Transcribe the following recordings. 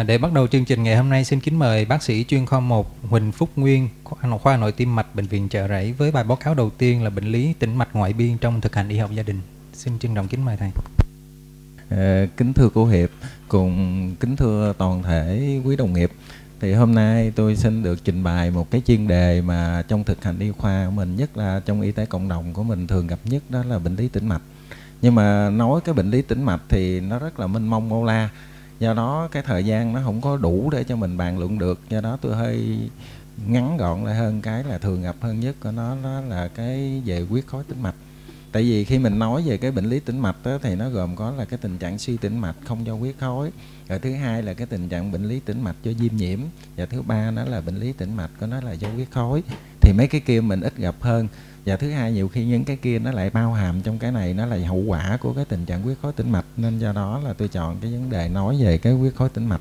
À, để bắt đầu chương trình ngày hôm nay, xin kính mời bác sĩ chuyên khoa 1 Huỳnh Phúc Nguyên, khoa khoa nội tim mạch bệnh viện Chợ Rẫy với bài báo cáo đầu tiên là bệnh lý tĩnh mạch ngoại biên trong thực hành y học gia đình. Xin trân trọng kính mời thầy. À, kính thưa cô Hiệp cùng kính thưa toàn thể quý đồng nghiệp. Thì hôm nay tôi xin được trình bày một cái chuyên đề mà trong thực hành y khoa của mình nhất là trong y tế cộng đồng của mình thường gặp nhất đó là bệnh lý tĩnh mạch. Nhưng mà nói cái bệnh lý tĩnh mạch thì nó rất là mênh mông bao la do đó cái thời gian nó không có đủ để cho mình bàn luận được. Do đó tôi hơi ngắn gọn lại hơn cái là thường gặp hơn nhất của nó đó là cái về huyết khối tĩnh mạch. Tại vì khi mình nói về cái bệnh lý tĩnh mạch đó, thì nó gồm có là cái tình trạng suy tĩnh mạch không do huyết khối. Rồi thứ hai là cái tình trạng bệnh lý tĩnh mạch do viêm nhiễm. Và thứ ba nó là bệnh lý tĩnh mạch của nó là do huyết khối. Thì mấy cái kia mình ít gặp hơn và thứ hai nhiều khi những cái kia nó lại bao hàm trong cái này nó là hậu quả của cái tình trạng huyết khối tĩnh mạch nên do đó là tôi chọn cái vấn đề nói về cái huyết khối tĩnh mạch.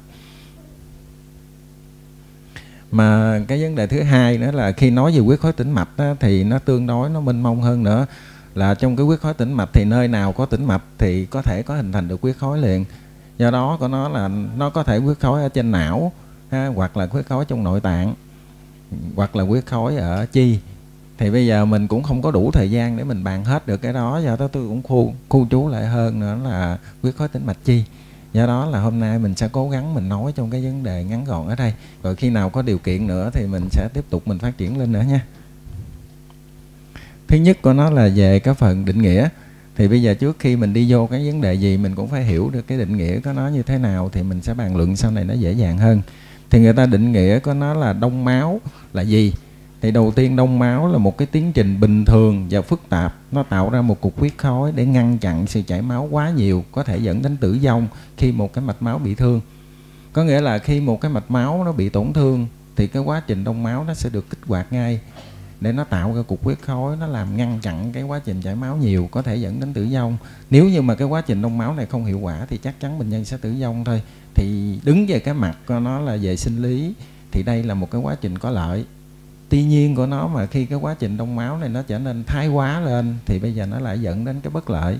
Mà cái vấn đề thứ hai nữa là khi nói về huyết khối tĩnh mạch á, thì nó tương đối nó mênh mông hơn nữa. Là trong cái huyết khối tĩnh mạch thì nơi nào có tĩnh mạch thì có thể có hình thành được huyết khối liền. Do đó của nó là nó có thể huyết khối ở trên não ha, hoặc là huyết khối trong nội tạng hoặc là huyết khối ở chi thì bây giờ mình cũng không có đủ thời gian để mình bàn hết được cái đó, do đó tôi cũng khu khu chú lại hơn nữa là huyết khối tĩnh mạch chi. Do đó là hôm nay mình sẽ cố gắng mình nói trong cái vấn đề ngắn gọn ở đây. Rồi khi nào có điều kiện nữa thì mình sẽ tiếp tục mình phát triển lên nữa nha. Thứ nhất của nó là về cái phần định nghĩa. Thì bây giờ trước khi mình đi vô cái vấn đề gì, mình cũng phải hiểu được cái định nghĩa của nó như thế nào thì mình sẽ bàn luận sau này nó dễ dàng hơn. Thì người ta định nghĩa của nó là đông máu là gì? Thì đầu tiên đông máu là một cái tiến trình bình thường và phức tạp. Nó tạo ra một cục huyết khối để ngăn chặn sự chảy máu quá nhiều, có thể dẫn đến tử vong khi một cái mạch máu bị thương. Có nghĩa là khi một cái mạch máu nó bị tổn thương, thì cái quá trình đông máu nó sẽ được kích hoạt ngay để nó tạo ra cục huyết khối nó làm ngăn chặn cái quá trình chảy máu nhiều, có thể dẫn đến tử vong. Nếu như mà cái quá trình đông máu này không hiệu quả thì chắc chắn bệnh nhân sẽ tử vong thôi. Thì đứng về cái mặt của nó là về sinh lý, thì đây là một cái quá trình có lợi tuy nhiên của nó mà khi cái quá trình đông máu này nó trở nên thái quá lên thì bây giờ nó lại dẫn đến cái bất lợi.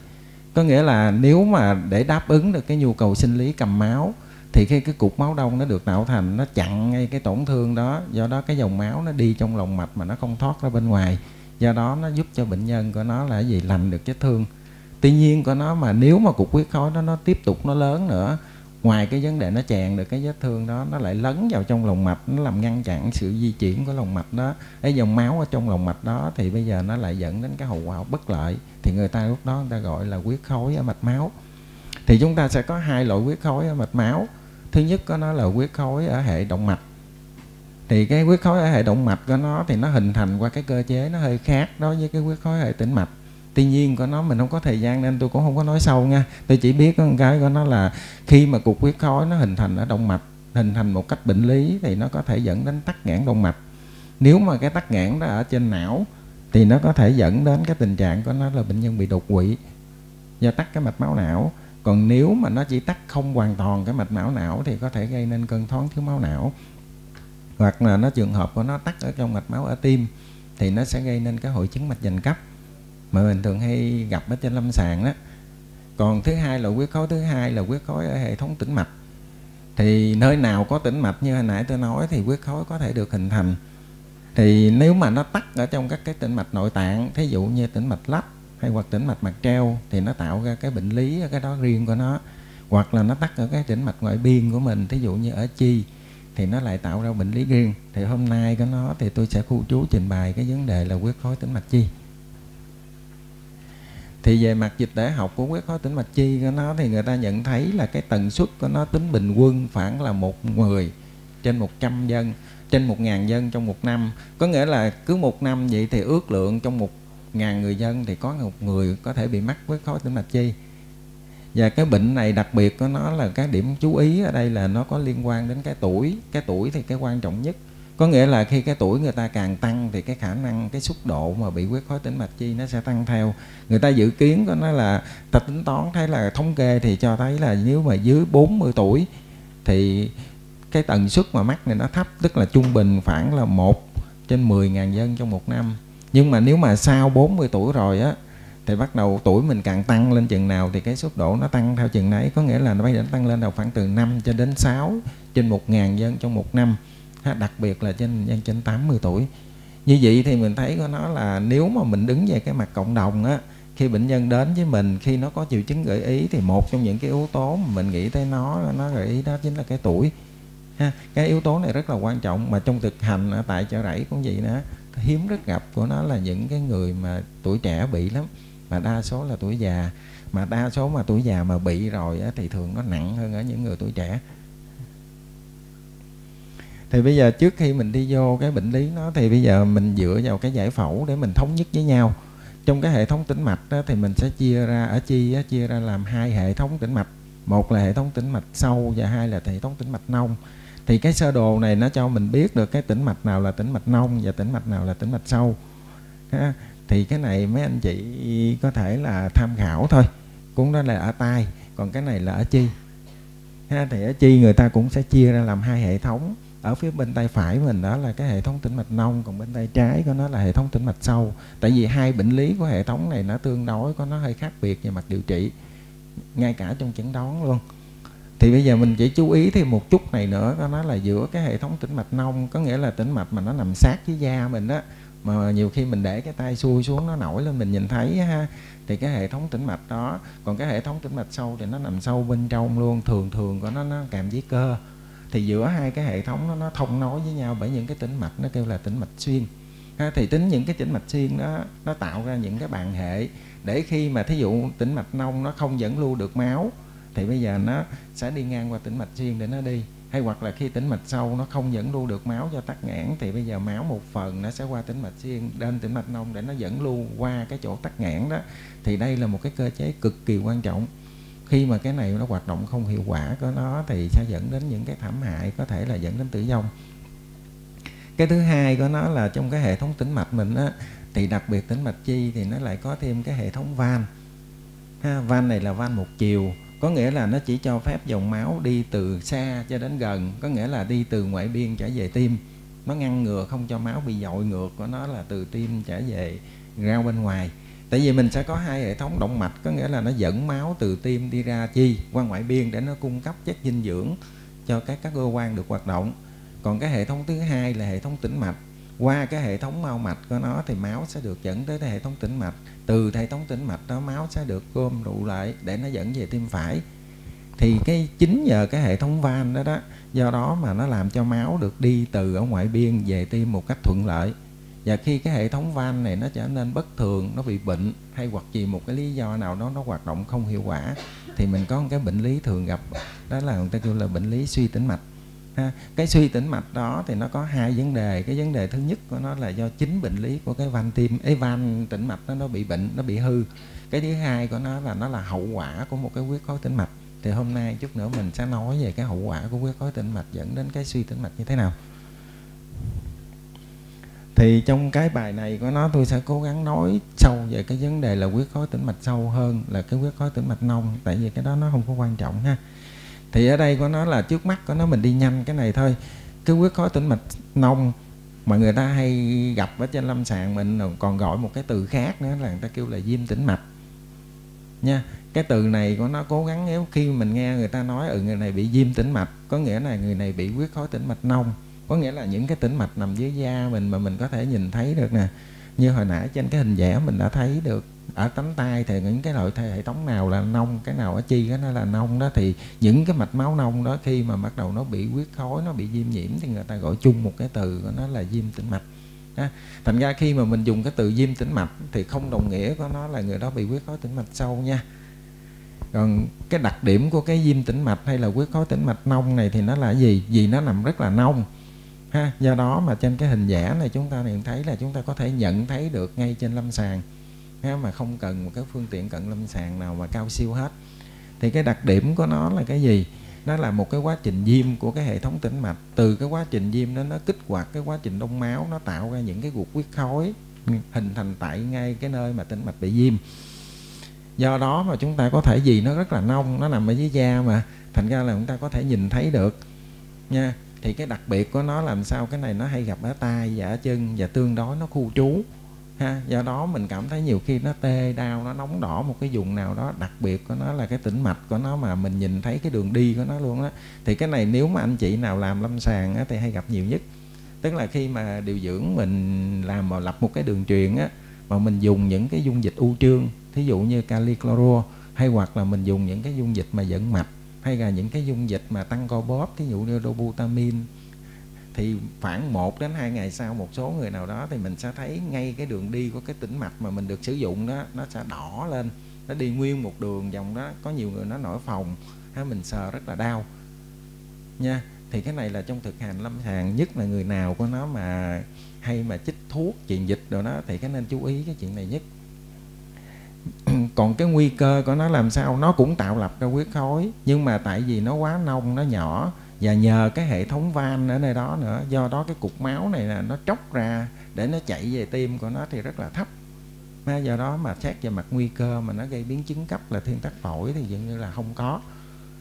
Có nghĩa là nếu mà để đáp ứng được cái nhu cầu sinh lý cầm máu thì khi cái cục máu đông nó được tạo thành nó chặn ngay cái tổn thương đó, do đó cái dòng máu nó đi trong lòng mạch mà nó không thoát ra bên ngoài. Do đó nó giúp cho bệnh nhân của nó là gì? Lành được vết thương. Tuy nhiên của nó mà nếu mà cục huyết khối đó nó tiếp tục nó lớn nữa ngoài cái vấn đề nó chèn được cái vết thương đó, nó lại lấn vào trong lòng mạch, nó làm ngăn chặn sự di chuyển của lòng mạch đó. Cái dòng máu ở trong lòng mạch đó thì bây giờ nó lại dẫn đến cái hậu quả bất lợi. Thì người ta lúc đó người ta gọi là huyết khối ở mạch máu. Thì chúng ta sẽ có hai loại huyết khối ở mạch máu. Thứ nhất có nó là huyết khối ở hệ động mạch. Thì cái huyết khối ở hệ động mạch của nó thì nó hình thành qua cái cơ chế nó hơi khác đối với cái huyết khối hệ tĩnh mạch tuy nhiên của nó mình không có thời gian nên tôi cũng không có nói sâu nha. Tôi chỉ biết con cái của nó là khi mà cục huyết khối nó hình thành ở động mạch, hình thành một cách bệnh lý thì nó có thể dẫn đến tắc nghẽn động mạch. Nếu mà cái tắc nghẽn đó ở trên não thì nó có thể dẫn đến cái tình trạng của nó là bệnh nhân bị đột quỵ do tắc cái mạch máu não. Còn nếu mà nó chỉ tắc không hoàn toàn cái mạch máu não thì có thể gây nên cơn thoáng thiếu máu não. Hoặc là nó trường hợp của nó tắc ở trong mạch máu ở tim thì nó sẽ gây nên cái hội chứng mạch dành cấp mà mình thường hay gặp ở trên lâm sàng đó. Còn thứ hai là huyết khối, thứ hai là huyết khối ở hệ thống tĩnh mạch. Thì nơi nào có tĩnh mạch như hồi nãy tôi nói thì huyết khối có thể được hình thành. Thì nếu mà nó tắc ở trong các cái tĩnh mạch nội tạng, thí dụ như tĩnh mạch lách hay hoặc tĩnh mạch mặt treo, thì nó tạo ra cái bệnh lý ở cái đó riêng của nó. Hoặc là nó tắc ở cái tĩnh mạch ngoại biên của mình, thí dụ như ở chi, thì nó lại tạo ra bệnh lý riêng. Thì hôm nay của nó thì tôi sẽ khu chú trình bày cái vấn đề là huyết khối tĩnh mạch chi thì về mặt dịch tễ học của huyết khối tĩnh mạch chi của nó thì người ta nhận thấy là cái tần suất của nó tính bình quân khoảng là một người trên 100 dân, trên một ngàn dân trong một năm. Có nghĩa là cứ một năm vậy thì ước lượng trong một ngàn người dân thì có một người có thể bị mắc huyết khối tĩnh mạch chi. Và cái bệnh này đặc biệt của nó là cái điểm chú ý ở đây là nó có liên quan đến cái tuổi. Cái tuổi thì cái quan trọng nhất có nghĩa là khi cái tuổi người ta càng tăng thì cái khả năng, cái xúc độ mà bị huyết khối tĩnh mạch chi nó sẽ tăng theo. Người ta dự kiến của nó là ta tính toán thấy là thống kê thì cho thấy là nếu mà dưới 40 tuổi thì cái tần suất mà mắc này nó thấp, tức là trung bình khoảng là một trên 10.000 dân trong một năm. Nhưng mà nếu mà sau 40 tuổi rồi á, thì bắt đầu tuổi mình càng tăng lên chừng nào thì cái xúc độ nó tăng theo chừng đấy có nghĩa là nó bây giờ nó tăng lên đầu khoảng từ 5 cho đến 6 trên một ngàn dân trong một năm đặc biệt là trên dân trên 80 tuổi. Như vậy thì mình thấy của nó là nếu mà mình đứng về cái mặt cộng đồng á khi bệnh nhân đến với mình khi nó có triệu chứng gợi ý thì một trong những cái yếu tố mà mình nghĩ tới nó nó gợi ý đó chính là cái tuổi. Ha cái yếu tố này rất là quan trọng mà trong thực hành ở tại chợ rẫy cũng vậy nữa hiếm rất gặp của nó là những cái người mà tuổi trẻ bị lắm mà đa số là tuổi già. Mà đa số mà tuổi già mà bị rồi á, thì thường nó nặng hơn ở những người tuổi trẻ thì bây giờ trước khi mình đi vô cái bệnh lý nó thì bây giờ mình dựa vào cái giải phẫu để mình thống nhất với nhau. Trong cái hệ thống tĩnh mạch đó, thì mình sẽ chia ra ở chi á, chia ra làm hai hệ thống tĩnh mạch. Một là hệ thống tĩnh mạch sâu và hai là hệ thống tĩnh mạch nông. Thì cái sơ đồ này nó cho mình biết được cái tĩnh mạch nào là tĩnh mạch nông và tĩnh mạch nào là tĩnh mạch sâu. Ha. thì cái này mấy anh chị có thể là tham khảo thôi. Cũng đó là ở tai còn cái này là ở chi. Ha, thì ở chi người ta cũng sẽ chia ra làm hai hệ thống ở phía bên tay phải mình đó là cái hệ thống tĩnh mạch nông, còn bên tay trái của nó là hệ thống tĩnh mạch sâu. Tại vì hai bệnh lý của hệ thống này nó tương đối, có nó hơi khác biệt về mặt điều trị, ngay cả trong chẩn đoán luôn. Thì bây giờ mình chỉ chú ý thêm một chút này nữa, có nó là giữa cái hệ thống tĩnh mạch nông, có nghĩa là tĩnh mạch mà nó nằm sát với da mình đó mà nhiều khi mình để cái tay xuôi xuống nó nổi lên, mình nhìn thấy ha, thì cái hệ thống tĩnh mạch đó, còn cái hệ thống tĩnh mạch sâu thì nó nằm sâu bên trong luôn, thường thường của nó nó kèm với cơ thì giữa hai cái hệ thống nó, nó thông nối với nhau bởi những cái tĩnh mạch nó kêu là tĩnh mạch xuyên. Ha, thì tính những cái tĩnh mạch xuyên đó nó tạo ra những cái bàn hệ để khi mà thí dụ tĩnh mạch nông nó không dẫn lưu được máu thì bây giờ nó sẽ đi ngang qua tĩnh mạch xuyên để nó đi. Hay hoặc là khi tĩnh mạch sâu nó không dẫn lưu được máu do tắc nghẽn thì bây giờ máu một phần nó sẽ qua tĩnh mạch xuyên lên tĩnh mạch nông để nó dẫn lưu qua cái chỗ tắc nghẽn đó. Thì đây là một cái cơ chế cực kỳ quan trọng khi mà cái này nó hoạt động không hiệu quả của nó thì sẽ dẫn đến những cái thảm hại có thể là dẫn đến tử vong. Cái thứ hai của nó là trong cái hệ thống tĩnh mạch mình á thì đặc biệt tĩnh mạch chi thì nó lại có thêm cái hệ thống van. Ha, van này là van một chiều có nghĩa là nó chỉ cho phép dòng máu đi từ xa cho đến gần có nghĩa là đi từ ngoại biên trở về tim. Nó ngăn ngừa không cho máu bị dội ngược của nó là từ tim trở về ra bên ngoài tại vì mình sẽ có hai hệ thống động mạch, có nghĩa là nó dẫn máu từ tim đi ra chi, qua ngoại biên để nó cung cấp chất dinh dưỡng cho các các cơ quan được hoạt động. Còn cái hệ thống thứ hai là hệ thống tĩnh mạch. Qua cái hệ thống mao mạch của nó thì máu sẽ được dẫn tới hệ thống tĩnh mạch. Từ hệ thống tĩnh mạch đó, máu sẽ được gom tụ lại để nó dẫn về tim phải. Thì cái chính nhờ cái hệ thống van đó đó, do đó mà nó làm cho máu được đi từ ở ngoại biên về tim một cách thuận lợi và khi cái hệ thống van này nó trở nên bất thường, nó bị bệnh hay hoặc vì một cái lý do nào đó nó hoạt động không hiệu quả, thì mình có một cái bệnh lý thường gặp. Đó là người ta kêu là bệnh lý suy tĩnh mạch. Ha. cái suy tĩnh mạch đó thì nó có hai vấn đề. Cái vấn đề thứ nhất của nó là do chính bệnh lý của cái van tim ấy van tĩnh mạch đó nó bị bệnh, nó bị hư. Cái thứ hai của nó là nó là hậu quả của một cái huyết khối tĩnh mạch. Thì hôm nay chút nữa mình sẽ nói về cái hậu quả của huyết khối tĩnh mạch dẫn đến cái suy tĩnh mạch như thế nào thì trong cái bài này của nó tôi sẽ cố gắng nói sâu về cái vấn đề là huyết khối tĩnh mạch sâu hơn là cái huyết khối tĩnh mạch nông. Tại vì cái đó nó không có quan trọng ha. Thì ở đây của nó là trước mắt của nó mình đi nhanh cái này thôi. Cái huyết khối tĩnh mạch nông mà người ta hay gặp ở trên lâm sàng mình còn gọi một cái từ khác nữa là người ta kêu là viêm tĩnh mạch. Nha, cái từ này của nó cố gắng nếu khi mình nghe người ta nói ừ người này bị viêm tĩnh mạch, có nghĩa là người này bị huyết khối tĩnh mạch nông có nghĩa là những cái tĩnh mạch nằm dưới da mình mà mình có thể nhìn thấy được nè. Như hồi nãy trên cái hình vẽ mình đã thấy được, ở cánh tay thì những cái loại hệ thống nào là nông, cái nào ở chi, cái nó là nông đó, thì những cái mạch máu nông đó khi mà bắt đầu nó bị huyết khối, nó bị viêm nhiễm thì người ta gọi chung một cái từ của nó là viêm tĩnh mạch. Đó. thành ra khi mà mình dùng cái từ viêm tĩnh mạch thì không đồng nghĩa của nó là người đó bị huyết khối tĩnh mạch sâu nha. Còn cái đặc điểm của cái viêm tĩnh mạch hay là huyết khối tĩnh mạch nông này thì nó là gì? Vì nó nằm rất là nông ha do đó mà trên cái hình vẽ này chúng ta nhận thấy là chúng ta có thể nhận thấy được ngay trên lâm sàng. Ha, mà không cần một cái phương tiện cận lâm sàng nào mà cao siêu hết. Thì cái đặc điểm của nó là cái gì? Nó là một cái quá trình viêm của cái hệ thống tĩnh mạch. Từ cái quá trình viêm đó nó kích hoạt cái quá trình đông máu nó tạo ra những cái cuộc huyết khối hình thành tại ngay cái nơi mà tĩnh mạch bị viêm do đó mà chúng ta có thể gì nó rất là nông nó nằm ở dưới da mà thành ra là chúng ta có thể nhìn thấy được nha thì cái đặc biệt của nó làm sao? Cái này nó hay gặp ở tay và ở chân và tương đối nó khu trú ha. Do đó mình cảm thấy nhiều khi nó tê đau nó nóng đỏ một cái vùng nào đó. Đặc biệt của nó là cái tĩnh mạch của nó mà mình nhìn thấy cái đường đi của nó luôn đó thì cái này nếu mà anh chị nào làm lâm sàng á, thì hay gặp nhiều nhất. Tức là khi mà điều dưỡng mình làm mà lập một cái đường truyền á mà mình dùng những cái dung dịch u trương thí dụ như kali chloro hay hoặc là mình dùng những cái dung dịch mà dẫn mạch hay là những cái dung dịch mà tăng co bóp thí dụ như dobutamin thì khoảng 1 đến 2 ngày sau một số người nào đó thì mình sẽ thấy ngay cái đường đi của cái tĩnh mạch mà mình được sử dụng đó, nó sẽ đỏ lên, nó đi nguyên một đường dòng đó, có nhiều người nó nổi phòng ha mình sờ rất là đau. Nha, thì cái này là trong thực hành lâm sàng, nhất là người nào của nó mà hay mà chích thuốc, truyền dịch rồi đó, thì cái nên chú ý cái chuyện này nhất. còn cái nguy cơ của nó làm sao? Nó cũng tạo lập ra huyết khối, nhưng mà tại vì nó quá nông, nó nhỏ, và nhờ cái hệ thống van ở nơi đó nữa, do đó cái cục máu này là nó tróc ra để nó chạy về tim của nó thì rất là thấp. Do đó mà xét về mặt nguy cơ mà nó gây biến chứng cấp là thiên tắc phổi thì dường như là không có,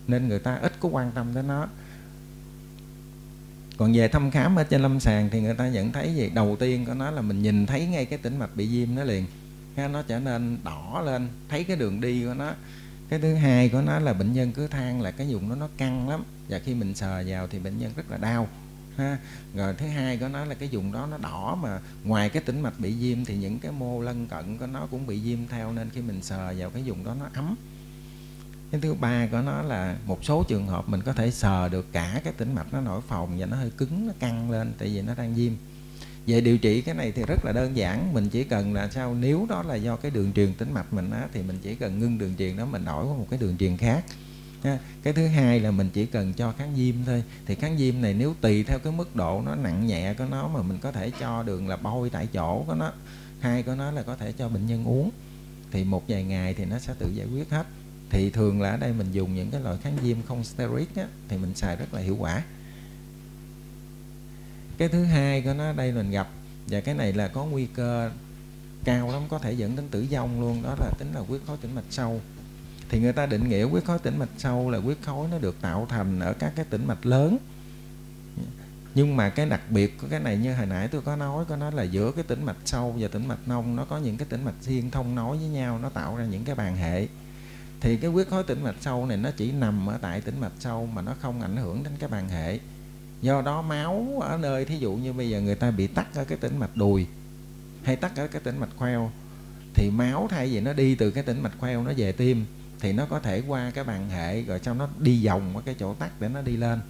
nên người ta ít có quan tâm tới nó. Còn về thăm khám ở trên lâm sàng thì người ta nhận thấy gì đầu tiên của nó là mình nhìn thấy ngay cái tĩnh mạch bị viêm nó liền nó trở nên đỏ lên, thấy cái đường đi của nó. Cái thứ hai của nó là bệnh nhân cứ than là cái vùng đó nó căng lắm, và khi mình sờ vào thì bệnh nhân rất là đau, ha. Rồi thứ hai của nó là cái vùng đó nó đỏ mà ngoài cái tĩnh mạch bị viêm thì những cái mô lân cận của nó cũng bị viêm theo, nên khi mình sờ vào cái vùng đó nó ấm. Cái thứ ba của nó là một số trường hợp mình có thể sờ được cả cái tĩnh mạch nó nổi phồng và nó hơi cứng, nó căng lên tại vì nó đang viêm về điều trị cái này thì rất là đơn giản. Mình chỉ cần là sao nếu đó là do cái đường truyền tĩnh mạch mình á thì mình chỉ cần ngưng đường truyền đó mình đổi qua một cái đường truyền khác. Cái thứ hai là mình chỉ cần cho kháng viêm thôi. Thì kháng viêm này nếu tùy theo cái mức độ nó nặng nhẹ của nó mà mình có thể cho đường là bôi tại chỗ của nó hai của nó là có thể cho bệnh nhân uống thì một vài ngày thì nó sẽ tự giải quyết hết. Thì thường là ở đây mình dùng những cái loại kháng viêm không steroid á, thì mình xài rất là hiệu quả cái thứ hai của nó đây mình gặp, và cái này là có nguy cơ cao lắm, có thể dẫn đến tử vong luôn. Đó là tính là huyết khối tĩnh mạch sâu. Thì người ta định nghĩa huyết khối tĩnh mạch sâu là huyết khối nó được tạo thành ở các cái tĩnh mạch lớn. Nhưng mà cái đặc biệt của cái này như hồi nãy tôi có nói có nói là giữa cái tĩnh mạch sâu và tĩnh mạch nông, nó có những cái tĩnh mạch riêng thông nối với nhau, nó tạo ra những cái bàn hệ. Thì cái huyết khối tĩnh mạch sâu này nó chỉ nằm ở tại tĩnh mạch sâu mà nó không ảnh hưởng đến cái bàn hệ do đó máu ở nơi thí dụ như bây giờ người ta bị tắc ở cái tĩnh mạch đùi hay tắc ở cái tĩnh mạch khoeo thì máu thay vì nó đi từ cái tĩnh mạch khoeo nó về tim thì nó có thể qua cái bàn hệ rồi sau nó đi vòng ở cái chỗ tắc để nó đi lên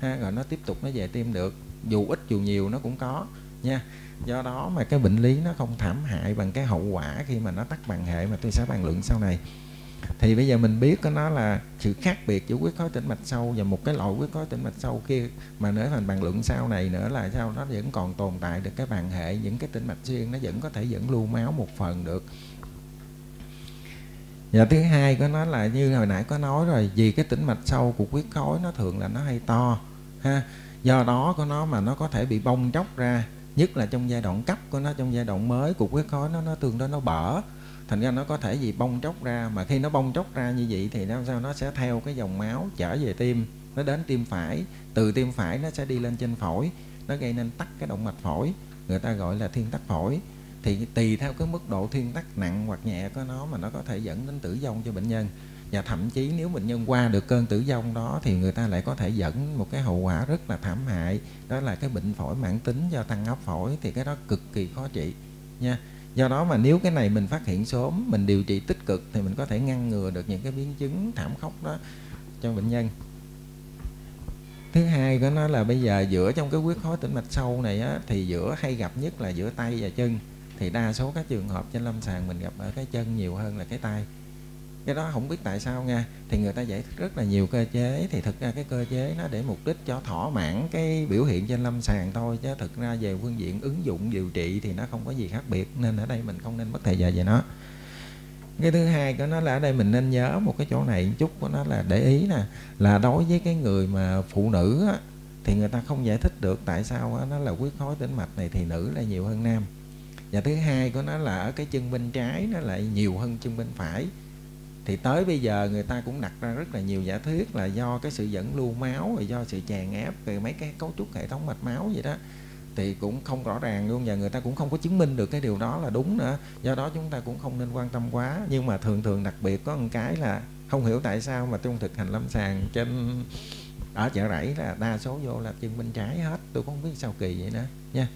ha, rồi nó tiếp tục nó về tim được. Dù ít dù nhiều nó cũng có nha. Do đó mà cái bệnh lý nó không thảm hại bằng cái hậu quả khi mà nó tắc bàn hệ mà tôi sẽ bàn luận sau này thì bây giờ mình biết nó là sự khác biệt giữa huyết khối tĩnh mạch sâu và một cái loại huyết khối tĩnh mạch sâu kia. Mà nếu thành bàn luận sau này nữa là sao, nó vẫn còn tồn tại được cái bàn hệ, những cái tĩnh mạch xuyên, nó vẫn có thể dẫn lưu máu một phần được. Và thứ hai có nó là như hồi nãy có nói rồi, vì cái tĩnh mạch sâu của huyết khối nó thường là nó hay to, ha. Do đó có nó mà nó có thể bị bong chóc ra, nhất là trong giai đoạn cấp của nó, trong giai đoạn mới của huyết khối nó nó tương đối nó bở thành ra nó có thể gì bong chóc ra, mà khi nó bong chóc ra như vậy thì nó sao? Nó sẽ theo cái dòng máu trở về tim. Nó đến tim phải. Từ tim phải nó sẽ đi lên trên phổi. Nó gây nên tắc cái động mạch phổi. Người ta gọi là thiên tắc phổi. Thì tùy theo cái mức độ thiên tắc nặng hoặc nhẹ của nó mà nó có thể dẫn đến tử vong cho bệnh nhân. Và thậm chí nếu bệnh nhân qua được cơn tử vong đó thì người ta lại có thể dẫn một cái hậu quả rất là thảm hại. Đó là cái bệnh phổi mãn tính do tăng áp phổi thì cái đó cực kỳ khó trị nha do đó mà nếu cái này mình phát hiện sớm mình điều trị tích cực thì mình có thể ngăn ngừa được những cái biến chứng thảm khốc đó cho bệnh nhân. Thứ hai của nó là bây giờ giữa trong cái huyết khối tĩnh mạch sâu này á, thì giữa hay gặp nhất là giữa tay và chân. Thì đa số các trường hợp trên lâm sàng mình gặp ở cái chân nhiều hơn là cái tay cái đó không biết tại sao nha. Thì người ta giải thích rất là nhiều cơ chế. Thì thực ra cái cơ chế nó để mục đích cho thỏa mãn cái biểu hiện trên lâm sàng thôi chứ thực ra về phương diện ứng dụng điều trị thì nó không có gì khác biệt nên ở đây mình không nên mất thời giờ về nó. Cái thứ hai của nó là ở đây mình nên nhớ một cái chỗ này một chút của nó là để ý nè là đối với cái người mà phụ nữ á, thì người ta không giải thích được tại sao á, nó là huyết khối tĩnh mạch này thì nữ là nhiều hơn nam. Và thứ hai của nó là ở cái chân bên trái nó lại nhiều hơn chân bên phải thì tới bây giờ người ta cũng đặt ra rất là nhiều giả thuyết là do cái sự dẫn lưu máu rồi do sự chèn ép về mấy cái cấu trúc hệ thống mạch máu vậy đó. Thì cũng không rõ ràng luôn và người ta cũng không có chứng minh được cái điều đó là đúng nữa. Do đó chúng ta cũng không nên quan tâm quá. Nhưng mà thường thường đặc biệt có một cái là không hiểu tại sao mà trong thực hành lâm sàng trên, ở chợ rẫy là đa số vô là chân bên trái hết. Tôi cũng không biết sao kỳ vậy nữa nha.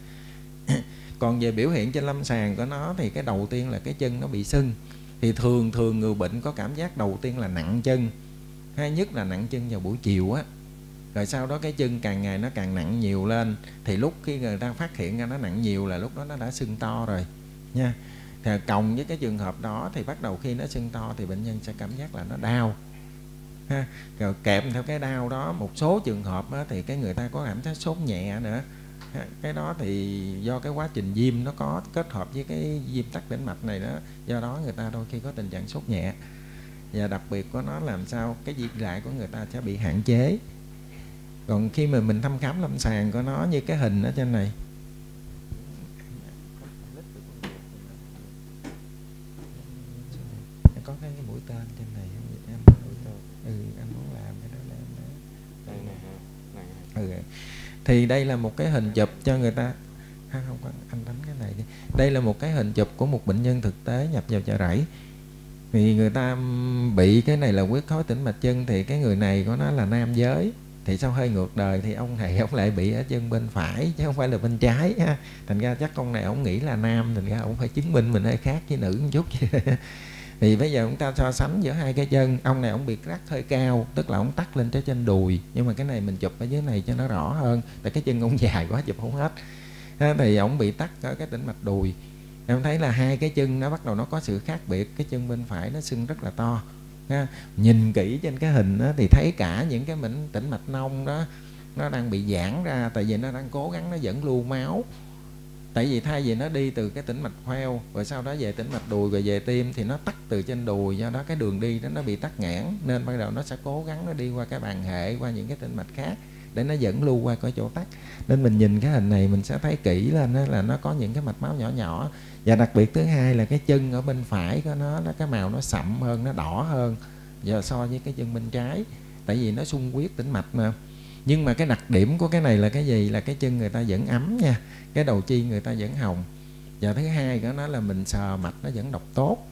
Còn về biểu hiện trên lâm sàng của nó thì cái đầu tiên là cái chân nó bị sưng thì thường thường người bệnh có cảm giác đầu tiên là nặng chân hay nhất là nặng chân vào buổi chiều á. Rồi sau đó cái chân càng ngày nó càng nặng nhiều lên thì lúc khi người ta phát hiện ra nó nặng nhiều là lúc đó nó đã sưng to rồi nha. Thì cộng với cái trường hợp đó thì bắt đầu khi nó sưng to thì bệnh nhân sẽ cảm giác là nó đau ha. Rồi kèm theo cái đau đó một số trường hợp á, thì cái người ta có cảm giác sốt nhẹ nữa cái đó thì do cái quá trình viêm nó có kết hợp với cái viêm tắc tĩnh mạch này đó, do đó người ta đôi khi có tình trạng sốt nhẹ. Và đặc biệt của nó làm sao cái việc lại của người ta sẽ bị hạn chế. Còn khi mà mình thăm khám lâm sàng của nó như cái hình ở trên này thì đây là một cái hình chụp cho người ta. Ha không anh đánh cái này đi. Đây là một cái hình chụp của một bệnh nhân thực tế nhập vào chợ rẫy. Thì người ta bị cái này là huyết khối tĩnh mạch chân thì cái người này có nó là nam giới. Thì sau hơi ngược đời thì ông này, ông lại bị ở chân bên phải chứ không phải là bên trái ha. Thành ra chắc con này ông nghĩ là nam, thành ra ông phải chứng minh mình hơi khác với nữ một chút thì bây giờ chúng ta so sánh giữa hai cái chân ông này ông bị rắc hơi cao tức là ông tắt lên tới trên đùi. Nhưng mà cái này mình chụp ở dưới này cho nó rõ hơn tại cái chân ông dài quá chụp không hết. Thì ông bị tắt ở cái tĩnh mạch đùi. Em thấy là hai cái chân nó bắt đầu nó có sự khác biệt cái chân bên phải nó sưng rất là to ha. nhìn kỹ trên cái hình đó, thì thấy cả những cái mảnh tĩnh mạch nông đó nó đang bị giãn ra tại vì nó đang cố gắng nó dẫn lưu máu tại vì thay vì nó đi từ cái tĩnh mạch khoeo, rồi sau đó về tĩnh mạch đùi, rồi về tim, thì nó tắt từ trên đùi, do đó cái đường đi đó nó bị tắc nghẽn, nên ban đầu nó sẽ cố gắng nó đi qua cái bàn hệ, qua những cái tĩnh mạch khác, để nó dẫn lưu qua cái chỗ tắc nên mình nhìn cái hình này mình sẽ thấy kỹ lên đó là nó có những cái mạch máu nhỏ nhỏ. Và đặc biệt thứ hai là cái chân ở bên phải của nó nó, cái màu nó sậm hơn, nó đỏ hơn giờ so với cái chân bên trái. Tại vì nó sung huyết tĩnh mạch mà. Nhưng mà cái đặc điểm của cái này là cái gì? Là cái chân người ta vẫn ấm nha cái đầu chi người ta vẫn hồng. Và thứ hai của nó là mình sờ mạch nó vẫn độc tốt.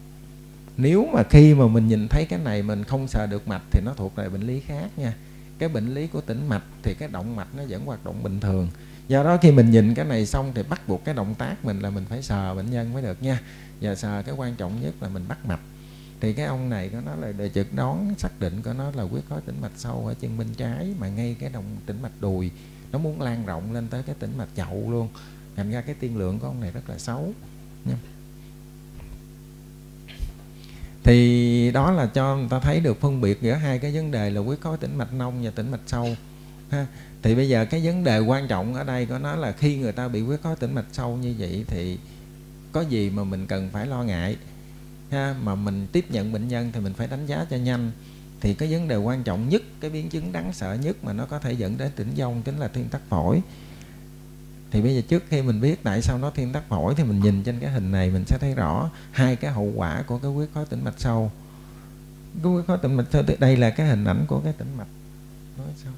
Nếu mà khi mà mình nhìn thấy cái này mình không sờ được mạch thì nó thuộc về bệnh lý khác nha. Cái bệnh lý của tĩnh mạch thì cái động mạch nó vẫn hoạt động bình thường. Do đó khi mình nhìn cái này xong thì bắt buộc cái động tác mình là mình phải sờ bệnh nhân mới được nha. Và sờ cái quan trọng nhất là mình bắt mạch. Thì cái ông này có nói là đề chẩn đoán xác định của nó là huyết khối tĩnh mạch sâu ở chân bên trái mà ngay cái động tĩnh mạch đùi nó muốn lan rộng lên tới cái tĩnh mạch chậu luôn. Thành ra cái tiên lượng của ông này rất là xấu nha. Thì đó là cho người ta thấy được phân biệt giữa hai cái vấn đề là huyết khối tĩnh mạch nông và tĩnh mạch sâu, ha. Thì bây giờ cái vấn đề quan trọng ở đây có nói là khi người ta bị huyết khối tĩnh mạch sâu như vậy thì có gì mà mình cần phải lo ngại, ha. Mà mình tiếp nhận bệnh nhân thì mình phải đánh giá cho nhanh thì cái vấn đề quan trọng nhất, cái biến chứng đáng sợ nhất mà nó có thể dẫn đến tỉnh vong chính là thuyên tắc phổi. Thì bây giờ trước khi mình biết tại sao nó thuyên tắc phổi thì mình nhìn trên cái hình này mình sẽ thấy rõ hai cái hậu quả của cái huyết khối tĩnh mạch sâu cái huyết khối tĩnh mạch sâu đây là cái hình ảnh của cái tĩnh mạch. Nói sao?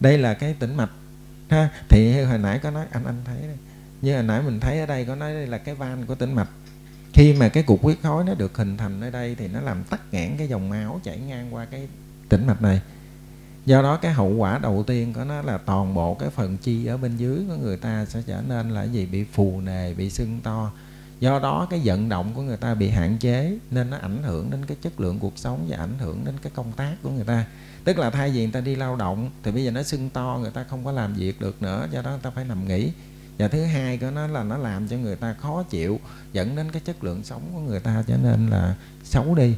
Đây là cái tĩnh mạch, ha? Thì hồi nãy có nói, anh anh thấy đây. Như hồi nãy mình thấy ở đây có nói đây là cái van của tĩnh mạch khi mà cái cục huyết khối nó được hình thành ở đây thì nó làm tắc nghẽn cái dòng máu chảy ngang qua cái tĩnh mạch này. Do đó cái hậu quả đầu tiên của nó là toàn bộ cái phần chi ở bên dưới của người ta sẽ trở nên là gì? Bị phù nề, bị sưng to. Do đó cái vận động của người ta bị hạn chế nên nó ảnh hưởng đến cái chất lượng cuộc sống và ảnh hưởng đến cái công tác của người ta. Tức là thay vì người ta đi lao động thì bây giờ nó sưng to, người ta không có làm việc được nữa, do đó người ta phải nằm nghỉ và thứ hai của nó là nó làm cho người ta khó chịu, dẫn đến cái chất lượng sống của người ta trở nên là xấu đi.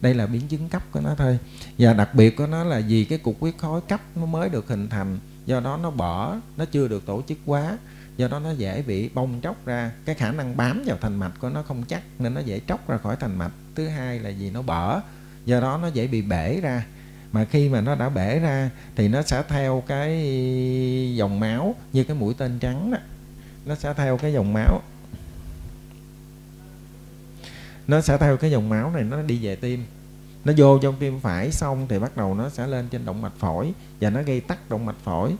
Đây là biến chứng cấp của nó thôi. Và đặc biệt của nó là vì cái cục huyết khối cấp nó mới được hình thành, do đó nó bở, nó chưa được tổ chức quá, do đó nó dễ bị bong tróc ra. Cái khả năng bám vào thành mạch của nó không chắc nên nó dễ tróc ra khỏi thành mạch. Thứ hai là vì nó bở, do đó nó dễ bị bể ra. Mà khi mà nó đã bể ra thì nó sẽ theo cái dòng máu như cái mũi tên trắng đó nó sẽ theo cái dòng máu. Nó sẽ theo cái dòng máu này, nó đi về tim. Nó vô trong tim phải xong thì bắt đầu nó sẽ lên trên động mạch phổi và nó gây tắc động mạch phổi.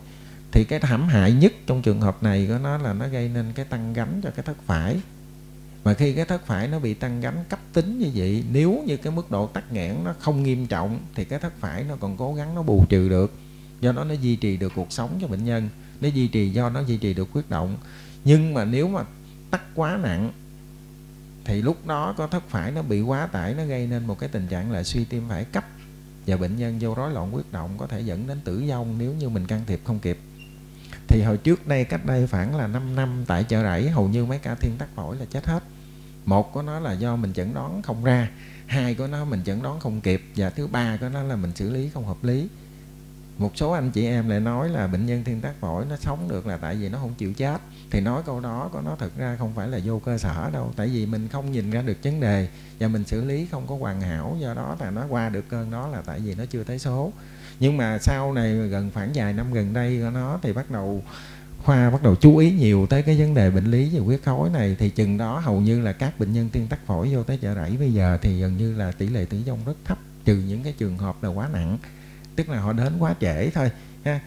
Thì cái thảm hại nhất trong trường hợp này của nó là nó gây nên cái tăng gánh cho cái thất phải. Mà khi cái thất phải nó bị tăng gánh cấp tính như vậy, nếu như cái mức độ tắc nghẽn nó không nghiêm trọng thì cái thất phải nó còn cố gắng nó bù trừ được. Do đó nó duy trì được cuộc sống cho bệnh nhân. Nó duy trì, do nó duy trì được huyết động nhưng mà nếu mà tắc quá nặng, thì lúc đó có thất phải nó bị quá tải, nó gây nên một cái tình trạng là suy tim phải cấp. Và bệnh nhân vô rối loạn huyết động có thể dẫn đến tử vong nếu như mình can thiệp không kịp. Thì hồi trước đây cách đây khoảng là 5 năm, tại chợ rẫy hầu như mấy ca thiên tắc phổi là chết hết. Một của nó là do mình chẩn đoán không ra, hai của nó mình chẩn đoán không kịp, và thứ ba của nó là mình xử lý không hợp lý một số anh chị em lại nói là bệnh nhân thiên tác phổi nó sống được là tại vì nó không chịu chết. Thì nói câu đó có nó thực ra không phải là vô cơ sở đâu. Tại vì mình không nhìn ra được vấn đề và mình xử lý không có hoàn hảo. Do đó là nó qua được cơn đó là tại vì nó chưa tới số. Nhưng mà sau này gần khoảng vài năm gần đây của nó thì bắt đầu khoa bắt đầu chú ý nhiều tới cái vấn đề bệnh lý về huyết khối này. Thì chừng đó hầu như là các bệnh nhân tiên tắc phổi vô tới chợ rẫy bây giờ thì gần như là tỷ lệ tử vong rất thấp. Trừ những cái trường hợp là quá nặng tức là họ đến quá trễ thôi, ha.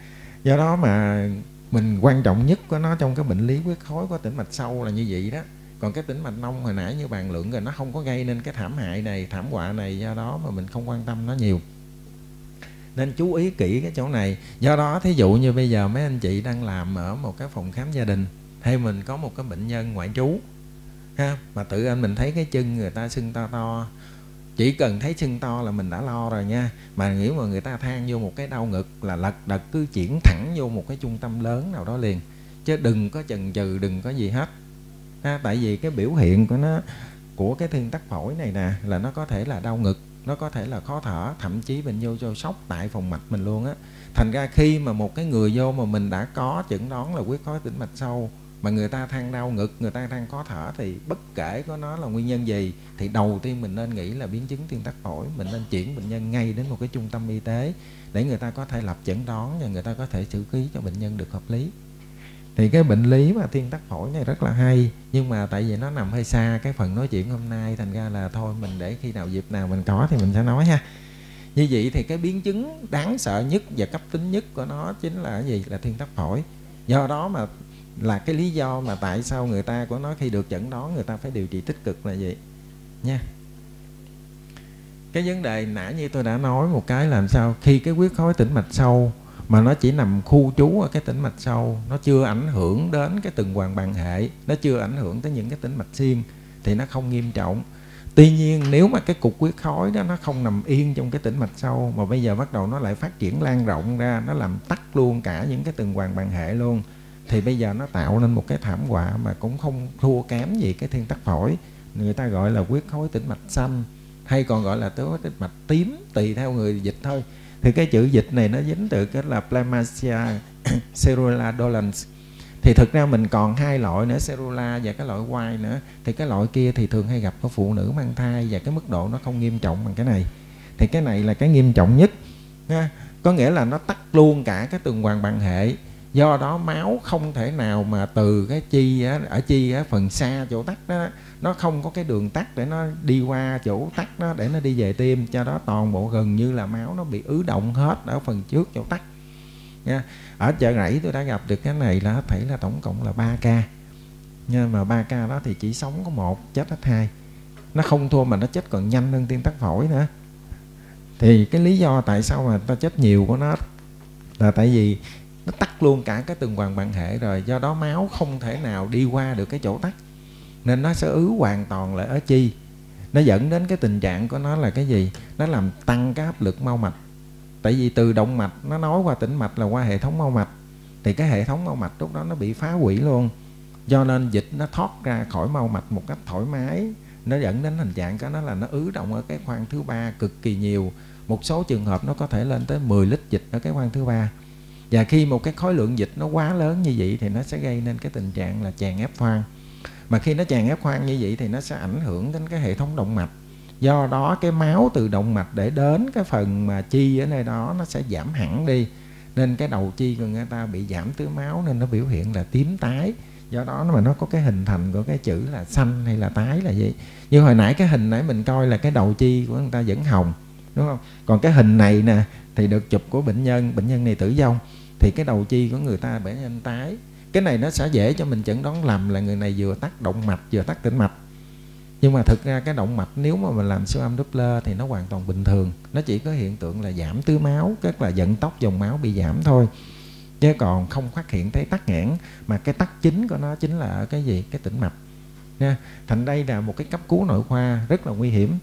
do đó mà mình quan trọng nhất của nó trong cái bệnh lý huyết khối có tĩnh mạch sâu là như vậy đó. Còn cái tĩnh mạch nông hồi nãy như bàn luận rồi, nó không có gây nên cái thảm hại này, thảm họa này, do đó mà mình không quan tâm nó nhiều. Nên chú ý kỹ cái chỗ này. Do đó, thí dụ như bây giờ mấy anh chị đang làm ở một cái phòng khám gia đình, hay mình có một cái bệnh nhân ngoại trú, ha, mà tự anh mình thấy cái chân người ta sưng to to chỉ cần thấy sưng to là mình đã lo rồi nha. Mà nghĩ mà người ta than vô một cái đau ngực là lật đật cứ chuyển thẳng vô một cái trung tâm lớn nào đó liền. Chứ đừng có chần chừ đừng có gì hết. Ha, tại vì cái biểu hiện của nó của cái thiên tắc phổi này nè là nó có thể là đau ngực nó có thể là khó thở thậm chí bệnh vô cho sốc tại phòng mạch mình luôn á. Thành ra khi mà một cái người vô mà mình đã có chẩn đoán là huyết khối tĩnh mạch sâu mà người ta than đau ngực, người ta than khó thở thì bất kể có nó là nguyên nhân gì thì đầu tiên mình nên nghĩ là biến chứng tiên tắc phổi. Mình nên chuyển bệnh nhân ngay đến một cái trung tâm y tế để người ta có thể lập chẩn đoán và người ta có thể xử ký cho bệnh nhân được hợp lý. Thì cái bệnh lý mà thiên tắc phổi này rất là hay, nhưng mà tại vì nó nằm hơi xa cái phần nói chuyện hôm nay, thành ra là thôi mình để khi nào dịp nào mình có thì mình sẽ nói ha. Như vậy thì cái biến chứng đáng sợ nhất và cấp tính nhất của nó chính là cái gì? Là thiên tắc phổi. Do đó mà là cái lý do mà tại sao người ta của nó khi được chẩn đoán người ta phải điều trị tích cực là gì nha. Cái vấn đề nãy như tôi đã nói một cái làm sao khi cái huyết khối tĩnh mạch sâu mà nó chỉ nằm khu trú ở cái tĩnh mạch sâu, nó chưa ảnh hưởng đến cái từng hoàng bằng hệ, nó chưa ảnh hưởng tới những cái tĩnh mạch xiên thì nó không nghiêm trọng. Tuy nhiên nếu mà cái cục huyết khối đó nó không nằm yên trong cái tĩnh mạch sâu mà bây giờ bắt đầu nó lại phát triển lan rộng ra, nó làm tắt luôn cả những cái từng hoàng bằng hệ luôn thì bây giờ nó tạo nên một cái thảm họa mà cũng không thua kém gì cái thiên tắc phổi. Người ta gọi là huyết khối tĩnh mạch xanh hay còn gọi là tứ tĩnh mạch tím, tùy theo người dịch thôi. Thì cái chữ dịch này nó dính từ cái là Plamacia cerula dolens thì thực ra mình còn hai loại nữa cerula và cái loại quai nữa. Thì cái loại kia thì thường hay gặp ở phụ nữ mang thai và cái mức độ nó không nghiêm trọng bằng cái này. Thì cái này là cái nghiêm trọng nhất, ha. có nghĩa là nó tắt luôn cả cái tuần hoàn bằng hệ do đó máu không thể nào mà từ cái chi á, ở chi á, phần xa chỗ tắc đó nó không có cái đường tắc để nó đi qua chỗ tắc đó để nó đi về tim. Cho đó toàn bộ gần như là máu nó bị ứ động hết ở phần trước chỗ tắc. Nha ở chợ rẫy tôi đã gặp được cái này là thấy là tổng cộng là 3 ca. Nhưng mà 3 ca đó thì chỉ sống có một chết hết hai. Nó không thua mà nó chết còn nhanh hơn tiên tắc phổi nữa. Thì cái lý do tại sao mà ta chết nhiều của nó là tại vì nó tắt luôn cả cái tuần hoàn bằng hệ rồi, do đó máu không thể nào đi qua được cái chỗ tắt. Nên nó sẽ ứ hoàn toàn lại ở chi. Nó dẫn đến cái tình trạng của nó là cái gì? Nó làm tăng cái áp lực mau mạch. Tại vì từ động mạch, nó nói qua tĩnh mạch là qua hệ thống mau mạch. Thì cái hệ thống mau mạch lúc đó nó bị phá hủy luôn. Do nên dịch nó thoát ra khỏi mau mạch một cách thoải mái. Nó dẫn đến tình trạng của nó là nó ứ động ở cái khoang thứ ba cực kỳ nhiều. Một số trường hợp nó có thể lên tới 10 lít dịch ở cái khoang thứ ba và khi một cái khối lượng dịch nó quá lớn như vậy thì nó sẽ gây nên cái tình trạng là tràn ép khoang mà khi nó tràn ép khoang như vậy thì nó sẽ ảnh hưởng đến cái hệ thống động mạch. Do đó, cái máu từ động mạch để đến cái phần mà chi ở nơi đó nó sẽ giảm hẳn đi. Nên cái đầu chi của người ta bị giảm tưới máu nên nó biểu hiện là tím tái. Do đó mà nó có cái hình thành của cái chữ là xanh hay là tái là gì như hồi nãy cái hình nãy mình coi là cái đầu chi của người ta vẫn hồng, đúng không? Còn cái hình này nè thì được chụp của bệnh nhân. Bệnh nhân này tử vong thì cái đầu chi của người ta bị nên tái. Cái này nó sẽ dễ cho mình chẩn đoán lầm là người này vừa tắt động mạch, vừa tắt tĩnh mạch. Nhưng mà thực ra cái động mạch nếu mà mình làm siêu âm Doppler thì nó hoàn toàn bình thường. Nó chỉ có hiện tượng là giảm tứ máu, tức là vận tốc dòng máu bị giảm thôi. Chứ còn không phát hiện thấy tắc nghẽn, mà cái tắc chính của nó chính là ở cái gì? Cái tĩnh mạch. Nha, thành đây là một cái cấp cứu nội khoa rất là nguy hiểm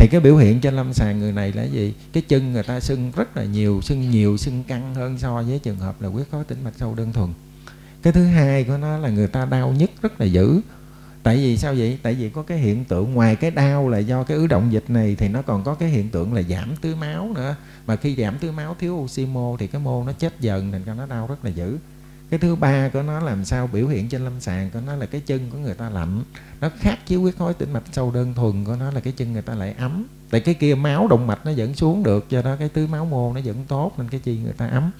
thì cái biểu hiện trên lâm sàng người này là gì? Cái chân người ta sưng rất là nhiều, sưng nhiều, sưng căng hơn so với trường hợp là huyết khối tĩnh mạch sâu đơn thuần. Cái thứ hai của nó là người ta đau nhức rất là dữ. Tại vì sao vậy? Tại vì có cái hiện tượng, ngoài cái đau là do cái ứ động dịch này, thì nó còn có cái hiện tượng là giảm tưới máu nữa. Mà khi giảm tưới máu thiếu oxy mô thì cái mô nó chết dần, thành ra nó đau rất là dữ cái thứ ba của nó làm sao biểu hiện trên lâm sàng của nó là cái chân của người ta lạnh nó khác với huyết khối tĩnh mạch sâu đơn thuần của nó là cái chân người ta lại ấm. Tại cái kia máu động mạch nó vẫn xuống được, do đó cái tứ máu mô nó vẫn tốt nên cái chi người ta ấm.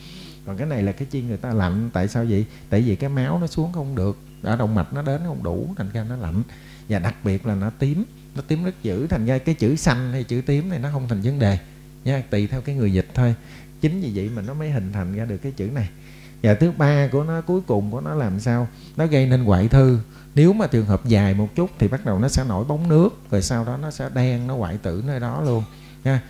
Còn cái này là cái chi người ta lạnh tại sao vậy? Tại vì cái máu nó xuống không được. Ở động mạch nó đến không đủ, thành ra nó lạnh và đặc biệt là nó tím. Nó tím rất dữ, thành ra cái chữ xanh hay chữ tím này nó không thành vấn đề nha, tùy theo cái người dịch thôi. Chính vì vậy mà nó mới hình thành ra được cái chữ này và thứ ba của nó, cuối cùng của nó làm sao? Nó gây nên ngoại thư. Nếu mà trường hợp dài một chút thì bắt đầu nó sẽ nổi bóng nước, rồi sau đó nó sẽ đen, nó hoại tử nơi đó luôn, nha.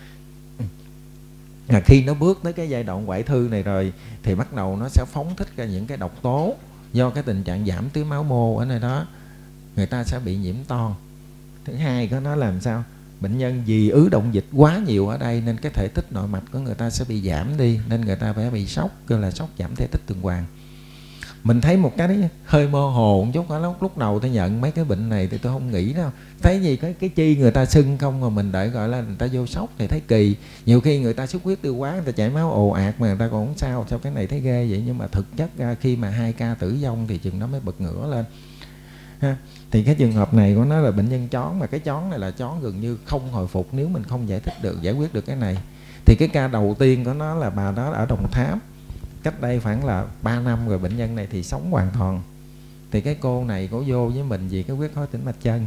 Và khi nó bước tới cái giai đoạn hoại thư này rồi thì bắt đầu nó sẽ phóng thích ra những cái độc tố do cái tình trạng giảm tưới máu mô ở nơi đó. Người ta sẽ bị nhiễm to. Thứ hai của nó làm sao? Bệnh nhân vì ứ động dịch quá nhiều ở đây nên cái thể tích nội mạch của người ta sẽ bị giảm đi, nên người ta phải bị sốc, kêu là sốc giảm thể tích tuần hoàn. Mình thấy một cái đấy hơi mơ hồ một chút lúc lúc đầu tôi nhận mấy cái bệnh này thì tôi không nghĩ đâu. Thấy gì cái cái chi người ta sưng không mà mình đợi gọi là người ta vô sốc thì thấy kỳ. Nhiều khi người ta xuất huyết tiêu quá người ta chảy máu ồ ạt mà người ta còn không sao sao cái này thấy ghê vậy? Nhưng mà thực chất ra khi mà hai ca tử vong thì chừng đó mới bật ngửa lên. Ha thì cái trường hợp này của nó là bệnh nhân chón mà cái chón này là chón gần như không hồi phục nếu mình không giải thích được giải quyết được cái này. Thì cái ca đầu tiên của nó là bà đó ở đồng tháp. Cách đây khoảng là 3 năm rồi bệnh nhân này thì sống hoàn toàn. Thì cái cô này có vô với mình vì cái huyết khối tĩnh mạch chân.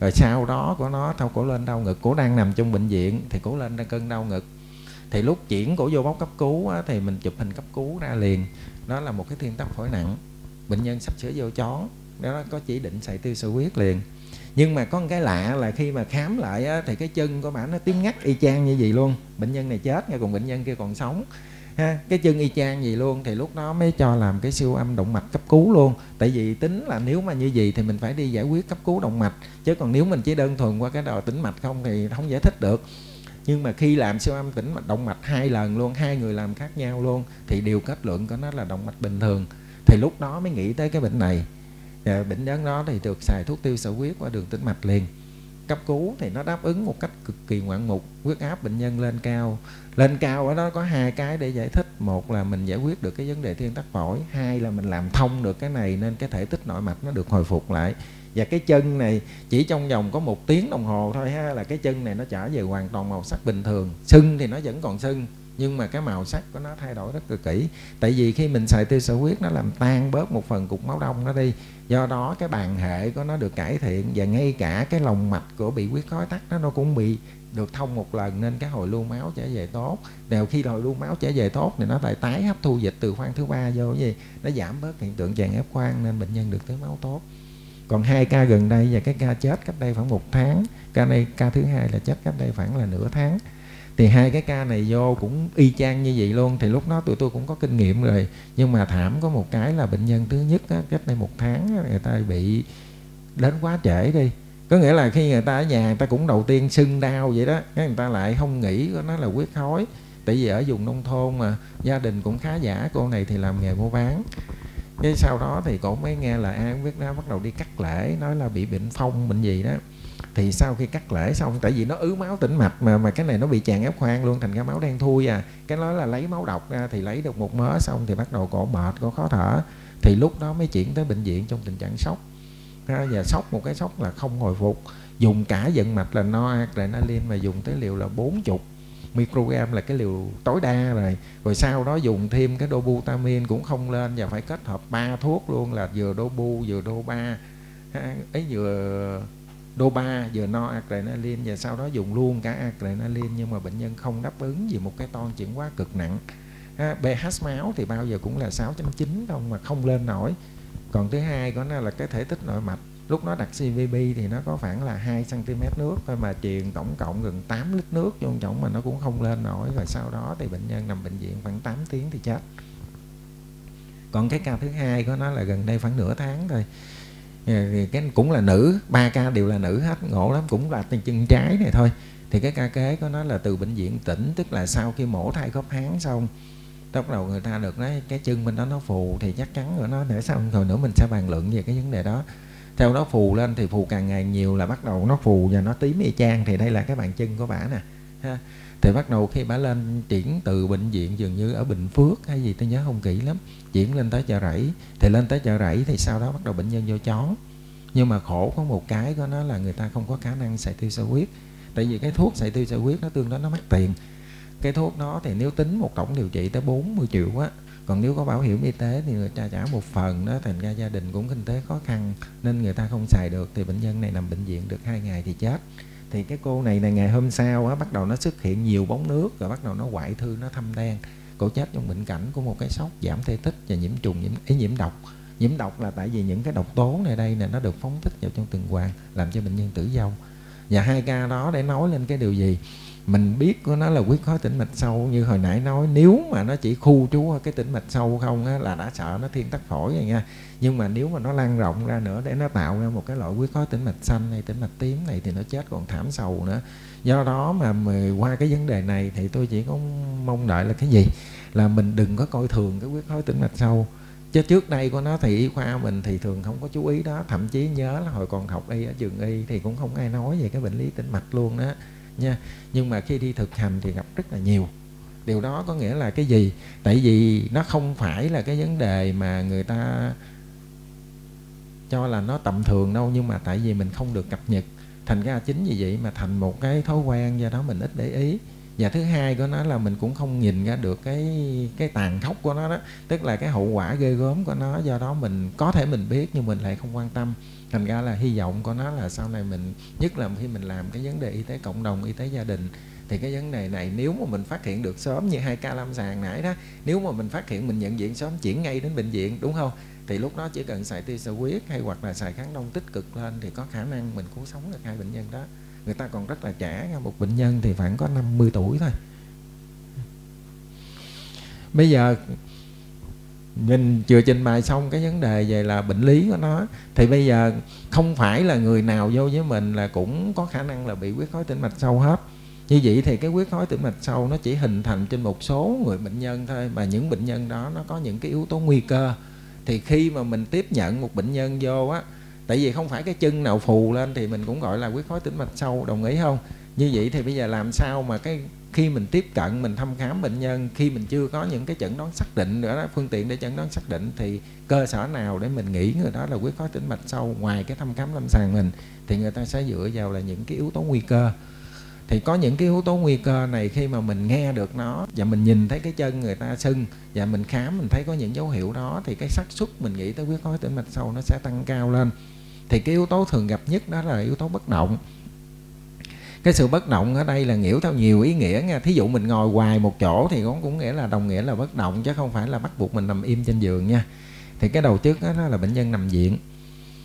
Rồi sau đó của nó thâu cổ lên đau ngực cổ đang nằm trong bệnh viện thì cổ lên đang cơn đau ngực. Thì lúc chuyển cổ vô bóc cấp cứu á, thì mình chụp hình cấp cứu ra liền. Đó là một cái thiên tắc phổi nặng. Bệnh nhân sắp sửa vô chón đó có chỉ định xài tiêu sợi huyết liền. Nhưng mà có một cái lạ là khi mà khám lại á, thì cái chân của bạn nó tím ngắt y chang như vậy luôn. Bệnh nhân này chết nghe còn bệnh nhân kia còn sống. Ha cái chân y chang gì luôn thì lúc đó mới cho làm cái siêu âm động mạch cấp cứu luôn. Tại vì tính là nếu mà như vậy thì mình phải đi giải quyết cấp cứu động mạch. Chứ còn nếu mình chỉ đơn thuần qua cái đầu tĩnh mạch không thì không giải thích được. Nhưng mà khi làm siêu âm tĩnh mạch động mạch hai lần luôn hai người làm khác nhau luôn thì điều kết luận của nó là động mạch bình thường. Thì lúc đó mới nghĩ tới cái bệnh này bệnh nhân đó thì được xài thuốc tiêu sở huyết qua đường tĩnh mạch liền. Cấp cứu thì nó đáp ứng một cách cực kỳ ngoạn mục, huyết áp bệnh nhân lên cao. Lên cao ở đó có hai cái để giải thích. Một là mình giải quyết được cái vấn đề thiên tắc phổi, hai là mình làm thông được cái này nên cái thể tích nội mạch nó được hồi phục lại. Và cái chân này, chỉ trong vòng có một tiếng đồng hồ thôi ha, là cái chân này nó trở về hoàn toàn màu sắc bình thường. Sưng thì nó vẫn còn sưng, nhưng mà cái màu sắc của nó thay đổi rất là kỹ tại vì khi mình xài tiêu sở huyết, nó làm tan bớt một phần cục máu đông nó đi do đó cái bàn hệ của nó được cải thiện và ngay cả cái lòng mạch của bị huyết khối tắc đó, nó cũng bị được thông một lần nên cái hồi lưu máu trở về tốt. Đều khi hồi lưu máu trở về tốt thì nó lại tái hấp thu dịch từ khoang thứ ba vô gì? Nó giảm bớt hiện tượng tràn ép khoang nên bệnh nhân được tới máu tốt. Còn hai ca gần đây và cái ca chết cách đây khoảng một tháng, ca này, ca thứ hai là chết cách đây khoảng là nửa tháng thì hai cái ca này vô cũng y chang như vậy luôn. Thì lúc đó tụi tôi cũng có kinh nghiệm rồi. Nhưng mà thảm có một cái là bệnh nhân thứ nhất á, cách đây một tháng người ta bị đến quá trễ đi. Có nghĩa là khi người ta ở nhà người ta cũng đầu tiên sưng đau vậy đó. Cái người ta lại không nghĩ nó là huyết khối tại vì ở vùng nông thôn mà gia đình cũng khá giả cô này thì làm nghề mua bán. Cái sau đó thì cổ mới nghe là an biết nó bắt đầu đi cắt lễ nói là bị bệnh phong bệnh gì đó thì sau khi cắt lễ xong, tại vì nó ứ máu tĩnh mạch mà mà cái này nó bị tràn ép khoang luôn, thành ra máu đen thui à. Cái nói là lấy máu độc ra thì lấy được một mớ, xong thì bắt đầu cổ mệt, cổ khó thở. Thì lúc đó mới chuyển tới bệnh viện trong tình trạng sốc. Và sốc một cái sốc là không hồi phục. Dùng cả vận mạch là noadrenaline mà dùng tới liều là 40 microgram là cái liều tối đa rồi. Rồi sau đó dùng thêm cái dobutamin cũng không lên và phải kết hợp ba thuốc luôn là vừa dobu, vừa do ba ấy vừa đô ba vừa no adrenaline và sau đó dùng luôn cả adrenaline nhưng mà bệnh nhân không đáp ứng vì một cái toan chuyển hóa cực nặng. Ha, pH máu thì bao giờ cũng là 6.9 không mà không lên nổi. Còn thứ hai của nó là cái thể tích nội mạch. Lúc nó đặt CVB thì nó có khoảng là 2 cm nước thôi mà truyền tổng cộng gần 8 lít nước vô chổng mà nó cũng không lên nổi. Và sau đó thì bệnh nhân nằm bệnh viện khoảng 8 tiếng thì chết. Còn cái ca thứ hai của nó là gần đây khoảng nửa tháng thôi. Ờ, thì cái cũng là nữ, ba ca đều là nữ hết, ngộ lắm, cũng là tay chân trái này thôi. Thì cái ca kế có nói là từ bệnh viện tỉnh, tức là sau khi mổ thai khớp háng xong, lúc đầu người ta được nói cái chân bên đó nó phù thì chắc chắn rồi nó để sau, rồi nữa mình sẽ bàn luận về cái vấn đề đó. Theo đó phù lên thì phù càng ngày nhiều là bắt đầu nó phù và nó tím y chang, thì đây là cái bàn chân của bả nè, ha thì bắt đầu khi bà lên chuyển từ bệnh viện dường như ở Bình Phước hay gì, tôi nhớ không kỹ lắm. Chuyển lên tới chợ rẫy. Thì lên tới chợ rẫy thì sau đó bắt đầu bệnh nhân vô chó. Nhưng mà khổ có một cái của nó là người ta không có khả năng xài tiêu sợi huyết. Tại vì cái thuốc xài tiêu sợi huyết nó tương đối nó mắc tiền. Cái thuốc đó thì nếu tính một tổng điều trị tới 40 triệu á. Còn nếu có bảo hiểm y tế thì người ta trả một phần đó, thành ra gia đình cũng kinh tế khó khăn. Nên người ta không xài được thì bệnh nhân này nằm bệnh viện được hai ngày thì chết thì cái cô này là ngày hôm sau á bắt đầu nó xuất hiện nhiều bóng nước rồi bắt đầu nó hoại thư nó thâm đen. Cô chết trong bệnh cảnh của một cái sốc giảm thể tích và nhiễm trùng nhiễm ý nhiễm độc. Nhiễm độc là tại vì những cái độc tố này đây này nó được phóng thích vào trong từng quan làm cho bệnh nhân tử vong. Và hai ca đó để nói lên cái điều gì? Mình biết của nó là huyết khối tĩnh mạch sâu như hồi nãy nói nếu mà nó chỉ khu trú ở cái tĩnh mạch sâu không á, là đã sợ nó thiên tắc phổi rồi nha nhưng mà nếu mà nó lan rộng ra nữa để nó tạo ra một cái loại huyết khối tĩnh mạch xanh hay tĩnh mạch tím này thì nó chết còn thảm sầu nữa. Do đó mà, mà qua cái vấn đề này thì tôi chỉ có mong đợi là cái gì? Là mình đừng có coi thường cái huyết khối tĩnh mạch sâu. Chứ trước đây của nó thì y khoa mình thì thường không có chú ý đó. Thậm chí nhớ là hồi còn học y ở trường y thì cũng không ai nói về cái bệnh lý tĩnh mạch luôn đó nha. Nhưng mà khi đi thực hành thì gặp rất là nhiều. Điều đó có nghĩa là cái gì? Tại vì nó không phải là cái vấn đề mà người ta cho là nó tầm thường đâu, nhưng mà tại vì mình không được cập nhật. Thành ra chính vì vậy mà thành một cái thói quen, do đó mình ít để ý. Và thứ hai của nó là mình cũng không nhìn ra được cái cái tàn khốc của nó đó, tức là cái hậu quả ghê gớm của nó, do đó mình có thể mình biết nhưng mình lại không quan tâm. Thành ra là hy vọng của nó là sau này mình, nhất là khi mình làm cái vấn đề y tế cộng đồng, y tế gia đình, thì cái vấn đề này nếu mà mình phát hiện được sớm như hai ca lâm sàng nãy đó, nếu mà mình phát hiện mình nhận diện sớm chuyển ngay đến bệnh viện, đúng không? Thì lúc đó chỉ cần xài tia sơ huyết hay hoặc là xài kháng đông tích cực lên thì có khả năng mình cứu sống được hai bệnh nhân đó. Người ta còn rất là trẻ một bệnh nhân thì khoảng có 50 tuổi thôi. Bây giờ mình chưa trình bày xong cái vấn đề về là bệnh lý của nó, thì bây giờ không phải là người nào vô với mình là cũng có khả năng là bị huyết khối tĩnh mạch sâu hết. Như vậy thì cái huyết khối tĩnh mạch sâu nó chỉ hình thành trên một số người bệnh nhân thôi, mà những bệnh nhân đó nó có những cái yếu tố nguy cơ thì khi mà mình tiếp nhận một bệnh nhân vô á, tại vì không phải cái chân nào phù lên thì mình cũng gọi là huyết khối tĩnh mạch sâu, đồng ý không? Như vậy thì bây giờ làm sao mà cái khi mình tiếp cận, mình thăm khám bệnh nhân, khi mình chưa có những cái chẩn đoán xác định nữa đó, phương tiện để chẩn đoán xác định thì cơ sở nào để mình nghĩ người đó là huyết khối tĩnh mạch sâu ngoài cái thăm khám lâm sàng mình, thì người ta sẽ dựa vào là những cái yếu tố nguy cơ thì có những cái yếu tố nguy cơ này khi mà mình nghe được nó và mình nhìn thấy cái chân người ta sưng và mình khám mình thấy có những dấu hiệu đó thì cái xác suất mình nghĩ tới huyết khối tĩnh mạch sâu nó sẽ tăng cao lên. Thì cái yếu tố thường gặp nhất đó là yếu tố bất động. Cái sự bất động ở đây là hiểu theo nhiều ý nghĩa nha. Thí dụ mình ngồi hoài một chỗ thì cũng cũng nghĩa là đồng nghĩa là bất động chứ không phải là bắt buộc mình nằm im trên giường nha. Thì cái đầu trước đó, đó là bệnh nhân nằm viện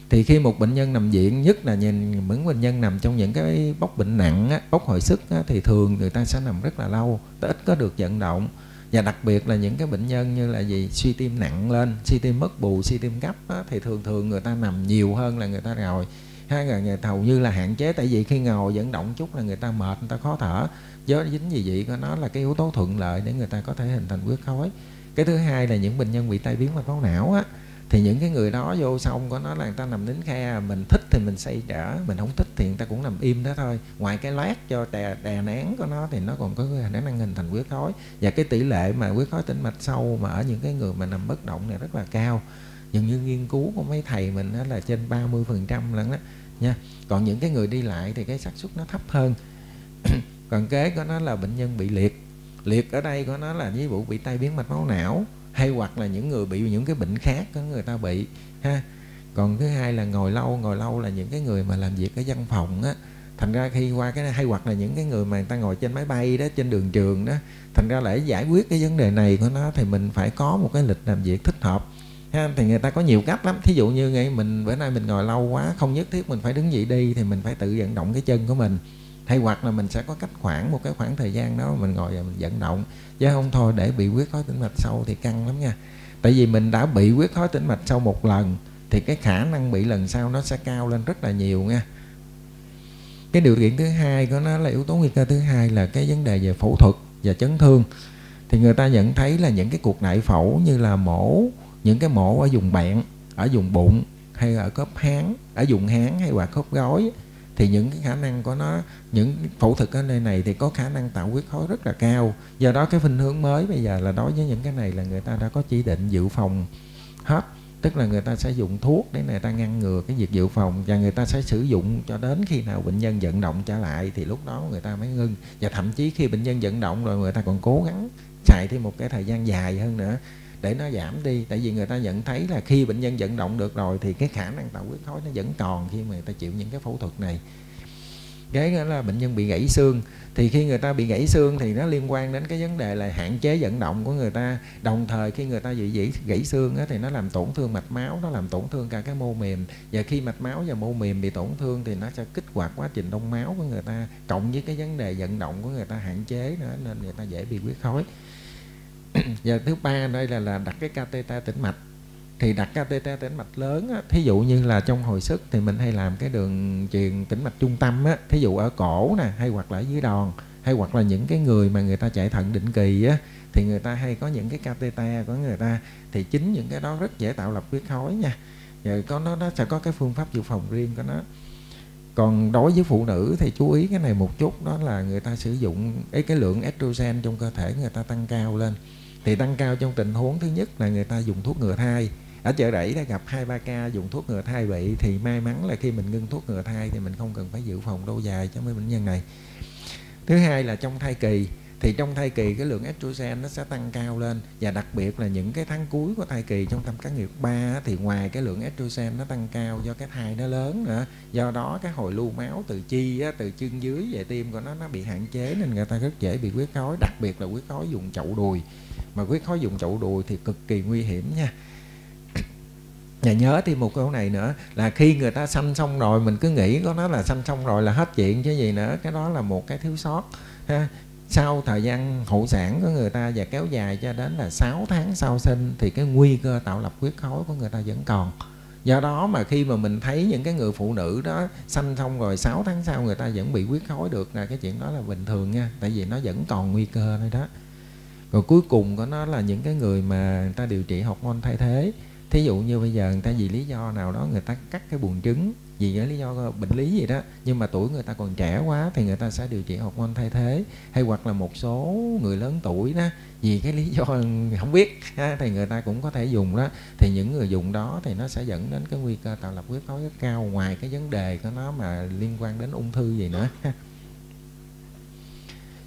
thì khi một bệnh nhân nằm viện nhất là nhìn những bệnh nhân nằm trong những cái bốc bệnh nặng á, bốc hồi sức á, thì thường người ta sẽ nằm rất là lâu ít có được vận động. Và đặc biệt là những cái bệnh nhân như là gì suy tim nặng lên suy tim mất bù suy tim gấp á, thì thường thường người ta nằm nhiều hơn là người ta ngồi hai là người hầu như là hạn chế tại vì khi ngồi vận động chút là người ta mệt người ta khó thở. Do dính gì vậy nó là cái yếu tố thuận lợi để người ta có thể hình thành huyết khối. Cái thứ hai là những bệnh nhân bị tai biến mạch máu não á thì những cái người đó vô xong có nói là người ta nằm nín khe, mình thích thì mình xây trở mình không thích thì người ta cũng nằm im đó thôi. Ngoài cái loét cho đè đè nén của nó thì nó còn có khả năng hình thành huyết khối và cái tỷ lệ mà huyết khối tĩnh mạch sâu mà ở những cái người mà nằm bất động này rất là cao. Nhưng như nghiên cứu của mấy thầy mình đó là trên 30 phần trăm lần đó nha. Còn những cái người đi lại thì cái xác suất nó thấp hơn. Còn kế của nó là bệnh nhân bị liệt. Liệt ở đây của nó là ví dụ bị tai biến mạch máu não hay hoặc là những người bị những cái bệnh khác có người ta bị ha. Còn thứ hai là ngồi lâu ngồi lâu là những cái người mà làm việc ở văn phòng á. Thành ra khi qua cái hay hoặc là những cái người mà người ta ngồi trên máy bay đó trên đường trường đó thành ra để giải quyết cái vấn đề này của nó thì mình phải có một cái lịch làm việc thích hợp ha, thì người ta có nhiều cách lắm. Thí dụ như ngày mình bữa nay mình ngồi lâu quá không nhất thiết mình phải đứng dậy đi thì mình phải tự vận động cái chân của mình hay hoặc là mình sẽ có cách khoảng, một cái khoảng thời gian đó mình ngồi và mình vận động. Chứ không thôi, để bị huyết khối tĩnh mạch sâu thì căng lắm nha. Tại vì mình đã bị huyết khối tĩnh mạch sâu một lần, thì cái khả năng bị lần sau nó sẽ cao lên rất là nhiều nha. Cái điều kiện thứ hai của nó là yếu tố nguy cơ thứ hai là cái vấn đề về phẫu thuật và chấn thương. Thì người ta nhận thấy là những cái cuộc đại phẫu như là mổ, những cái mổ ở vùng bẹn, ở vùng bụng, hay ở khớp háng, ở vùng háng hay hoặc khớp gối thì những cái khả năng của nó, những phẫu thuật ở nơi này thì có khả năng tạo huyết khối rất là cao. Do đó cái khuynh hướng mới bây giờ là đối với những cái này là người ta đã có chỉ định dự phòng hết. Tức là người ta sẽ dùng thuốc để người ta ngăn ngừa cái việc dự phòng và người ta sẽ sử dụng cho đến khi nào bệnh nhân vận động trở lại thì lúc đó người ta mới ngưng. Và thậm chí khi bệnh nhân vận động rồi người ta còn cố gắng xài thêm một cái thời gian dài hơn nữa để nó giảm đi. Tại vì người ta nhận thấy là khi bệnh nhân vận động được rồi thì cái khả năng tạo huyết khối nó vẫn còn khi mà người ta chịu những cái phẫu thuật này. Cái đó là bệnh nhân bị gãy xương. Thì khi người ta bị gãy xương thì nó liên quan đến cái vấn đề là hạn chế vận động của người ta. Đồng thời khi người ta bị gãy, gãy xương đó, thì nó làm tổn thương mạch máu nó làm tổn thương cả cái mô mềm. Và khi mạch máu và mô mềm bị tổn thương thì nó sẽ kích hoạt quá trình đông máu của người ta cộng với cái vấn đề vận động của người ta hạn chế nữa nên người ta dễ bị huyết khối. Ừ. và thứ ba đây là là đặt cái catheter tĩnh mạch. Thì đặt catheter tĩnh mạch lớn á, thí dụ như là trong hồi sức thì mình hay làm cái đường truyền tĩnh mạch trung tâm á, thí dụ ở cổ nè hay hoặc là ở dưới đòn hay hoặc là những cái người mà người ta chạy thận định kỳ á thì người ta hay có những cái catheter của người ta. Thì chính những cái đó rất dễ tạo lập huyết khối nha. Rồi có nó nó sẽ có cái phương pháp dự phòng riêng của nó. Còn đối với phụ nữ thì chú ý cái này một chút đó là người ta sử dụng ấy cái lượng estrogen trong cơ thể người ta tăng cao lên thì tăng cao trong tình huống thứ nhất là người ta dùng thuốc ngừa thai. Ở chợ rẫy đã gặp hai, ba ca dùng thuốc ngừa thai bị thì may mắn là khi mình ngưng thuốc ngừa thai thì mình không cần phải dự phòng lâu dài cho mấy bệnh nhân này. Thứ hai là trong thai kỳ thì trong thai kỳ cái lượng estrogen nó sẽ tăng cao lên. Và đặc biệt là những cái tháng cuối của thai kỳ trong thăm cá nghiệp 3 thì ngoài cái lượng estrogen nó tăng cao do cái thai nó lớn nữa do đó cái hồi lưu máu từ chi á, từ chân dưới về tim của nó nó bị hạn chế nên người ta rất dễ bị huyết khối đặc biệt là huyết khối dùng chậu đùi. Mà huyết khối dùng chậu đùi thì cực kỳ nguy hiểm nha. Và nhớ thêm một câu này nữa là khi người ta sanh xong rồi mình cứ nghĩ có nó là sanh xong rồi là hết chuyện chứ gì nữa cái đó là một cái thiếu sót ha sau thời gian hậu sản của người ta và kéo dài cho đến là 6 tháng sau sinh thì cái nguy cơ tạo lập huyết khối của người ta vẫn còn. Do đó mà khi mà mình thấy những cái người phụ nữ đó sanh xong rồi 6 tháng sau người ta vẫn bị huyết khối được là cái chuyện đó là bình thường nha, tại vì nó vẫn còn nguy cơ thôi đó. Rồi cuối cùng của nó là những cái người mà người ta điều trị học môn thay thế thí dụ như bây giờ người ta vì lý do nào đó người ta cắt cái buồng trứng vì cái lý do bệnh lý gì đó nhưng mà tuổi người ta còn trẻ quá thì người ta sẽ điều trị hormone thay thế. Hay hoặc là một số người lớn tuổi đó vì cái lý do không biết ha, thì người ta cũng có thể dùng đó. Thì những người dùng đó thì nó sẽ dẫn đến cái nguy cơ tạo lập huyết khối rất cao ngoài cái vấn đề của nó mà liên quan đến ung thư gì nữa.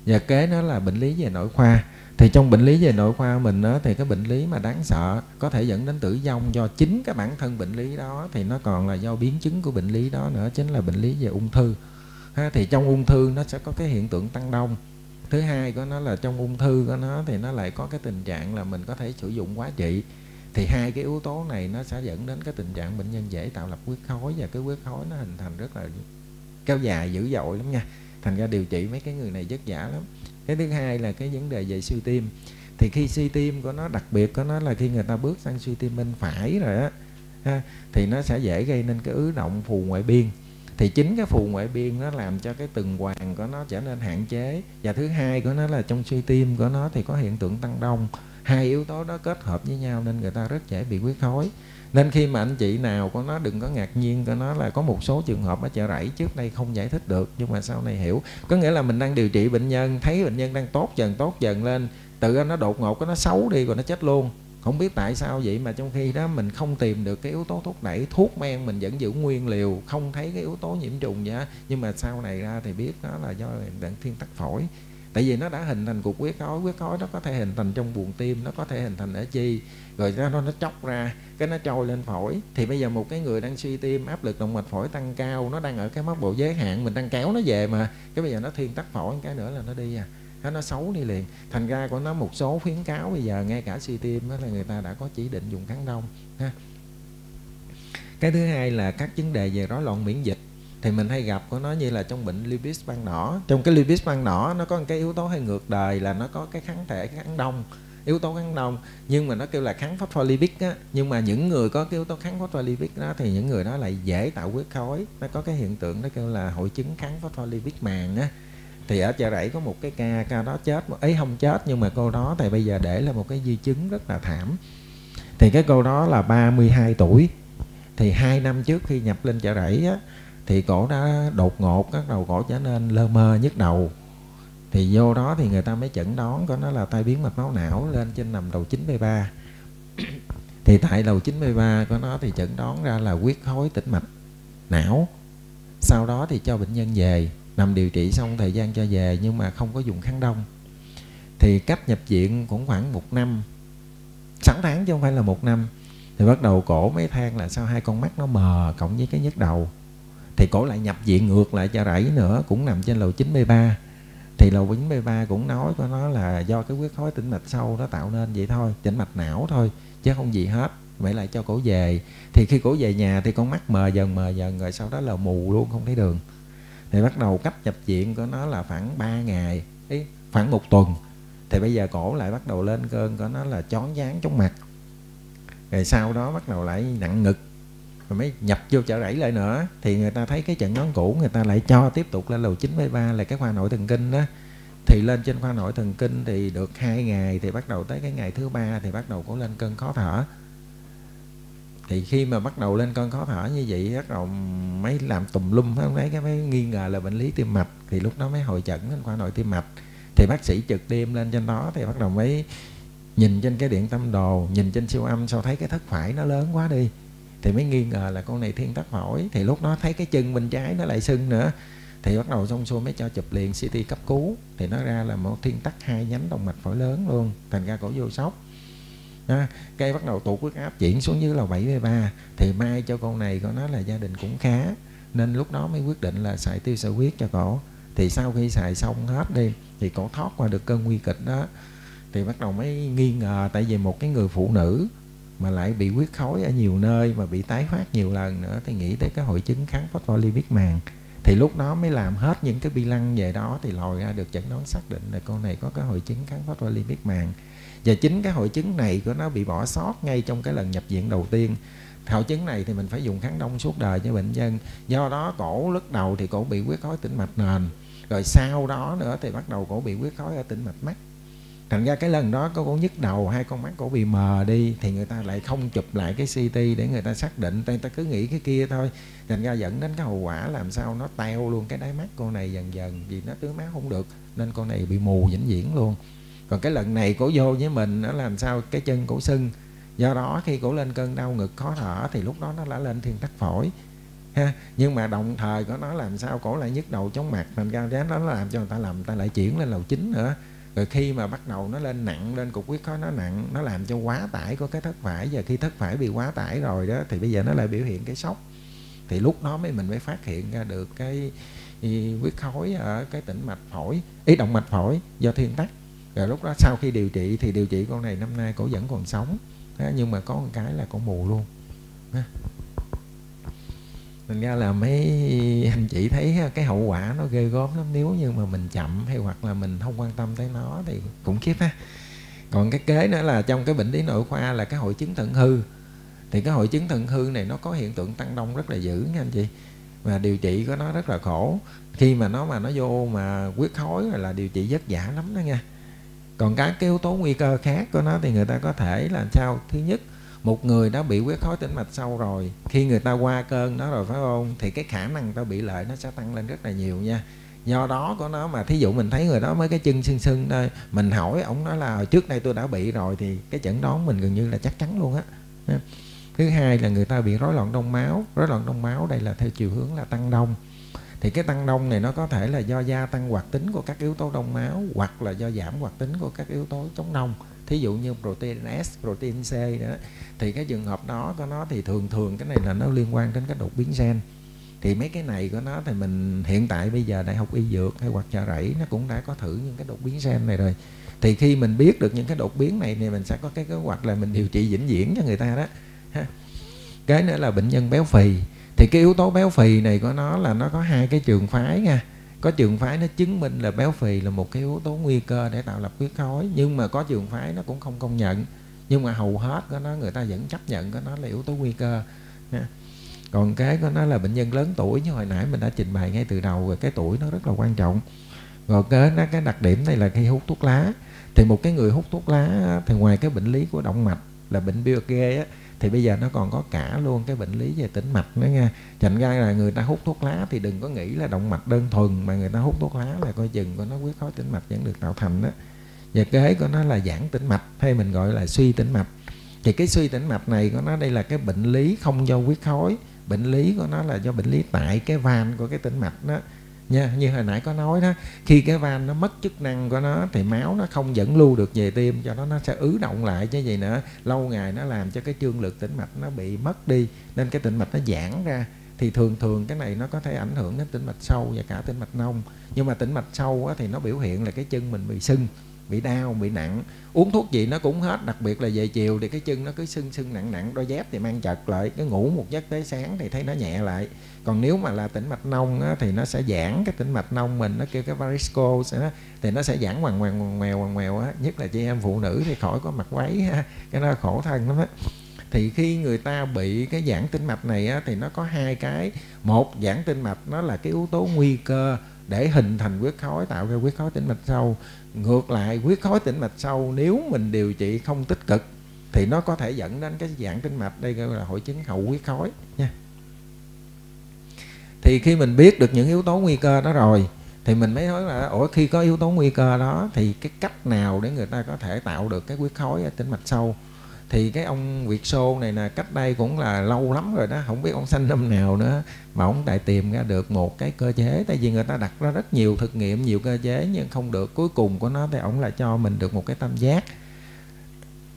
Và kế nó là bệnh lý về nội khoa thì trong bệnh lý về nội khoa mình đó, thì cái bệnh lý mà đáng sợ có thể dẫn đến tử vong do chính cái bản thân bệnh lý đó thì nó còn là do biến chứng của bệnh lý đó nữa chính là bệnh lý về ung thư. Ha, thì trong ung thư nó sẽ có cái hiện tượng tăng đông. Thứ hai của nó là trong ung thư của nó thì nó lại có cái tình trạng là mình có thể sử dụng quá trị. Thì hai cái yếu tố này nó sẽ dẫn đến cái tình trạng bệnh nhân dễ tạo lập huyết khối và cái huyết khối nó hình thành rất là kéo dài dữ dội lắm nha. Thành ra điều trị mấy cái người này vất vả lắm cái thứ hai là cái vấn đề về suy tim. Thì khi suy tim của nó đặc biệt của nó là khi người ta bước sang suy tim bên phải rồi á ha, thì nó sẽ dễ gây nên cái ứ động phù ngoại biên. Thì chính cái phù ngoại biên nó làm cho cái tuần hoàn của nó trở nên hạn chế. Và thứ hai của nó là trong suy tim của nó thì có hiện tượng tăng đông. Hai yếu tố đó kết hợp với nhau nên người ta rất dễ bị huyết khối nên khi mà anh chị nào có nó đừng có ngạc nhiên, có nó là có một số trường hợp ở chợ rẫy trước đây không giải thích được, nhưng mà sau này hiểu. Có nghĩa là mình đang điều trị bệnh nhân, thấy bệnh nhân đang tốt dần tốt dần lên, tự nó đột ngột có nó xấu đi rồi nó chết luôn. Không biết tại sao vậy mà trong khi đó mình không tìm được cái yếu tố thúc đẩy, thuốc men mình vẫn giữ nguyên liều, không thấy cái yếu tố nhiễm trùng vậy nhưng mà sau này ra thì biết đó là do đạn thiên tắc phổi tại vì nó đã hình thành cục huyết khối huyết khối nó có thể hình thành trong buồng tim, nó có thể hình thành ở chi. Rồi nó nó chóc ra, cái nó trôi lên phổi. Thì bây giờ một cái người đang suy tim, áp lực động mạch phổi tăng cao, nó đang ở cái mức độ giới hạn, mình đang kéo nó về mà. Cái bây giờ nó thiên tắc phổi, cái nữa là nó đi à. Nó nó xấu đi liền. Thành ra của nó một số khuyến cáo bây giờ, ngay cả suy tim đó là người ta đã có chỉ định dùng kháng đông, ha. Cái thứ hai là các vấn đề về rối loạn miễn dịch thì mình hay gặp của nó như là trong bệnh lupus ban đỏ. Trong cái lupus ban đỏ, nó có một cái yếu tố hay ngược đời là nó có cái kháng thể kháng đông, yếu tố kháng đông. Nhưng mà nó kêu là kháng phospholipid á. Nhưng mà những người có cái yếu tố kháng phospholipid đó thì những người đó lại dễ tạo huyết khối. Nó có cái hiện tượng nó kêu là hội chứng kháng phospholipid màng á. Thì ở chợ rẫy có một cái ca ca đó chết. Ấy không chết, nhưng mà cô đó thì bây giờ để là một cái di chứng rất là thảm. Thì cái cô đó là 32 tuổi. Thì hai năm trước khi nhập lên chợ rẫy á thì cổ đã đột ngột các đầu cổ trở nên lơ mơ nhức đầu. Thì vô đó thì người ta mới chẩn đoán có nó là tai biến mạch máu não lên trên nằm đầu 93 thì tại đầu 93 của nó thì chẩn đoán ra là huyết khối tĩnh mạch não. Sau đó thì cho bệnh nhân về, nằm điều trị xong thời gian cho về nhưng mà không có dùng kháng đông. Thì cách nhập viện cũng khoảng một năm. 6 tháng chứ không phải là một năm. Thì bắt đầu cổ mấy than là sao hai con mắt nó mờ cộng với cái nhức đầu thì cổ lại nhập viện ngược lại cho rẫy nữa cũng nằm trên lầu 93 thì lầu 93 cũng nói của nó là do cái huyết khối tĩnh mạch sâu nó tạo nên vậy thôi tĩnh mạch não thôi chứ không gì hết. Vậy lại cho cổ về. Thì khi cổ về nhà thì con mắt mờ dần mờ dần rồi sau đó là mù luôn không thấy đường. Thì bắt đầu cách nhập viện của nó là khoảng 3 ngày ý, khoảng một tuần. Thì bây giờ cổ lại bắt đầu lên cơn của nó là chón dáng chóng mặt. Rồi sau đó bắt đầu lại nặng ngực rồi mới nhập vô chợ rẫy lại nữa. Thì người ta thấy cái trận đoán cũ, người ta lại cho tiếp tục lên lầu 93 là cái khoa nội thần kinh đó. Thì lên trên khoa nội thần kinh thì được hai ngày, thì bắt đầu tới cái ngày thứ ba thì bắt đầu có lên cơn khó thở. Thì khi mà bắt đầu lên cơn khó thở như vậy, bắt đầu mấy làm tùm lum không đấy cái mấy nghi ngờ là bệnh lý tim mạch. Thì lúc đó mới hội chẩn lên khoa nội tim mạch. Thì bác sĩ trực đêm lên trên đó thì bắt đầu mới nhìn trên cái điện tâm đồ, nhìn trên siêu âm, sao thấy cái thất phải nó lớn quá đi thì mới nghi ngờ là con này thiên tắc phổi thì lúc đó thấy cái chân bên trái nó lại sưng nữa. Thì bắt đầu xong xuôi mới cho chụp liền CT cấp cứu. Thì nó ra là một thiên tắc hai nhánh động mạch phổi lớn luôn thành ra cổ vô sốc. À, cây bắt đầu tụt huyết áp chuyển xuống dưới là 73 thì mai cho con này con nói là gia đình cũng khá nên lúc đó mới quyết định là xài tiêu sợi huyết cho cổ. Thì sau khi xài xong hết đi thì cổ thoát qua được cơn nguy kịch đó. Thì bắt đầu mới nghi ngờ tại vì một cái người phụ nữ mà lại bị huyết khối ở nhiều nơi mà bị tái phát nhiều lần nữa, thì nghĩ tới cái hội chứng kháng phospholipid màng. Thì lúc đó mới làm hết những cái bi lăng về đó thì lòi ra được chẩn đoán xác định là con này có cái hội chứng kháng phospholipid màng. Và chính cái hội chứng này của nó bị bỏ sót ngay trong cái lần nhập viện đầu tiên. Hội chứng này thì mình phải dùng kháng đông suốt đời cho bệnh nhân. Do đó cổ lúc đầu thì cổ bị huyết khối tĩnh mạch nền, rồi sau đó nữa thì bắt đầu cổ bị huyết khối ở tĩnh mạch mắt thành ra cái lần đó có cổ nhức đầu, hai con mắt cổ bị mờ đi, thì người ta lại không chụp lại cái CT để người ta xác định người ta cứ nghĩ cái kia thôi. Thành ra dẫn đến cái hậu quả làm sao nó teo luôn cái đáy mắt con này dần dần, vì nó tưới máu không được, nên con này bị mù vĩnh viễn luôn. Còn cái lần này cổ vô với mình, nó làm sao cái chân cổ sưng. Do đó khi cổ lên cơn đau ngực khó thở, thì lúc đó nó đã lên thiên tắc phổi, ha. Nhưng mà đồng thời có nó làm sao cổ lại nhức đầu chóng mặt, thành ra nó làm cho người ta làm, người ta lại chuyển lên lầu chính nữa rồi khi mà bắt đầu nó lên nặng, lên cục huyết khối nó nặng, nó làm cho quá tải của cái thất phải và khi thất phải bị quá tải rồi đó, thì bây giờ nó lại biểu hiện cái sốc. Thì lúc đó mới mình mới phát hiện ra được cái huyết khối ở cái tĩnh mạch phổi, ý động mạch phổi do thiên tắc. Rồi lúc đó sau khi điều trị thì điều trị con này năm nay cổ vẫn còn sống. Nhưng mà có một cái là cổ mù luôn thành ra là mấy anh chị thấy cái hậu quả nó ghê gớm lắm. Nếu như mà mình chậm hay hoặc là mình không quan tâm tới nó thì cũng khiếp ha. Còn cái kế nữa là trong cái bệnh lý nội khoa là cái hội chứng thận hư. Thì cái hội chứng thận hư này nó có hiện tượng tăng đông rất là dữ nha anh chị. Và điều trị của nó rất là khổ. Khi mà nó mà nó vô mà huyết khối là điều trị vất vả lắm đó nha. Còn các cái yếu tố nguy cơ khác của nó thì người ta có thể là sao thứ nhất một người đã bị huyết khối tĩnh mạch sâu rồi. Khi người ta qua cơn đó rồi, phải không? Thì cái khả năng ta bị lợi nó sẽ tăng lên rất là nhiều nha. Do đó của nó mà, thí dụ mình thấy người đó mới cái chân sưng sưng đây mình hỏi ông nói là trước đây tôi đã bị rồi thì cái chẩn đoán mình gần như là chắc chắn luôn á. Thứ hai là người ta bị rối loạn đông máu. Rối loạn đông máu đây là theo chiều hướng là tăng đông. Thì cái tăng đông này nó có thể là do gia tăng hoạt tính của các yếu tố đông máu hoặc là do giảm hoạt tính của các yếu tố chống đông thí dụ như protein S, protein C đó thì cái trường hợp đó của nó thì thường thường cái này là nó liên quan đến cái đột biến gen. Thì mấy cái này của nó thì mình hiện tại bây giờ đại học y dược hay hoặc chợ rẫy nó cũng đã có thử những cái đột biến gen này rồi. Thì khi mình biết được những cái đột biến này thì mình sẽ có cái kế hoạch là mình điều trị vĩnh viễn cho người ta đó. Cái nữa là bệnh nhân béo phì. Thì cái yếu tố béo phì này của nó là nó có hai cái trường phái nha có trường phái nó chứng minh là béo phì là một cái yếu tố nguy cơ để tạo lập huyết khối. Nhưng mà có trường phái nó cũng không công nhận. Nhưng mà hầu hết của nó, người ta vẫn chấp nhận của nó là yếu tố nguy cơ. Còn cái của nó là bệnh nhân lớn tuổi, như hồi nãy mình đã trình bày ngay từ đầu, rồi cái tuổi nó rất là quan trọng. Rồi cái nó, cái đặc điểm này là khi hút thuốc lá. Thì một cái người hút thuốc lá thì ngoài cái bệnh lý của động mạch là bệnh Buerger á thì bây giờ nó còn có cả luôn cái bệnh lý về tĩnh mạch nữa nha. Thành ra là người ta hút thuốc lá thì đừng có nghĩ là động mạch đơn thuần, mà người ta hút thuốc lá là coi chừng của nó huyết khối tĩnh mạch vẫn được tạo thành đó và kế của nó là giãn tĩnh mạch, hay mình gọi là suy tĩnh mạch. Thì cái suy tĩnh mạch này của nó, đây là cái bệnh lý không do huyết khối. Bệnh lý của nó là do bệnh lý tại cái van của cái tĩnh mạch đó nha như hồi nãy có nói đó khi cái van nó mất chức năng của nó thì máu nó không dẫn lưu được về tim cho nó nó sẽ ứ động lại chứ gì nữa. Lâu ngày nó làm cho cái trương lực tĩnh mạch nó bị mất đi nên cái tĩnh mạch nó giãn ra. Thì thường thường cái này nó có thể ảnh hưởng đến tĩnh mạch sâu và cả tĩnh mạch nông. Nhưng mà tĩnh mạch sâu á, thì nó biểu hiện là cái chân mình bị sưng bị đau bị nặng. Uống thuốc gì nó cũng hết đặc biệt là về chiều thì cái chân nó cứ sưng sưng nặng nặng đôi dép thì mang chật lại cái ngủ một giấc tới sáng thì thấy nó nhẹ lại. Còn nếu mà là tĩnh mạch nông á, thì nó sẽ giãn cái tĩnh mạch nông mình nó kêu cái varicose thì nó sẽ giãn hoàng hoàng hoàng mèo hoàng mèo á. Nhất là chị em phụ nữ thì khỏi có mặc váy ha cái nó khổ thân lắm á. Thì khi người ta bị cái giãn tĩnh mạch này á, thì nó có hai cái. Một giãn tĩnh mạch nó là cái yếu tố nguy cơ để hình thành huyết khối tạo ra huyết khối tĩnh mạch sâu ngược lại, huyết khối tĩnh mạch sâu nếu mình điều trị không tích cực, thì nó có thể dẫn đến cái dạng tĩnh mạch đây gọi là hội chứng hậu huyết khối nha. Thì khi mình biết được những yếu tố nguy cơ đó rồi, thì mình mới nói là, ủa, khi có yếu tố nguy cơ đó, thì cái cách nào để người ta có thể tạo được cái huyết khối ở tĩnh mạch sâu thì cái ông Việt sô này là cách đây cũng là lâu lắm rồi đó, không biết ông sanh năm nào nữa, mà ông lại tìm ra được một cái cơ chế. Tại vì người ta đặt ra rất nhiều thực nghiệm, nhiều cơ chế, nhưng không được. Cuối cùng của nó thì ông lại cho mình được một cái tam giác.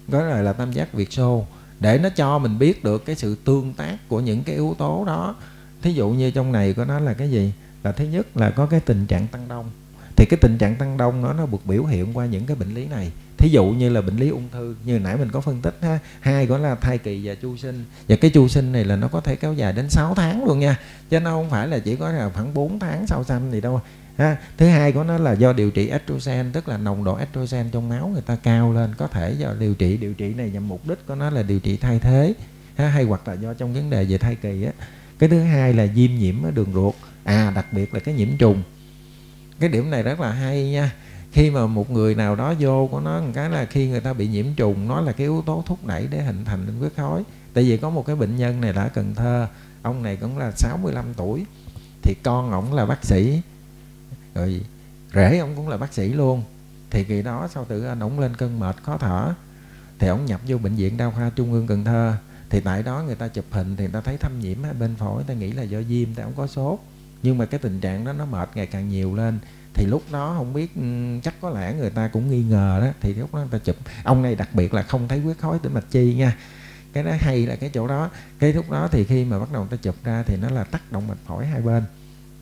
Đó là là tam giác Việt sô để nó cho mình biết được cái sự tương tác của những cái yếu tố đó. Thí dụ như trong này của nó là cái gì? Là thứ nhất là có cái tình trạng tăng đông. Thì cái tình trạng tăng đông nó nó được biểu hiện qua những cái bệnh lý này thí dụ như là bệnh lý ung thư như nãy mình có phân tích ha hai có là thai kỳ và chu sinh. Và cái chu sinh này là nó có thể kéo dài đến 6 tháng luôn nha chứ nó không phải là chỉ có là khoảng 4 tháng sau sanh gì đâu. Ha thứ hai của nó là do điều trị estrogen tức là nồng độ estrogen trong máu người ta cao lên có thể do điều trị điều trị này nhằm mục đích của nó là điều trị thay thế. Ha, hay hoặc là do trong vấn đề về thai kỳ á. Cái thứ hai là viêm nhiễm ở đường ruột à đặc biệt là cái nhiễm trùng. Cái điểm này rất là hay nha khi mà một người nào đó vô của nó một cái là khi người ta bị nhiễm trùng, nó là cái yếu tố thúc đẩy để hình thành nên huyết khối. Tại vì có một cái bệnh nhân này đã Cần Thơ, ông này cũng là 65 tuổi, thì con ổng là bác sĩ. Rồi rể ông cũng là bác sĩ luôn. Thì kỳ đó sau tự anh ổng lên cơn mệt khó thở, thì ổng nhập vô bệnh viện đa khoa trung ương Cần Thơ. Thì tại đó người ta chụp hình thì người ta thấy thâm nhiễm ở bên phổi ta nghĩ là do viêm, tại ổng có sốt. Nhưng mà cái tình trạng đó nó mệt ngày càng nhiều lên thì lúc đó không biết ừ, chắc có lẽ người ta cũng nghi ngờ đó. Thì lúc đó người ta chụp. Ông này đặc biệt là không thấy huyết khối tĩnh mạch chi nha. Cái đó hay là cái chỗ đó. Cái lúc đó thì khi mà bắt đầu người ta chụp ra thì nó là tắc động mạch phổi hai bên.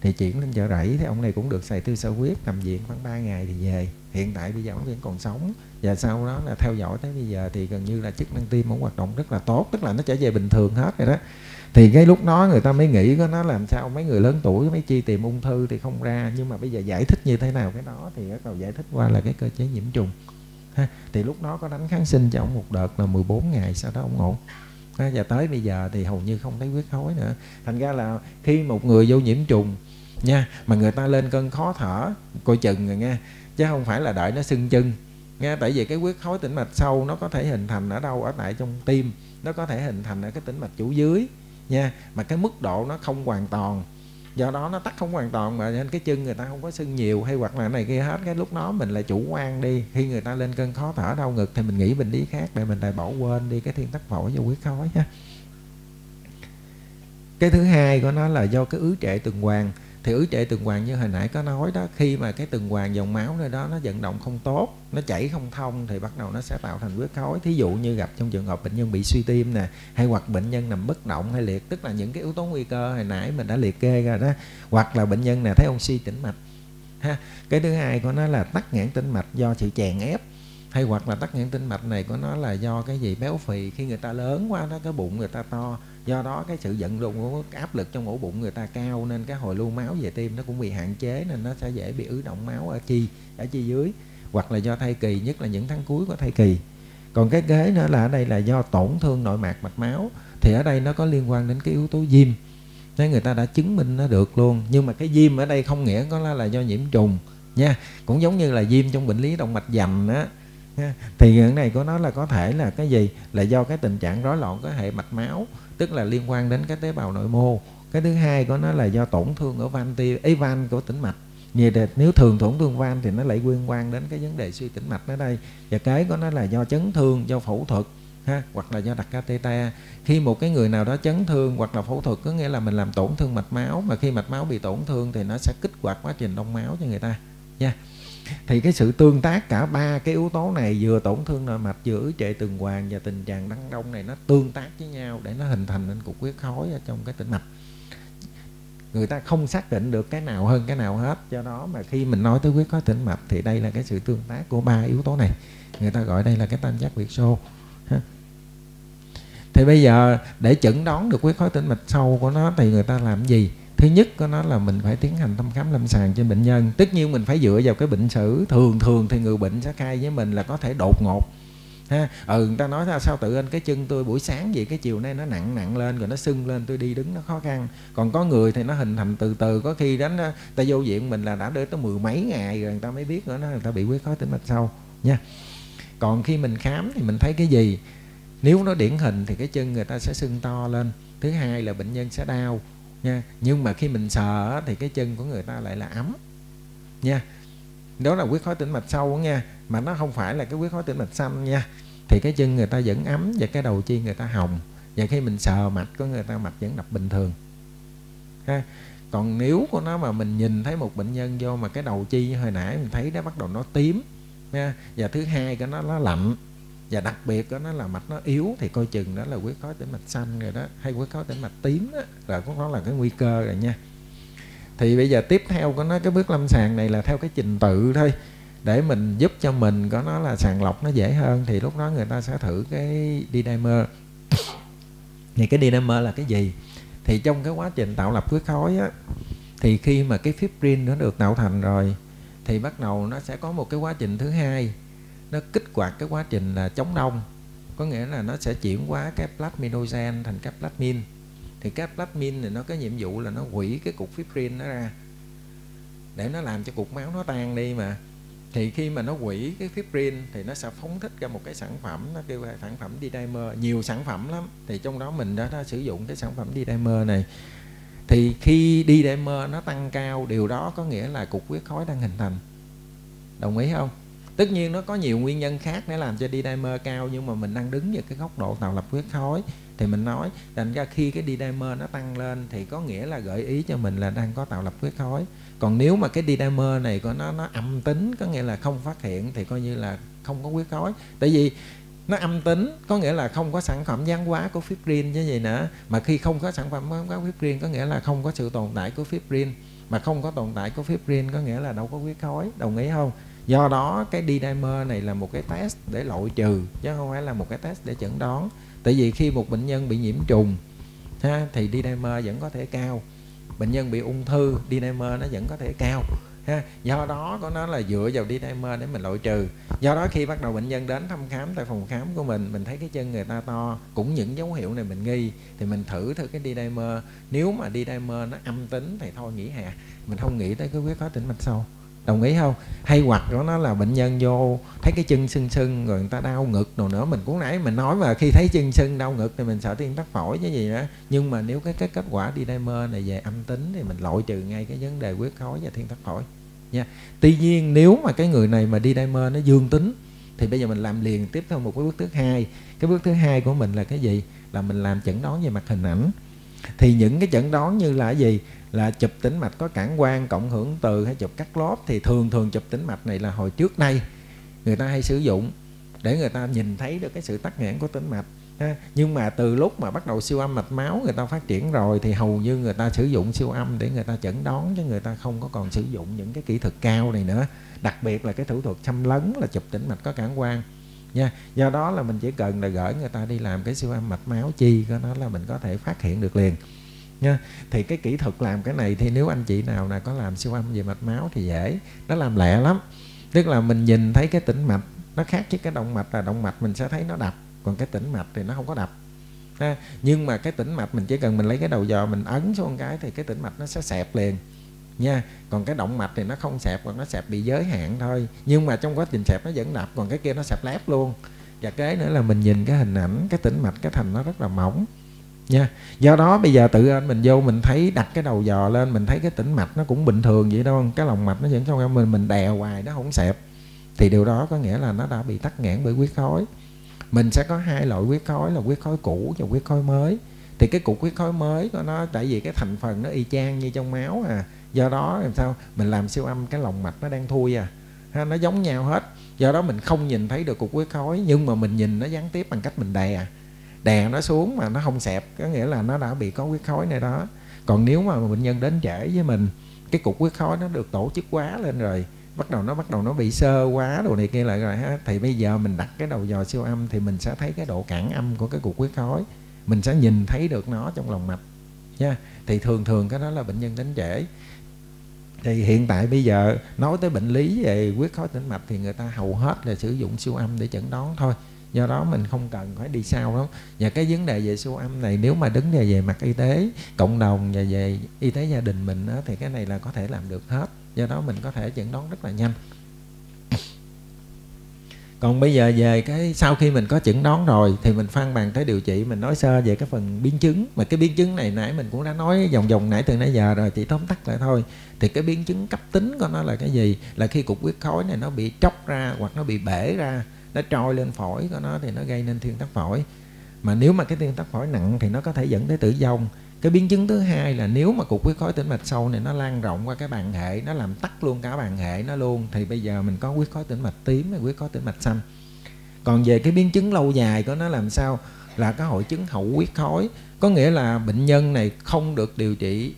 Thì chuyển lên chợ rẫy thì ông này cũng được xài tư sơ huyết nằm viện khoảng 3 ngày thì về. Hiện tại bây giờ ông vẫn còn sống. Và sau đó là theo dõi tới bây giờ thì gần như là chức năng tim cũng hoạt động rất là tốt. Tức là nó trở về bình thường hết rồi đó thì cái lúc đó người ta mới nghĩ có nó làm sao mấy người lớn tuổi mấy chi tìm ung thư thì không ra, nhưng mà bây giờ giải thích như thế nào cái đó thì bắt đầu giải thích qua là cái cơ chế nhiễm trùng. Ha. thì lúc đó có đánh kháng sinh cho ông một đợt là 14 ngày, sau đó ông ổn ha. và tới bây giờ thì hầu như không thấy huyết khối nữa. Thành ra là khi một người vô nhiễm trùng nha, mà người ta lên cơn khó thở, coi chừng rồi nha, chứ không phải là đợi nó sưng chân nghe tại vì cái huyết khối tĩnh mạch sâu nó có thể hình thành ở đâu? Ở tại trong tim. Nó có thể hình thành ở cái tĩnh mạch chủ dưới nha. Mà cái mức độ nó không hoàn toàn. Do đó nó tắt không hoàn toàn mà nên cái chân người ta không có sưng nhiều hay hoặc là này kia hết. Cái lúc đó mình lại chủ quan đi. Khi người ta lên cơn khó thở đau ngực thì mình nghĩ bệnh lý khác để mình lại bỏ quên đi cái thiên tắc phổi và huyết khối nha cái thứ hai của nó là do cái ứ trệ tuần hoàn thì ứ trệ tuần hoàn như hồi nãy có nói đó, khi mà cái tuần hoàn dòng máu nơi đó nó vận động không tốt, nó chảy không thông thì bắt đầu nó sẽ tạo thành huyết khối. Thí dụ như gặp trong trường hợp bệnh nhân bị suy tim nè, hay hoặc bệnh nhân nằm bất động hay liệt, tức là những cái yếu tố nguy cơ hồi nãy mình đã liệt kê ra đó, hoặc là bệnh nhân nè, thấy oxy tĩnh mạch, ha. Cái thứ hai của nó là tắc nghẽn tĩnh mạch do sự chèn ép, hay hoặc là tắc nghẽn tĩnh mạch này của nó là do cái gì? Béo phì, khi người ta lớn quá nó cái bụng người ta to do đó cái sự vận động của áp lực trong ổ bụng người ta cao nên cái hồi lưu máu về tim nó cũng bị hạn chế nên nó sẽ dễ bị ứ động máu ở chi ở chi dưới. Hoặc là do thai kỳ nhất là những tháng cuối của thai kỳ. Còn cái kế nữa là ở đây là do tổn thương nội mạc mạch máu thì ở đây nó có liên quan đến cái yếu tố viêm nên người ta đã chứng minh nó được luôn nhưng mà cái viêm ở đây không nghĩa có là, là do nhiễm trùng nha. Cũng giống như là viêm trong bệnh lý động mạch dầm á thì cái này của nó là có thể là cái gì? Là do cái tình trạng rối loạn cái hệ mạch máu tức là liên quan đến cái tế bào nội mô. Cái thứ hai của nó là do tổn thương ở van ti ấy van của tĩnh mạch. Như nếu thường tổn thương van thì nó lại liên quan đến cái vấn đề suy tĩnh mạch ở đây. Và cái của nó là do chấn thương, do phẫu thuật, ha, hoặc là do đặt catheter khi một cái người nào đó chấn thương hoặc là phẫu thuật, có nghĩa là mình làm tổn thương mạch máu, mà khi mạch máu bị tổn thương thì nó sẽ kích hoạt quá trình đông máu cho người ta, nha thì cái sự tương tác cả ba cái yếu tố này vừa tổn thương nội mạch vừa ứ trệ tuần hoàn và tình trạng đăng đông này, nó tương tác với nhau để nó hình thành nên cục huyết khối ở trong cái tĩnh mạch. Người ta không xác định được cái nào hơn cái nào hết, do đó mà khi mình nói tới huyết khối tĩnh mạch thì đây là cái sự tương tác của ba yếu tố này. Người ta gọi đây là cái tam giác huyệt xô thì bây giờ để chẩn đoán được huyết khối tĩnh mạch sâu của nó thì người ta làm gì? Thứ nhất của nó là mình phải tiến hành thăm khám lâm sàng trên bệnh nhân. Tất nhiên mình phải dựa vào cái bệnh sử. Thường thường thì người bệnh sẽ khai với mình là có thể đột ngột, ha. Ừ người ta nói ra sao tự anh, cái chân tôi buổi sáng vậy cái chiều nay nó nặng nặng lên rồi nó sưng lên, tôi đi đứng nó khó khăn. Còn có người thì nó hình thành từ từ, có khi đánh ta vô viện mình là đã đỡ tới mười mấy ngày rồi người ta mới biết nữa, nó người ta bị huyết khối tĩnh mạch sâu nha. Còn khi mình khám thì mình thấy cái gì? Nếu nó điển hình thì cái chân người ta sẽ sưng to lên. Thứ hai là bệnh nhân sẽ đau nha. Nhưng mà khi mình sờ thì cái chân của người ta lại là ấm. Nha. Đó là huyết khối tĩnh mạch sâu nha. Mà nó không phải là cái huyết khối tĩnh mạch xanh nha. Thì cái chân người ta vẫn ấm và cái đầu chi người ta hồng. Và khi mình sờ mạch của người ta, mạch vẫn đập bình thường. Ha. Còn nếu của nó mà mình nhìn thấy một bệnh nhân vô mà cái đầu chi hồi nãy mình thấy nó bắt đầu nó tím nha và thứ hai cái nó nó lạnh và đặc biệt đó nó là mạch nó yếu thì coi chừng đó là huyết khối tĩnh mạch xanh rồi đó hay huyết khối tĩnh mạch tím đó, là cũng đó là cái nguy cơ rồi nha. Thì bây giờ tiếp theo của nó cái bước lâm sàng này là theo cái trình tự thôi. Để mình giúp cho mình có nó là sàng lọc nó dễ hơn thì lúc đó người ta sẽ thử cái D-dimer. Thì cái D-dimer là cái gì? Thì trong cái quá trình tạo lập huyết khối á thì khi mà cái fibrin nó được tạo thành rồi thì bắt đầu nó sẽ có một cái quá trình thứ hai nó kích hoạt cái quá trình là chống đông có nghĩa là nó sẽ chuyển hóa cái plasminogen thành cái plasmin. Thì cái plasmin này nó có nhiệm vụ là nó hủy cái cục fibrin nó ra. Để nó làm cho cục máu nó tan đi mà. Thì khi mà nó hủy cái fibrin thì nó sẽ phóng thích ra một cái sản phẩm nó kêu là sản phẩm D-dimer nhiều sản phẩm lắm. Thì trong đó mình đã, đã sử dụng cái sản phẩm D-dimer này. Thì khi D-dimer nó tăng cao điều đó có nghĩa là cục huyết khối đang hình thành. Đồng ý không? Tất nhiên nó có nhiều nguyên nhân khác để làm cho D-dimer cao, nhưng mà mình đang đứng về cái góc độ tạo lập huyết khối. Thì mình nói, thành ra khi cái D-dimer nó tăng lên thì có nghĩa là gợi ý cho mình là đang có tạo lập huyết khối. Còn nếu mà cái D-dimer này của nó nó âm tính, có nghĩa là không phát hiện thì coi như là không có huyết khối. Tại vì nó âm tính, có nghĩa là không có sản phẩm gián hóa của fibrin chứ gì nữa. Mà khi không có sản phẩm gián hóa fibrin, có nghĩa là không có sự tồn tại của fibrin. Mà không có tồn tại của fibrin, có nghĩa là đâu có huyết khối. Đồng ý không? Do đó cái D-dimer này là một cái test để loại trừ chứ không phải là một cái test để chẩn đoán. Tại vì khi một bệnh nhân bị nhiễm trùng ha, thì D-dimer vẫn có thể cao. Bệnh nhân bị ung thư D-dimer nó vẫn có thể cao ha. do đó có nó là dựa vào D-dimer để mình loại trừ. Do đó khi bắt đầu bệnh nhân đến thăm khám tại phòng khám của mình mình thấy cái chân người ta to cũng những dấu hiệu này mình nghi thì mình thử thử cái D-dimer. Nếu mà D-dimer nó âm tính thì thôi nghỉ hè mình không nghĩ tới cái huyết khối tĩnh mạch sâu đồng ý không? Hay hoặc đó nó là bệnh nhân vô thấy cái chân sưng sưng rồi người ta đau ngực đồ nữa. Mình cũng nãy mình nói mà khi thấy chân sưng đau ngực thì mình sợ tiên tắc phổi chứ gì đó. Nhưng mà nếu cái, cái kết quả đi dimer này về âm tính thì mình loại trừ ngay cái vấn đề huyết khối và thiên tắc phổi nha. Tuy nhiên nếu mà cái người này mà đi dimer nó dương tính thì bây giờ mình làm liền tiếp theo một cái bước thứ hai. Cái bước thứ hai của mình là cái gì? Là mình làm chẩn đoán về mặt hình ảnh. Thì những cái chẩn đoán như là cái gì? Là chụp tĩnh mạch có cản quan cộng hưởng từ hay chụp cắt lót thì thường thường chụp tĩnh mạch này là hồi trước đây người ta hay sử dụng để người ta nhìn thấy được cái sự tắc nghẽn của tĩnh mạch nhưng mà từ lúc mà bắt đầu siêu âm mạch máu người ta phát triển rồi thì hầu như người ta sử dụng siêu âm để người ta chẩn đoán chứ người ta không có còn sử dụng những cái kỹ thuật cao này nữa. Đặc biệt là cái thủ thuật xâm lấn là chụp tĩnh mạch có cản quan nha. Do đó là mình chỉ cần là gửi người ta đi làm cái siêu âm mạch máu chi có nó là mình có thể phát hiện được liền nha. Thì cái kỹ thuật làm cái này thì nếu anh chị nào là có làm siêu âm về mạch máu thì dễ. Nó làm lẹ lắm. Tức là mình nhìn thấy cái tĩnh mạch, nó khác với cái động mạch là động mạch mình sẽ thấy nó đập, còn cái tĩnh mạch thì nó không có đập. Ha. nhưng mà cái tĩnh mạch mình chỉ cần mình lấy cái đầu dò mình ấn xuống cái thì cái tĩnh mạch nó sẽ xẹp liền, nha. Còn cái động mạch thì nó không xẹp còn nó xẹp bị giới hạn thôi. Nhưng mà trong quá trình xẹp nó vẫn đập, còn cái kia nó xẹp lép luôn. Và cái nữa là mình nhìn cái hình ảnh, cái tĩnh mạch, cái thành nó rất là mỏng nha. Do đó bây giờ tự anh mình vô mình thấy đặt cái đầu dò lên mình thấy cái tĩnh mạch nó cũng bình thường vậy đâu cái lòng mạch nó vẫn trong mình mình đè hoài nó không xẹp. Thì điều đó có nghĩa là nó đã bị tắc nghẽn bởi huyết khối. Mình sẽ có hai loại huyết khối là huyết khối cũ và huyết khối mới. Thì cái cục huyết khối mới của nó tại vì cái thành phần nó y chang như trong máu à. Do đó làm sao? Mình làm siêu âm cái lòng mạch nó đang thui à. Ha, nó giống nhau hết. Do đó mình không nhìn thấy được cục huyết khối nhưng mà mình nhìn nó gián tiếp bằng cách mình đè. à đè nó xuống mà nó không xẹp, có nghĩa là nó đã bị có huyết khối này đó. Còn nếu mà bệnh nhân đến trễ với mình, cái cục huyết khối nó được tổ chức quá lên rồi, bắt đầu nó, bắt đầu nó bị sơ quá đồ này kia lại rồi ha, thì bây giờ mình đặt cái đầu dò siêu âm thì mình sẽ thấy cái độ cản âm của cái cục huyết khối. Mình sẽ nhìn thấy được nó trong lòng mạch, nha. Thì thường thường cái đó là bệnh nhân đến trễ. Thì hiện tại bây giờ nói tới bệnh lý về huyết khối tĩnh mạch thì người ta hầu hết là sử dụng siêu âm để chẩn đoán thôi do đó mình không cần phải đi sau lắm. Và cái vấn đề về siêu âm này nếu mà đứng về về mặt y tế cộng đồng và về y tế gia đình mình đó, thì cái này là có thể làm được hết. Do đó mình có thể chẩn đoán rất là nhanh. Còn bây giờ về cái sau khi mình có chẩn đoán rồi thì mình phan bàn tới điều trị. Mình nói sơ về cái phần biến chứng. Mà cái biến chứng này nãy mình cũng đã nói vòng vòng nãy từ nãy giờ rồi chỉ tóm tắt lại thôi. Thì cái biến chứng cấp tính của nó là cái gì? Là khi cục huyết khối này nó bị chóc ra hoặc nó bị bể ra nó trôi lên phổi của nó thì nó gây nên thuyên tắc phổi. Mà nếu mà cái thuyên tắc phổi nặng thì nó có thể dẫn tới tử vong. Cái biến chứng thứ hai là nếu mà cục huyết khối tĩnh mạch sâu này nó lan rộng qua cái bàn hệ, nó làm tắt luôn cả bàn hệ nó luôn, thì bây giờ mình có huyết khối tĩnh mạch tím hay huyết khối tĩnh mạch xanh. Còn về cái biến chứng lâu dài của nó làm sao? Là cái hội chứng hậu huyết khối. Có nghĩa là bệnh nhân này không được điều trị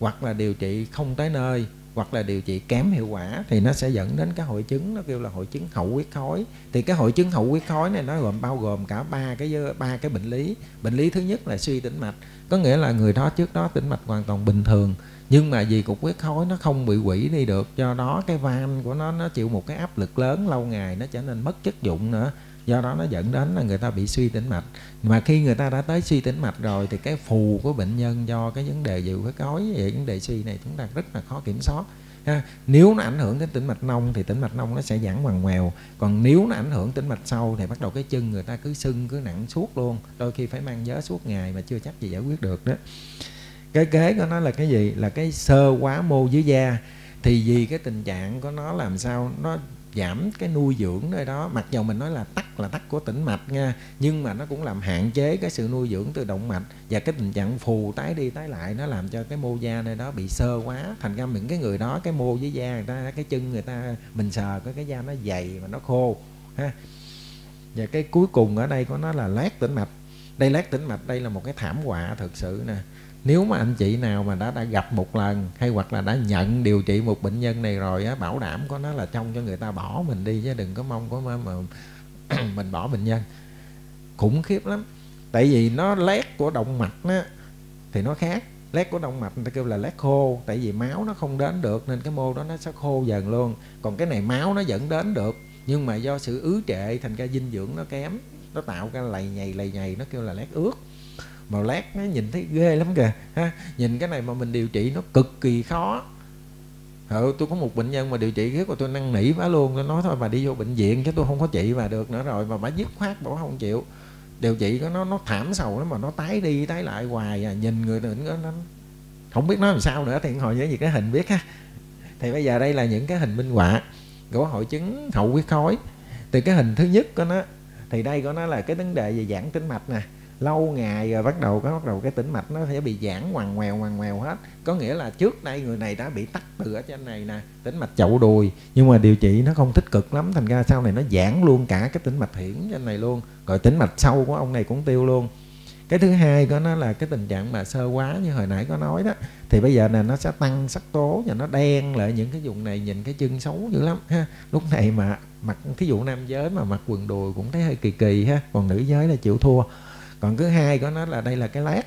hoặc là điều trị không tới nơi hoặc là điều trị kém hiệu quả thì nó sẽ dẫn đến cái hội chứng, nó kêu là hội chứng hậu huyết khối thì cái hội chứng hậu huyết khối này nó gồm, bao gồm cả ba cái ba cái bệnh lý. Bệnh lý thứ nhất là suy tĩnh mạch, có nghĩa là người đó trước đó tĩnh mạch hoàn toàn bình thường nhưng mà vì cục huyết khối nó không bị quỷ đi được, do đó cái van của nó nó chịu một cái áp lực lớn lâu ngày, nó trở nên mất chất dụng nữa. Do đó nó dẫn đến là người ta bị suy tĩnh mạch. Mà khi người ta đã tới suy tĩnh mạch rồi thì cái phù của bệnh nhân do cái vấn đề dự huyết khối về vấn đề suy này chúng ta rất là khó kiểm soát. Ha. nếu nó ảnh hưởng đến tĩnh mạch nông thì tĩnh mạch nông nó sẽ giãn hoàng ngoèo còn nếu nó ảnh hưởng tĩnh mạch sâu thì bắt đầu cái chân người ta cứ sưng, cứ nặng suốt luôn. Đôi khi phải mang vớ suốt ngày mà chưa chắc gì giải quyết được đó cái kế của nó là cái gì? Là cái sơ quá mô dưới da. Thì vì cái tình trạng của nó làm sao nó giảm cái nuôi dưỡng nơi đó. Mặc dù mình nói là tắc là tắc của tĩnh mạch nha, nhưng mà nó cũng làm hạn chế cái sự nuôi dưỡng từ động mạch và cái tình trạng phù tái đi tái lại nó làm cho cái mô da nơi đó bị sơ quá thành ra những cái người đó, cái mô với da người ta, cái chân người ta, mình sờ có cái da nó dày và nó khô, ha. Và cái cuối cùng ở đây của nó là lát tĩnh mạch. Đây lát tĩnh mạch, đây là một cái thảm họa thực sự nè nếu mà anh chị nào mà đã đã gặp một lần hay hoặc là đã nhận điều trị một bệnh nhân này rồi á bảo đảm có nó là trong cho người ta bỏ mình đi chứ đừng có mong có mà, mà mình bỏ bệnh nhân. Khủng khiếp lắm. Tại vì nó lét của động mạch á thì nó khác. Lét của động mạch người ta kêu là lét khô. Tại vì máu nó không đến được nên cái mô đó nó sẽ khô dần luôn. Còn cái này máu nó vẫn đến được nhưng mà do sự ứ trệ thành ra dinh dưỡng nó kém. Nó tạo cái lầy nhầy lầy nhầy nó kêu là lét ướt màu lát nó nhìn thấy ghê lắm kìa ha. Nhìn cái này mà mình điều trị nó cực kỳ khó. Ừ, tôi có một bệnh nhân mà điều trị ghét của tôi năn nỉ quá luôn. Tôi nói thôi mà đi vô bệnh viện chứ tôi không có trị mà được nữa rồi. Mà bà dứt khoát bảo không chịu. Điều trị của nó nó thảm sầu lắm mà nó tái đi tái lại hoài à. Nhìn người nó, nó không biết nói làm sao nữa. Thì hồi nhớ gì cái hình biết ha. Thì bây giờ đây là những cái hình minh họa của hội chứng hậu huyết khối. Từ cái hình thứ nhất của nó thì đây của nó là cái vấn đề về giãn tĩnh mạch nè lâu ngày rồi bắt đầu có, bắt đầu cái tĩnh mạch nó sẽ bị giãn ngoằn ngoèo ngoằn ngoèo hết. Có nghĩa là trước đây người này đã bị tắc từ ở trên này nè, tĩnh mạch chậu đùi. Nhưng mà điều trị nó không tích cực lắm, thành ra sau này nó giãn luôn cả cái tĩnh mạch hiển trên này luôn. Rồi tĩnh mạch sâu của ông này cũng tiêu luôn. Cái thứ hai có nó là cái tình trạng mà sơ quá như hồi nãy có nói đó. Thì bây giờ là nó sẽ tăng sắc tố và nó đen lại những cái vùng này nhìn cái chân xấu dữ lắm ha. Lúc này mà mặc, thí dụ nam giới mà mặc quần đùi cũng thấy hơi kỳ kỳ ha. Còn nữ giới là chịu thua còn thứ hai của nó là đây là cái lát.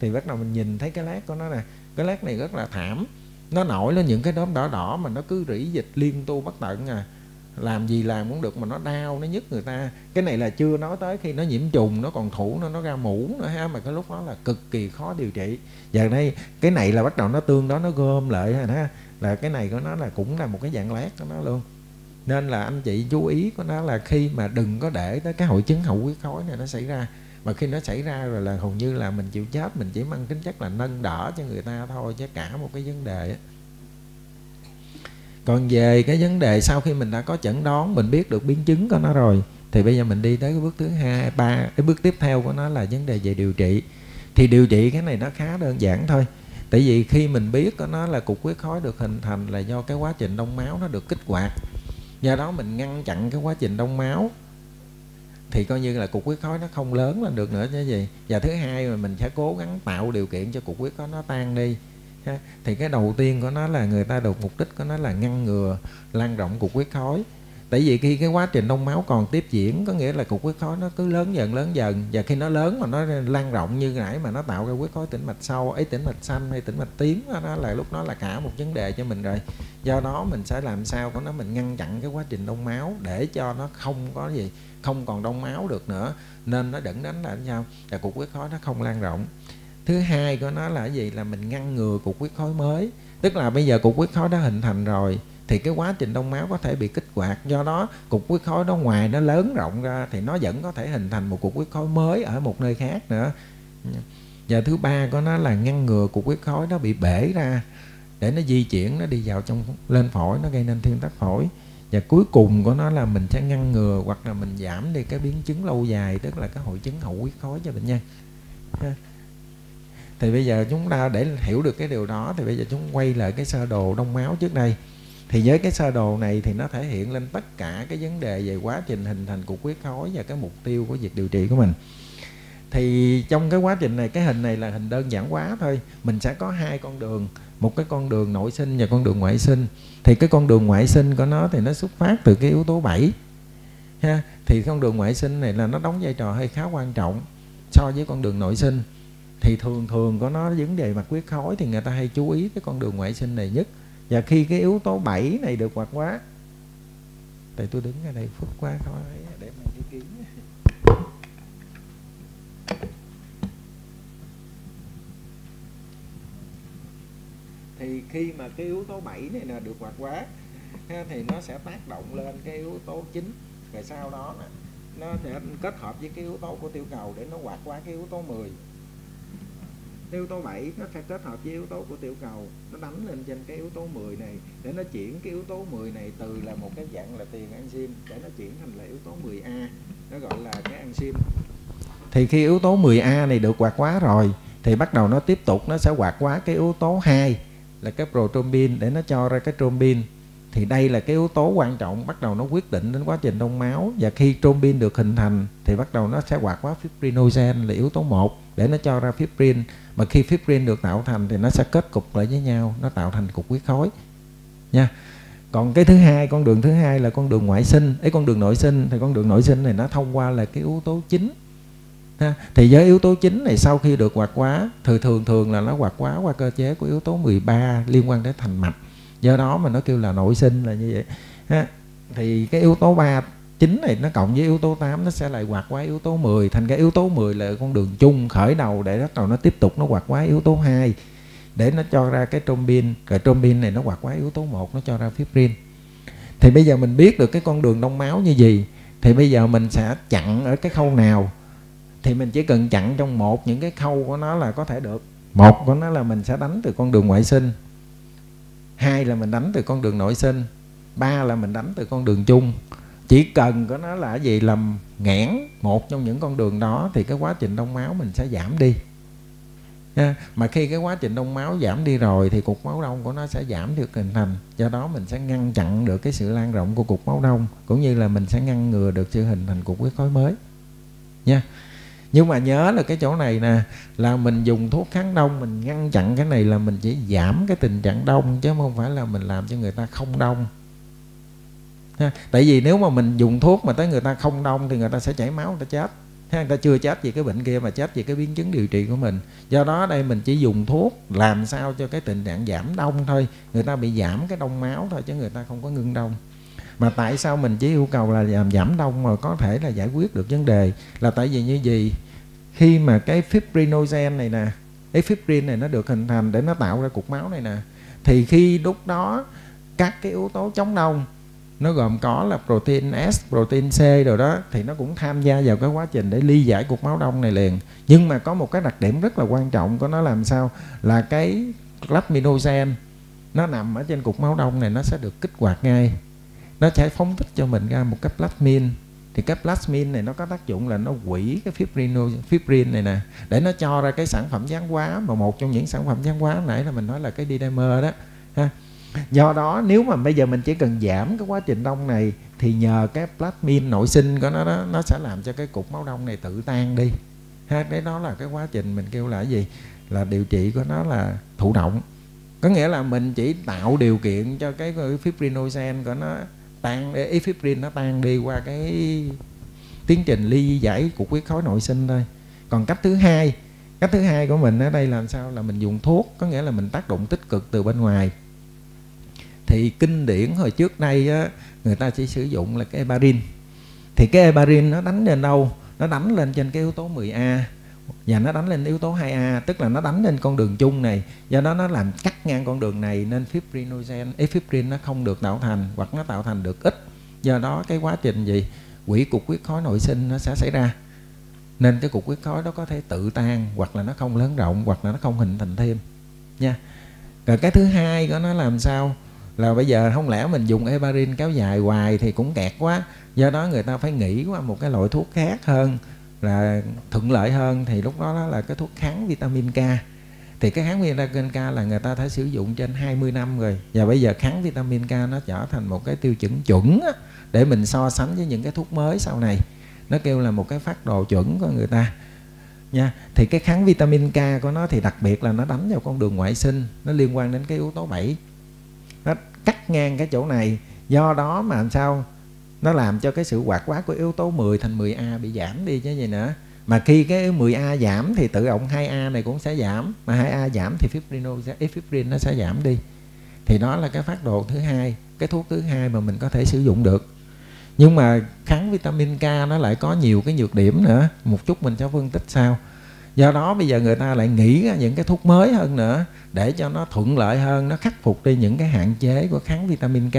Thì bắt đầu mình nhìn thấy cái lát của nó nè. Cái lát này rất là thảm. Nó nổi lên những cái đốm đỏ đỏ mà nó cứ rỉ dịch liên tu bất tận à. Làm gì làm cũng được mà nó đau, nó nhức người ta. Cái này là chưa nói tới khi nó nhiễm trùng, nó còn thủ, nó nó ra mũ nữa ha, mà cái lúc đó là cực kỳ khó điều trị. Và đây, cái này là bắt đầu nó tương đó nó gom lại rồi ha là cái này của nó là cũng là một cái dạng lát của nó luôn. Nên là anh chị chú ý của nó là khi mà đừng có để tới cái hội chứng hậu huyết khối này nó xảy ra mà khi nó xảy ra rồi là hầu như là mình chịu chết, mình chỉ mang tính chất là nâng đỡ cho người ta thôi, chứ cả một cái vấn đề ấy còn về cái vấn đề sau khi mình đã có chẩn đoán, mình biết được biến chứng của nó rồi, thì bây giờ mình đi tới cái bước thứ hai, ba, cái bước tiếp theo của nó là vấn đề về điều trị. Thì điều trị cái này nó khá đơn giản thôi, tại vì khi mình biết của nó là cục huyết khối được hình thành là do cái quá trình đông máu nó được kích hoạt, do đó mình ngăn chặn cái quá trình đông máu thì coi như là cục huyết khối nó không lớn lên được nữa chứ gì. Và thứ hai là mình sẽ cố gắng tạo điều kiện cho cục huyết khối nó tan đi. Thì cái đầu tiên của nó là người ta được mục đích của nó là ngăn ngừa lan rộng cục huyết khối tại vì khi cái quá trình đông máu còn tiếp diễn, có nghĩa là cục huyết khối nó cứ lớn dần lớn dần. Và khi nó lớn mà nó lan rộng như nãy mà nó tạo ra huyết khối tĩnh mạch sâu ấy tĩnh mạch xanh hay tĩnh mạch tím, đó là lúc đó là cả một vấn đề cho mình rồi. Do đó mình sẽ làm sao có nó mình ngăn chặn cái quá trình đông máu để cho nó không có gì, không còn đông máu được nữa. Nên nó dẫn đến là sao là cục huyết khối nó không lan rộng. Thứ hai của nó là gì? Là mình ngăn ngừa cục huyết khối mới. Tức là bây giờ cục huyết khối đã hình thành rồi thì cái quá trình đông máu có thể bị kích hoạt. Do đó, cục huyết khối đó ngoài nó lớn rộng ra thì nó vẫn có thể hình thành một cục huyết khối mới ở một nơi khác nữa. Và thứ ba của nó là ngăn ngừa cục huyết khối nó bị bể ra, để nó di chuyển, nó đi vào trong lên phổi, nó gây nên thuyên tắc phổi. Và cuối cùng của nó là mình sẽ ngăn ngừa hoặc là mình giảm đi cái biến chứng lâu dài, tức là cái hội chứng hậu huyết khối cho bệnh nhân. Thì bây giờ chúng ta để hiểu được cái điều đó, thì bây giờ chúng quay lại cái sơ đồ đông máu trước đây thì với cái sơ đồ này thì nó thể hiện lên tất cả cái vấn đề về quá trình hình thành cục huyết khối và cái mục tiêu của việc điều trị của mình. Thì trong cái quá trình này, cái hình này là hình đơn giản quá thôi. Mình sẽ có hai con đường, một cái con đường nội sinh và con đường ngoại sinh. Thì cái con đường ngoại sinh của nó thì nó xuất phát từ cái yếu tố 7 ha. Thì con đường ngoại sinh này là nó đóng vai trò hơi khá quan trọng so với con đường nội sinh. Thì thường thường có nó, vấn đề mặt huyết khối thì người ta hay chú ý cái con đường ngoại sinh này nhất và khi cái yếu tố 7 này được hoạt hóa tại tôi đứng ở đây phút quá thôi, để mình đi kiến thì khi mà cái yếu tố 7 này là được hoạt hóa thì nó sẽ tác động lên cái yếu tố chính và sau đó nó sẽ kết hợp với cái yếu tố của tiêu cầu để nó hoạt hóa cái yếu tố 10 yếu tố 7 nó phải kết hợp với yếu tố của tiểu cầu. Nó đánh lên trên cái yếu tố 10 này, để nó chuyển cái yếu tố 10 này từ là một cái dạng là tiền enzyme, để nó chuyển thành là yếu tố 10A nó gọi là cái enzyme. Thì khi yếu tố 10A này được hoạt hóa rồi, thì bắt đầu nó tiếp tục, nó sẽ hoạt hóa cái yếu tố 2 là cái prothrombin để nó cho ra cái thrombin thì đây là cái yếu tố quan trọng, bắt đầu nó quyết định đến quá trình đông máu. Và khi thrombin được hình thành, thì bắt đầu nó sẽ hoạt hóa fibrinogen là yếu tố 1 để nó cho ra fibrin mà khi fibrin được tạo thành thì nó sẽ kết cục lại với nhau, nó tạo thành cục huyết khối. Nha. Còn cái thứ hai, con đường thứ hai là con đường ngoại sinh. Ấy con đường nội sinh thì con đường nội sinh này nó thông qua là cái yếu tố chính. Ha. thì với yếu tố chính này sau khi được hoạt hóa thường thường thường là nó hoạt hóa qua cơ chế của yếu tố 13 liên quan đến thành mạch. Do đó mà nó kêu là nội sinh là như vậy. Ha. thì cái yếu tố ba 9 này nó cộng với yếu tố 8 nó sẽ lại hoạt quá yếu tố 10 thành cái yếu tố 10 là con đường chung khởi đầu để bắt đầu nó tiếp tục nó hoạt quá yếu tố 2 để nó cho ra cái trombin, rồi trombin này nó hoạt quá yếu tố 1 nó cho ra fibrin. Thì bây giờ mình biết được cái con đường đông máu như gì, thì bây giờ mình sẽ chặn ở cái khâu nào? Thì mình chỉ cần chặn trong một những cái khâu của nó là có thể được. Một của nó là mình sẽ đánh từ con đường ngoại sinh. Hai là mình đánh từ con đường nội sinh. Ba là mình đánh từ con đường chung chỉ cần có nó là gì, làm nghẽn một trong những con đường đó, thì cái quá trình đông máu mình sẽ giảm đi. Nha. mà khi cái quá trình đông máu giảm đi rồi, thì cục máu đông của nó sẽ giảm được hình thành. Do đó mình sẽ ngăn chặn được cái sự lan rộng của cục máu đông, cũng như là mình sẽ ngăn ngừa được sự hình thành cục huyết khối mới. Nha. Nhưng mà nhớ là cái chỗ này nè, là mình dùng thuốc kháng đông, mình ngăn chặn cái này là mình chỉ giảm cái tình trạng đông, chứ không phải là mình làm cho người ta không đông ha. tại vì nếu mà mình dùng thuốc mà tới người ta không đông thì người ta sẽ chảy máu người ta chết. Ha, người ta chưa chết vì cái bệnh kia mà chết vì cái biến chứng điều trị của mình. Do đó đây mình chỉ dùng thuốc làm sao cho cái tình trạng giảm đông thôi. Người ta bị giảm cái đông máu thôi chứ người ta không có ngưng đông. Mà tại sao mình chỉ yêu cầu là làm giảm đông mà có thể là giải quyết được vấn đề? Là tại vì như gì? Khi mà cái fibrinogen này nè cái fibrin này nó được hình thành để nó tạo ra cục máu này nè thì khi lúc đó các cái yếu tố chống đông nó gồm có là protein S, protein C rồi đó thì nó cũng tham gia vào cái quá trình để ly giải cục máu đông này liền. Nhưng mà có một cái đặc điểm rất là quan trọng của nó làm sao là cái plasminogen nó nằm ở trên cục máu đông này nó sẽ được kích hoạt ngay. Nó sẽ phóng thích cho mình ra một cái plasmin thì cái plasmin này nó có tác dụng là nó quỷ cái fibrin fibrin này nè để nó cho ra cái sản phẩm gián hóa mà một trong những sản phẩm gián hóa nãy là mình nói là cái dimer đó ha do đó, nếu mà bây giờ mình chỉ cần giảm cái quá trình đông này, thì nhờ cái plasmin nội sinh của nó đó, nó sẽ làm cho cái cục máu đông này tự tan đi. Ha, cái đó là cái quá trình mình kêu là cái gì? Là điều trị của nó là thụ động. Có nghĩa là mình chỉ tạo điều kiện cho cái fibrinogen của nó tan ý fibrin nó tan đi qua cái tiến trình ly giải của huyết khối nội sinh thôi. Còn cách thứ hai, cách thứ hai của mình ở đây làm sao? Là mình dùng thuốc, có nghĩa là mình tác động tích cực từ bên ngoài thì kinh điển hồi trước đây á, người ta chỉ sử dụng là cái heparin. Thì cái heparin nó đánh lên đâu? Nó đánh lên trên cái yếu tố 10A và nó đánh lên yếu tố 2A tức là nó đánh lên con đường chung này. Do đó nó làm cắt ngang con đường này nên fibrinogen fibrin nó không được tạo thành hoặc nó tạo thành được ít. Do đó cái quá trình gì? Quỷ cục huyết khối nội sinh nó sẽ xảy ra. Nên cái cục huyết khối đó có thể tự tan hoặc là nó không lớn rộng hoặc là nó không hình thành thêm nha. Rồi cái thứ hai của nó làm sao? Là bây giờ không lẽ mình dùng heparin kéo dài hoài thì cũng kẹt quá. Do đó người ta phải nghĩ qua một cái loại thuốc khác hơn là thuận lợi hơn. Thì lúc đó, đó là cái thuốc kháng vitamin K. Thì cái kháng vitamin K là người ta đã sử dụng trên 20 năm rồi. Và bây giờ kháng vitamin K nó trở thành một cái tiêu chuẩn chuẩn á, để mình so sánh với những cái thuốc mới sau này. Nó kêu là một cái phát đồ chuẩn của người ta nha. Thì cái kháng vitamin K của nó thì đặc biệt là nó đánh vào con đường ngoại sinh. Nó liên quan đến cái yếu tố 7 cắt ngang cái chỗ này. Do đó mà làm sao? Nó làm cho cái sự hoạt quá của yếu tố 10 thành 10A bị giảm đi chứ gì nữa. Mà khi cái 10A giảm thì tự động 2A này cũng sẽ giảm. Mà 2A giảm thì fibrino fibrin nó sẽ giảm đi. Thì đó là cái phát đồ thứ hai, cái thuốc thứ hai mà mình có thể sử dụng được. Nhưng mà kháng vitamin K nó lại có nhiều cái nhược điểm nữa. Một chút mình sẽ phân tích sau do đó bây giờ người ta lại nghĩ ra những cái thuốc mới hơn nữa để cho nó thuận lợi hơn, nó khắc phục đi những cái hạn chế của kháng vitamin K.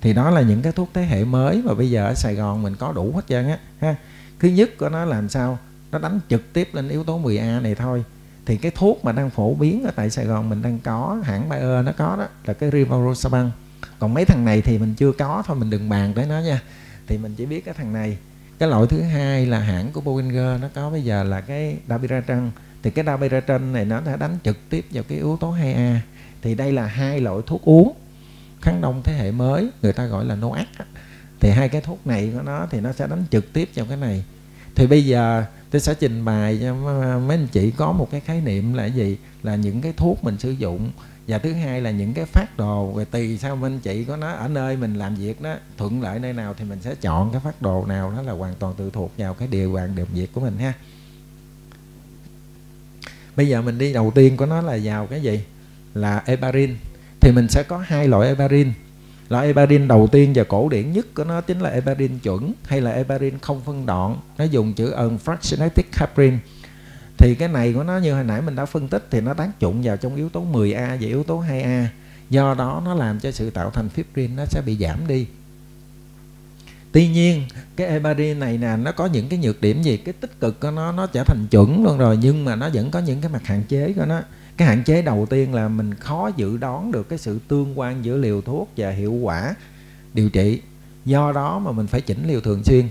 Thì đó là những cái thuốc thế hệ mới mà bây giờ ở Sài Gòn mình có đủ hết trơn á, ha. Thứ nhất của nó làm sao? Nó đánh trực tiếp lên yếu tố 10A này thôi. Thì cái thuốc mà đang phổ biến ở tại Sài Gòn mình đang có, hãng Bayer nó có đó, là cái Rivaroxaban. Còn mấy thằng này thì mình chưa có thôi, mình đừng bàn tới nó nha. Thì mình chỉ biết cái thằng này cái loại thứ hai là hãng của Boeing nó có bây giờ là cái Dabiratran thì cái Dabiratran này nó đã đánh trực tiếp vào cái yếu tố 2A thì đây là hai loại thuốc uống kháng đông thế hệ mới, người ta gọi là NOAC thì hai cái thuốc này của nó thì nó sẽ đánh trực tiếp vào cái này. Thì bây giờ tôi sẽ trình bày cho mấy anh chị có một cái khái niệm là gì? Là những cái thuốc mình sử dụng và thứ hai là những cái phát đồ về tùy sao bên chị có nói, ở nơi mình làm việc đó, thuận lợi nơi nào thì mình sẽ chọn cái phát đồ nào đó là hoàn toàn tự thuộc vào cái điều hoàn điều việc của mình ha. Bây giờ mình đi, đầu tiên của nó là vào cái gì? Là heparin thì mình sẽ có hai loại heparin loại heparin đầu tiên và cổ điển nhất của nó chính là heparin chuẩn hay là heparin không phân đoạn. Nó dùng chữ unfractionated heparin thì cái này của nó như hồi nãy mình đã phân tích thì nó tác dụng vào trong yếu tố 10A và yếu tố 2A do đó nó làm cho sự tạo thành fibrin nó sẽ bị giảm đi. Tuy nhiên, cái heparin này nè, nó có những cái nhược điểm gì? Cái tích cực của nó nó trở thành chuẩn luôn rồi, nhưng mà nó vẫn có những cái mặt hạn chế của nó. Cái hạn chế đầu tiên là mình khó dự đoán được cái sự tương quan giữa liều thuốc và hiệu quả điều trị. Do đó mà mình phải chỉnh liều thường xuyên.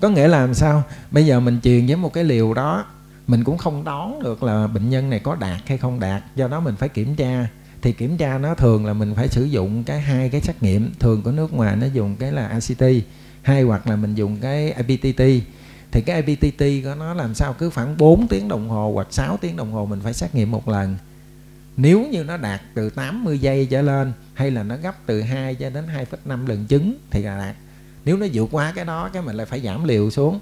Có nghĩa là làm sao? Bây giờ mình truyền với một cái liều đó mình cũng không đoán được là bệnh nhân này có đạt hay không đạt do đó mình phải kiểm tra. Thì kiểm tra nó thường là mình phải sử dụng cái hai cái xét nghiệm. Thường của nước ngoài nó dùng cái là ACT hay hoặc là mình dùng cái IPTT thì cái IPTT của nó làm sao? Cứ khoảng 4 tiếng đồng hồ hoặc 6 tiếng đồng hồ mình phải xét nghiệm một lần. Nếu như nó đạt từ 80 giây trở lên hay là nó gấp từ 2 cho đến 2,5 lần trứng thì là đạt. Nếu nó vượt quá cái đó cái mình lại phải giảm liều xuống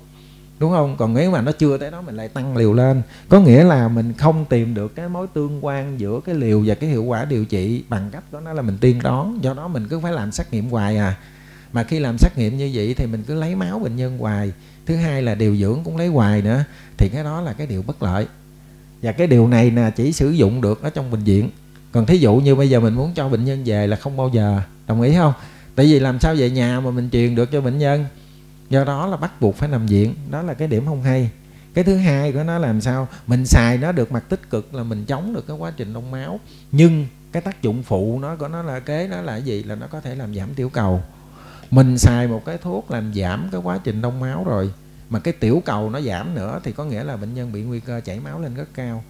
đúng không? Còn nếu mà nó chưa tới đó mình lại tăng liều lên. Có nghĩa là mình không tìm được cái mối tương quan giữa cái liều và cái hiệu quả điều trị bằng cách đó, nó là mình tiên đoán. Do đó mình cứ phải làm xét nghiệm hoài à. Mà khi làm xét nghiệm như vậy thì mình cứ lấy máu bệnh nhân hoài. Thứ hai là điều dưỡng cũng lấy hoài nữa. Thì cái đó là cái điều bất lợi. Và cái điều này nè, chỉ sử dụng được ở trong bệnh viện. Còn thí dụ như bây giờ mình muốn cho bệnh nhân về là không bao giờ. Đồng ý không? Tại vì làm sao về nhà mà mình truyền được cho bệnh nhân? Do đó là bắt buộc phải nằm viện. Đó là cái điểm không hay. Cái thứ hai của nó làm sao? Mình xài nó được mặt tích cực là mình chống được cái quá trình đông máu. Nhưng cái tác dụng phụ nó của nó là kế nó là gì? Là nó có thể làm giảm tiểu cầu. Mình xài một cái thuốc làm giảm cái quá trình đông máu rồi mà cái tiểu cầu nó giảm nữa thì có nghĩa là bệnh nhân bị nguy cơ chảy máu lên rất cao.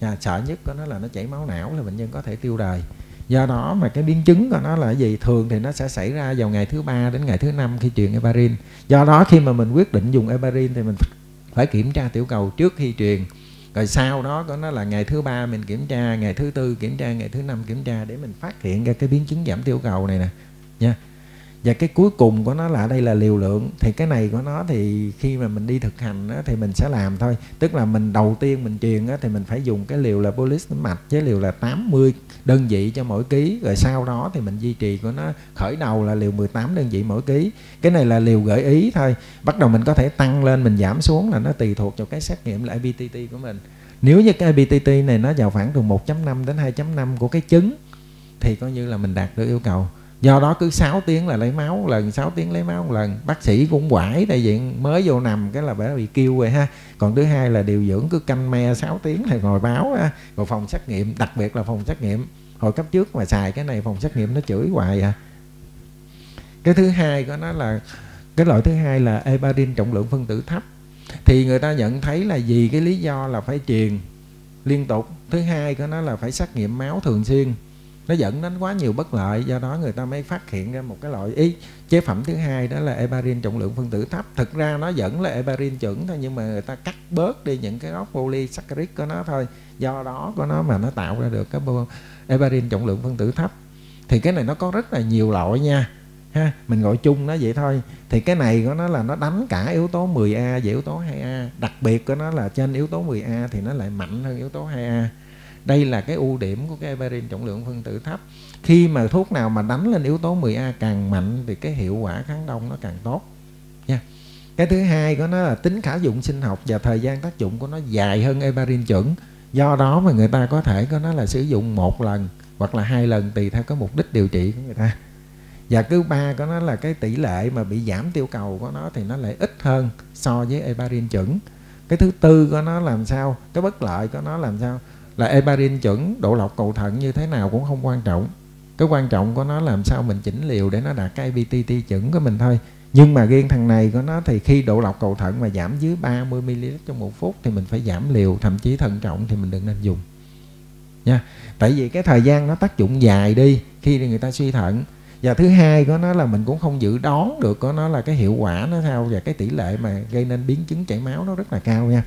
À, sợ nhất của nó là nó chảy máu não là bệnh nhân có thể tiêu đời do đó mà cái biến chứng của nó là gì? Thường thì nó sẽ xảy ra vào ngày thứ ba đến ngày thứ năm khi truyền heparin. Do đó khi mà mình quyết định dùng heparin thì mình phải kiểm tra tiểu cầu trước khi truyền. Rồi sau đó có nó là ngày thứ ba mình kiểm tra, ngày thứ tư kiểm tra, ngày thứ năm kiểm tra để mình phát hiện ra cái biến chứng giảm tiểu cầu này nè, nha và cái cuối cùng của nó là đây là liều lượng. Thì cái này của nó thì khi mà mình đi thực hành á, thì mình sẽ làm thôi. Tức là mình đầu tiên mình truyền á, thì mình phải dùng cái liều là polis tĩnh mạch với liều là 80 đơn vị cho mỗi ký. Rồi sau đó thì mình duy trì của nó khởi đầu là liều 18 đơn vị mỗi ký. Cái này là liều gợi ý thôi. Bắt đầu mình có thể tăng lên mình giảm xuống là nó tùy thuộc vào cái xét nghiệm là IPTT của mình. Nếu như cái IPTT này nó vào khoảng từ 1.5 đến 2.5 của cái trứng thì coi như là mình đạt được yêu cầu do đó cứ 6 tiếng là lấy máu một lần 6 tiếng lấy máu, một lần. Bác sĩ cũng quải đại diện mới vô nằm, cái là bé bị kêu rồi ha. Còn thứ hai là điều dưỡng cứ canh me 6 tiếng là ngồi báo ha. rồi phòng xét nghiệm, đặc biệt là phòng xét nghiệm. Hồi cấp trước mà xài cái này, phòng xét nghiệm nó chửi hoài à. Cái thứ hai của nó là, cái loại thứ hai là heparin trọng lượng phân tử thấp. Thì người ta nhận thấy là vì cái lý do là phải truyền liên tục. Thứ hai của nó là phải xét nghiệm máu thường xuyên nó dẫn đến quá nhiều bất lợi, do đó người ta mới phát hiện ra một cái loại ý. Chế phẩm thứ hai đó là heparin trọng lượng phân tử thấp. Thực ra nó vẫn là heparin chuẩn thôi, nhưng mà người ta cắt bớt đi những cái gốc polysaccharide của nó thôi. Do đó của nó mà nó tạo ra được cái heparin trọng lượng phân tử thấp. Thì cái này nó có rất là nhiều loại nha, ha. Mình gọi chung nó vậy thôi. Thì cái này của nó là nó đánh cả yếu tố 10A và yếu tố 2A đặc biệt của nó là trên yếu tố 10A thì nó lại mạnh hơn yếu tố 2A đây là cái ưu điểm của cái heparin trọng lượng phân tử thấp. Khi mà thuốc nào mà đánh lên yếu tố 10A càng mạnh thì cái hiệu quả kháng đông nó càng tốt. Nha. Cái thứ hai của nó là tính khả dụng sinh học và thời gian tác dụng của nó dài hơn heparin chuẩn. Do đó mà người ta có thể có nó là sử dụng một lần hoặc là hai lần tùy theo cái mục đích điều trị của người ta. Và thứ ba của nó là cái tỷ lệ mà bị giảm tiêu cầu của nó thì nó lại ít hơn so với heparin chuẩn. Cái thứ tư của nó làm sao? Cái bất lợi của nó làm sao? Là heparin chuẩn độ lọc cầu thận như thế nào cũng không quan trọng. Cái quan trọng của nó làm sao mình chỉnh liều để nó đạt cái IPTT chuẩn của mình thôi. Nhưng mà riêng thằng này của nó thì khi độ lọc cầu thận mà giảm dưới 30 ml trong một phút thì mình phải giảm liều, thậm chí thận trọng thì mình đừng nên dùng. Nha. Tại vì cái thời gian nó tác dụng dài đi khi người ta suy thận. Và thứ hai của nó là mình cũng không dự đoán được của nó là cái hiệu quả nó sao và cái tỷ lệ mà gây nên biến chứng chảy máu nó rất là cao nha.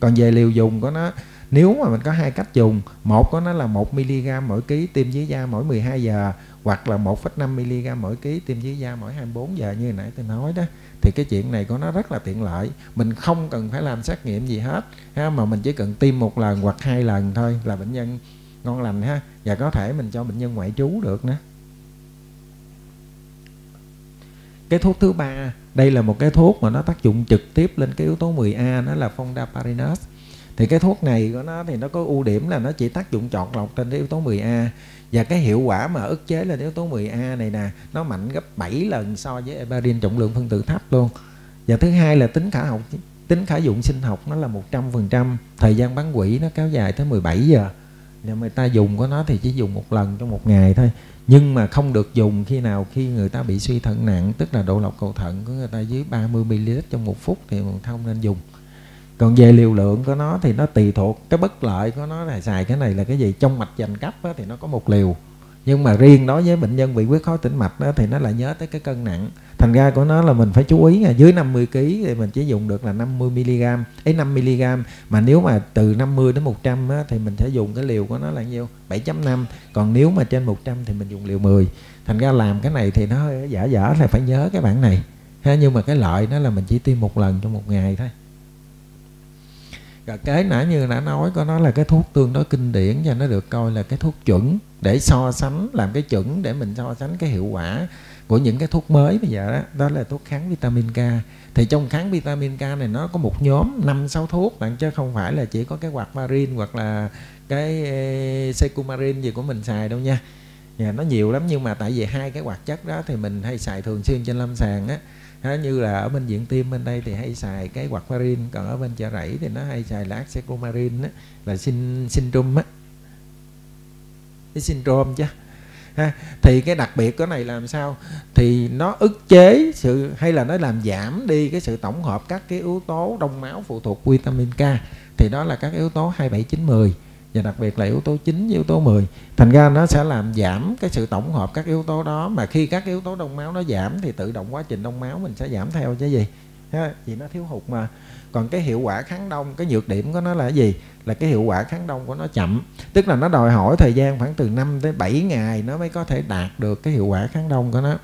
Còn về liều dùng của nó nếu mà mình có hai cách dùng một có nó là 1 mg mỗi ký tiêm dưới da mỗi 12 giờ hoặc là 1,5 mg mỗi ký tiêm dưới da mỗi 24 giờ như nãy tôi nói đó thì cái chuyện này của nó rất là tiện lợi. Mình không cần phải làm xét nghiệm gì hết ha, mà mình chỉ cần tiêm một lần hoặc hai lần thôi là bệnh nhân ngon lành ha. Và có thể mình cho bệnh nhân ngoại trú được nữa. Cái thuốc thứ ba đây là một cái thuốc mà nó tác dụng trực tiếp lên cái yếu tố 10A nó là fondaparinus thì cái thuốc này của nó thì nó có ưu điểm là nó chỉ tác dụng chọn lọc trên cái yếu tố 10A và cái hiệu quả mà ức chế lên yếu tố 10A này nè, nó mạnh gấp 7 lần so với heparin trọng lượng phân tử thấp luôn. Và thứ hai là tính khả học, tính khả dụng sinh học nó là 100% thời gian bán quỷ nó kéo dài tới 17 giờ. Nên người ta dùng của nó thì chỉ dùng một lần trong một ngày thôi. Nhưng mà không được dùng khi nào khi người ta bị suy thận nặng, tức là độ lọc cầu thận của người ta dưới 30 ml trong một phút thì mình không nên dùng còn về liều lượng của nó thì nó tùy thuộc cái bất lợi của nó là xài cái này là cái gì? Trong mạch dành cấp á, thì nó có một liều. Nhưng mà riêng đối với bệnh nhân bị huyết khối tĩnh mạch đó, thì nó lại nhớ tới cái cân nặng. Thành ra của nó là mình phải chú ý là dưới 50 kg thì mình chỉ dùng được là 50 mg ấy 5 mg mà nếu mà từ 50 đến 100 á, thì mình sẽ dùng cái liều của nó là nhiêu? 7.5 còn nếu mà trên 100 thì mình dùng liều 10 thành ra làm cái này thì nó hơi giả dở là phải nhớ cái bản này. Ha nhưng mà cái lợi nó là mình chỉ tiêm một lần trong một ngày thôi rồi cái nãy như đã nói, có nó là cái thuốc tương đối kinh điển và nó được coi là cái thuốc chuẩn để so sánh, làm cái chuẩn để mình so sánh cái hiệu quả của những cái thuốc mới bây giờ đó. Đó là thuốc kháng vitamin K. Thì trong kháng vitamin K này nó có một nhóm năm, sáu thuốc bạn, chứ không phải là chỉ có cái quạt marin hoặc là cái e, secumarin gì của mình xài đâu nha. Nhà nó nhiều lắm, nhưng mà tại vì hai cái hoạt chất đó thì mình hay xài thường xuyên trên lâm sàng á ha, như là ở bên viện tim bên đây thì hay xài cái quạt marin còn ở bên chợ rẫy thì nó hay xài lá secumarin á là sin syndrome á. Cái syndrome chứ. Ha thì cái đặc biệt cái này làm sao? Thì nó ức chế sự hay là nó làm giảm đi cái sự tổng hợp các cái yếu tố đông máu phụ thuộc vitamin K. Thì đó là các yếu tố 2, 7, 9, 10 và đặc biệt là yếu tố 9 yếu tố 10 thành ra nó sẽ làm giảm cái sự tổng hợp các yếu tố đó. Mà khi các yếu tố đông máu nó giảm thì tự động quá trình đông máu mình sẽ giảm theo chứ gì. Ha, vì nó thiếu hụt mà. Còn cái hiệu quả kháng đông cái nhược điểm của nó là gì? Là cái hiệu quả kháng đông của nó chậm. Tức là nó đòi hỏi thời gian khoảng từ 5 tới 7 ngày nó mới có thể đạt được cái hiệu quả kháng đông của nó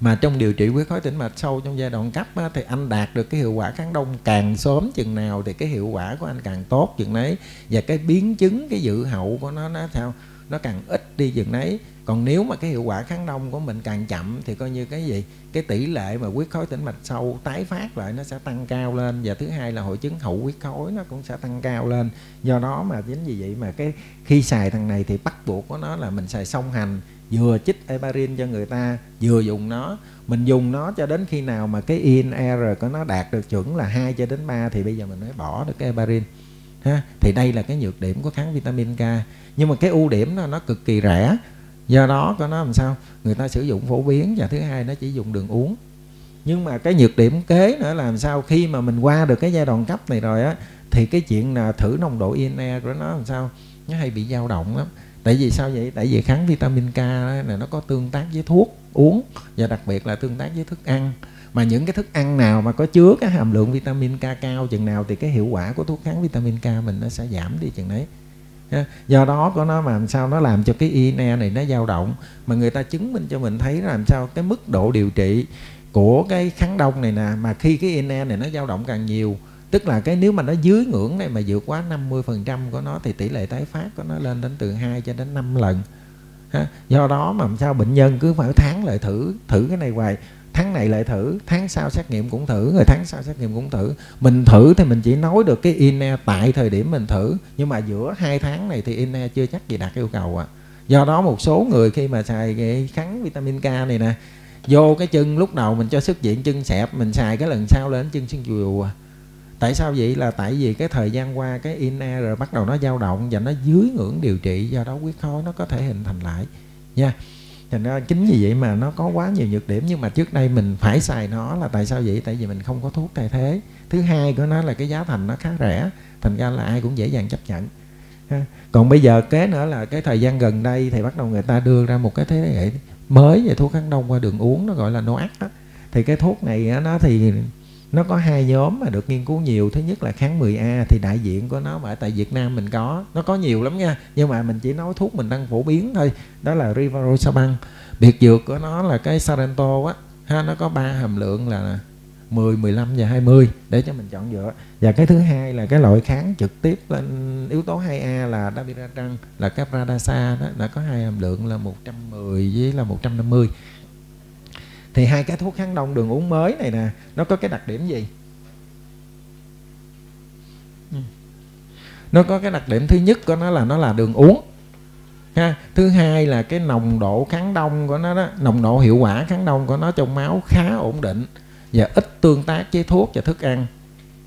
mà trong điều trị huyết khối tĩnh mạch sâu trong giai đoạn cấp á, thì anh đạt được cái hiệu quả kháng đông càng sớm chừng nào thì cái hiệu quả của anh càng tốt chừng nấy. Và cái biến chứng cái dự hậu của nó nó sao nó càng ít đi chừng nấy. Còn nếu mà cái hiệu quả kháng đông của mình càng chậm thì coi như cái gì? Cái tỷ lệ mà huyết khối tĩnh mạch sâu tái phát lại nó sẽ tăng cao lên. Và thứ hai là hội chứng hậu huyết khối nó cũng sẽ tăng cao lên. Do đó mà chính vì vậy mà cái khi xài thằng này thì bắt buộc của nó là mình xài song hành vừa chích heparin cho người ta, vừa dùng nó. Mình dùng nó cho đến khi nào mà cái INR của nó đạt được chuẩn là 2 cho đến 3 thì bây giờ mình mới bỏ được cái heparin, ha. Thì đây là cái nhược điểm của kháng vitamin K. Nhưng mà cái ưu điểm là nó cực kỳ rẻ. Do đó có nó làm sao? Người ta sử dụng phổ biến và thứ hai nó chỉ dùng đường uống. Nhưng mà cái nhược điểm kế nữa là làm sao? Khi mà mình qua được cái giai đoạn cấp này rồi á, thì cái chuyện là thử nồng độ INR của nó làm sao? Nó hay bị dao động lắm tại vì sao vậy? Tại vì kháng vitamin K này nó có tương tác với thuốc uống, và đặc biệt là tương tác với thức ăn. Mà những cái thức ăn nào mà có chứa cái hàm lượng vitamin K cao, chừng nào thì cái hiệu quả của thuốc kháng vitamin K mình nó sẽ giảm đi chừng đấy. Do đó của nó mà làm sao nó làm cho cái INE này nó dao động, mà người ta chứng minh cho mình thấy làm sao cái mức độ điều trị của cái kháng đông này nè, mà khi cái INE này nó dao động càng nhiều tức là cái nếu mà nó dưới ngưỡng này mà vượt quá 50% của nó thì tỷ lệ tái phát của nó lên đến từ 2 cho đến 5 lần. Ha. do đó mà làm sao bệnh nhân cứ phải tháng lại thử thử cái này hoài. Tháng này lại thử, tháng sau xét nghiệm cũng thử, rồi tháng sau xét nghiệm cũng thử. Mình thử thì mình chỉ nói được cái INE tại thời điểm mình thử, nhưng mà giữa hai tháng này thì INE chưa chắc gì đạt yêu cầu à do đó một số người khi mà xài cái kháng vitamin K này nè, vô cái chân lúc đầu mình cho xuất diện chân xẹp, mình xài cái lần sau lên chân sưng chùi à tại sao vậy? Là tại vì cái thời gian qua cái INR bắt đầu nó dao động và nó dưới ngưỡng điều trị, do đó huyết khối nó có thể hình thành lại. Nha. Thành ra chính vì vậy mà nó có quá nhiều nhược điểm, nhưng mà trước đây mình phải xài nó là tại sao vậy? Tại vì mình không có thuốc thay thế. Thứ hai của nó là cái giá thành nó khá rẻ, thành ra là ai cũng dễ dàng chấp nhận. Còn bây giờ kế nữa là cái thời gian gần đây thì bắt đầu người ta đưa ra một cái thế hệ mới về thuốc kháng đông qua đường uống, nó gọi là noac đó thì cái thuốc này nó thì nó có hai nhóm mà được nghiên cứu nhiều. Thứ nhất là kháng 10A thì đại diện của nó ở tại Việt Nam mình có. Nó có nhiều lắm nha nhưng mà mình chỉ nói thuốc mình đang phổ biến thôi. Đó là Rivaroxaban. Biệt dược của nó là cái Sarento á. Ha nó có ba hàm lượng là 10, 15 và 20 để cho mình chọn lựa và cái thứ hai là cái loại kháng trực tiếp lên yếu tố 2A là Dabigatran là capradasa đó. Đã có hai hàm lượng là 110 với là 150 thì hai cái thuốc kháng đông đường uống mới này nè, nó có cái đặc điểm gì? Ừ. Nó có cái đặc điểm thứ nhất của nó là nó là đường uống, ha. Thứ hai là cái nồng độ kháng đông của nó đó, nồng độ hiệu quả kháng đông của nó trong máu khá ổn định và ít tương tác với thuốc và thức ăn,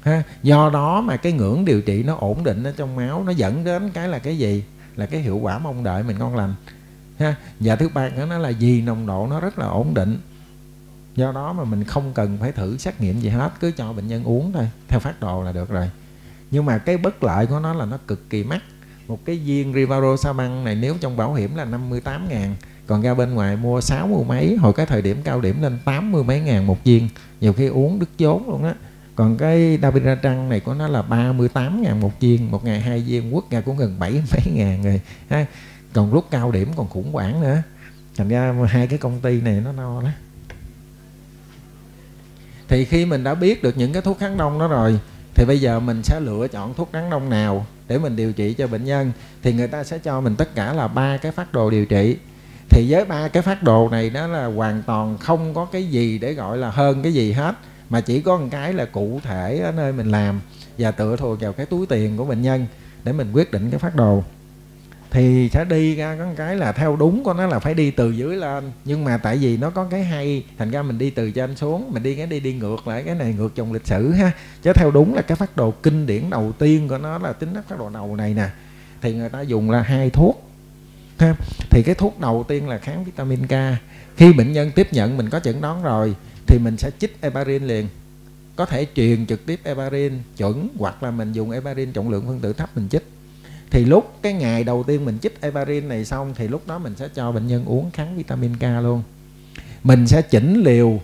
ha. Do đó mà cái ngưỡng điều trị nó ổn định ở trong máu, nó dẫn đến cái là cái gì? Là cái hiệu quả mong đợi mình ngon lành, ha. Và thứ ba nó là gì nồng độ nó rất là ổn định do đó mà mình không cần phải thử xét nghiệm gì hết, cứ cho bệnh nhân uống thôi, theo phát đồ là được rồi nhưng mà cái bất lợi của nó là nó cực kỳ mắc một cái viên Rivaroxaban này nếu trong bảo hiểm là 58 ngàn, còn ra bên ngoài mua sáu mươi mấy, hồi cái thời điểm cao điểm lên tám mươi mấy ngàn một viên, nhiều khi uống đứt vốn luôn á còn cái Dabiratrăng này của nó là 38 ngàn một viên, một ngày hai viên quất ra cũng gần bảy mấy ngàn rồi, ha. còn lúc cao điểm còn khủng hoảng nữa thành ra hai cái công ty này nó no lắm thì khi mình đã biết được những cái thuốc kháng đông đó rồi, thì bây giờ mình sẽ lựa chọn thuốc kháng đông nào để mình điều trị cho bệnh nhân. Thì người ta sẽ cho mình tất cả là ba cái phát đồ điều trị. Thì với ba cái phát đồ này đó là hoàn toàn không có cái gì để gọi là hơn cái gì hết, mà chỉ có một cái là cụ thể ở nơi mình làm và tựa thuộc vào cái túi tiền của bệnh nhân để mình quyết định cái phát đồ thì sẽ đi ra có cái là theo đúng của nó là phải đi từ dưới lên. Nhưng mà tại vì nó có cái hay, thành ra mình đi từ trên xuống, mình đi cái đi đi ngược lại, cái này ngược dòng lịch sử ha. Chứ theo đúng là cái phát đồ kinh điển đầu tiên của nó là tính phát đồ đầu này nè. Thì người ta dùng là hai thuốc ha. thì cái thuốc đầu tiên là kháng vitamin K. Khi bệnh nhân tiếp nhận, mình có chẩn đoán rồi, thì mình sẽ chích heparin liền. Có thể truyền trực tiếp heparin chuẩn, hoặc là mình dùng heparin trọng lượng phân tử thấp mình chích thì lúc cái ngày đầu tiên mình chích heparin này xong thì lúc đó mình sẽ cho bệnh nhân uống kháng vitamin K luôn. Mình sẽ chỉnh liều,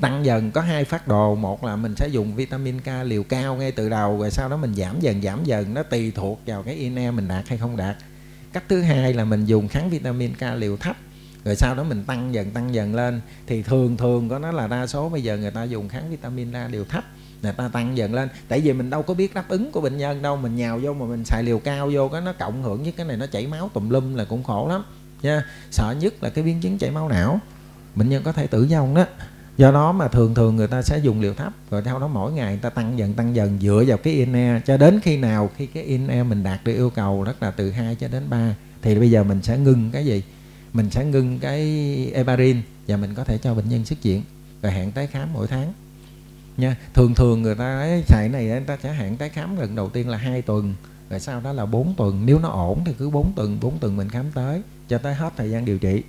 tăng dần, có hai phát đồ. Một là mình sẽ dùng vitamin K liều cao ngay từ đầu, rồi sau đó mình giảm dần giảm dần. Nó tùy thuộc vào cái INE mình đạt hay không đạt. Cách thứ hai là mình dùng kháng vitamin K liều thấp, rồi sau đó mình tăng dần tăng dần lên. Thì thường thường có nó là đa số bây giờ người ta dùng kháng vitamin A liều thấp người ta tăng dần lên. Tại vì mình đâu có biết đáp ứng của bệnh nhân đâu, mình nhào vô mà mình xài liều cao vô, cái nó cộng hưởng với cái này, nó chảy máu tùm lum là cũng khổ lắm. Nha, sợ nhất là cái biến chứng chảy máu não. Bệnh nhân có thể tử vong đó. Do đó mà thường thường người ta sẽ dùng liều thấp, rồi sau đó mỗi ngày người ta tăng dần tăng dần, dựa vào cái INE cho đến khi nào khi cái INE mình đạt được yêu cầu rất là từ 2 cho đến 3 thì bây giờ mình sẽ ngưng cái gì? Mình sẽ ngưng cái heparin và mình có thể cho bệnh nhân xuất viện. Và hẹn tái khám mỗi tháng nha thường thường người ta ấy, xài này người ta sẽ hẹn tái khám lần đầu tiên là hai tuần rồi sau đó là 4 tuần. Nếu nó ổn thì cứ 4 tuần 4 tuần mình khám tới cho tới hết thời gian điều trị.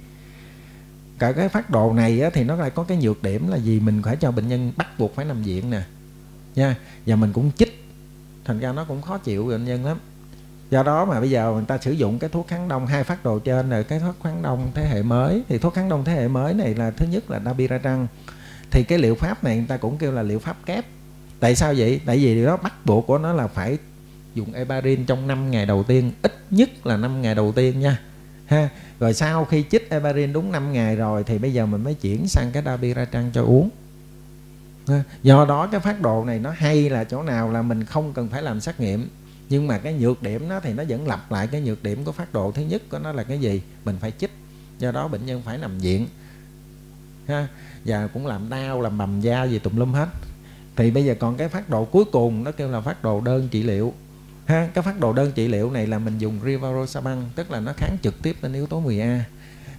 Cả cái phát đồ này á, thì nó lại có cái nhược điểm là gì? Mình phải cho bệnh nhân bắt buộc phải nằm viện nè. Nha và mình cũng chích thành ra nó cũng khó chịu bệnh nhân lắm. Do đó mà bây giờ người ta sử dụng cái thuốc kháng đông hai phát đồ trên rồi cái thuốc kháng đông thế hệ mới. Thì thuốc kháng đông thế hệ mới này là thứ nhất là dabiratrăng thì cái liệu pháp này người ta cũng kêu là liệu pháp kép. Tại sao vậy? Tại vì điều đó bắt buộc của nó là phải dùng heparin trong 5 ngày đầu tiên, ít nhất là 5 ngày đầu tiên nha. Ha, rồi sau khi chích heparin đúng 5 ngày rồi thì bây giờ mình mới chuyển sang cái dabiratrăng cho uống. Do đó cái phát đồ này nó hay là chỗ nào là mình không cần phải làm xét nghiệm. Nhưng mà cái nhược điểm nó thì nó vẫn lặp lại cái nhược điểm của phát đồ thứ nhất của nó là cái gì? Mình phải chích. Do đó bệnh nhân phải nằm viện. Ha và cũng làm đau, làm bầm da gì tùm lum hết. Thì bây giờ còn cái phát đồ cuối cùng, nó kêu là phát đồ đơn trị liệu. Ha, cái phát đồ đơn trị liệu này là mình dùng rivaroxaban, tức là nó kháng trực tiếp lên yếu tố 10A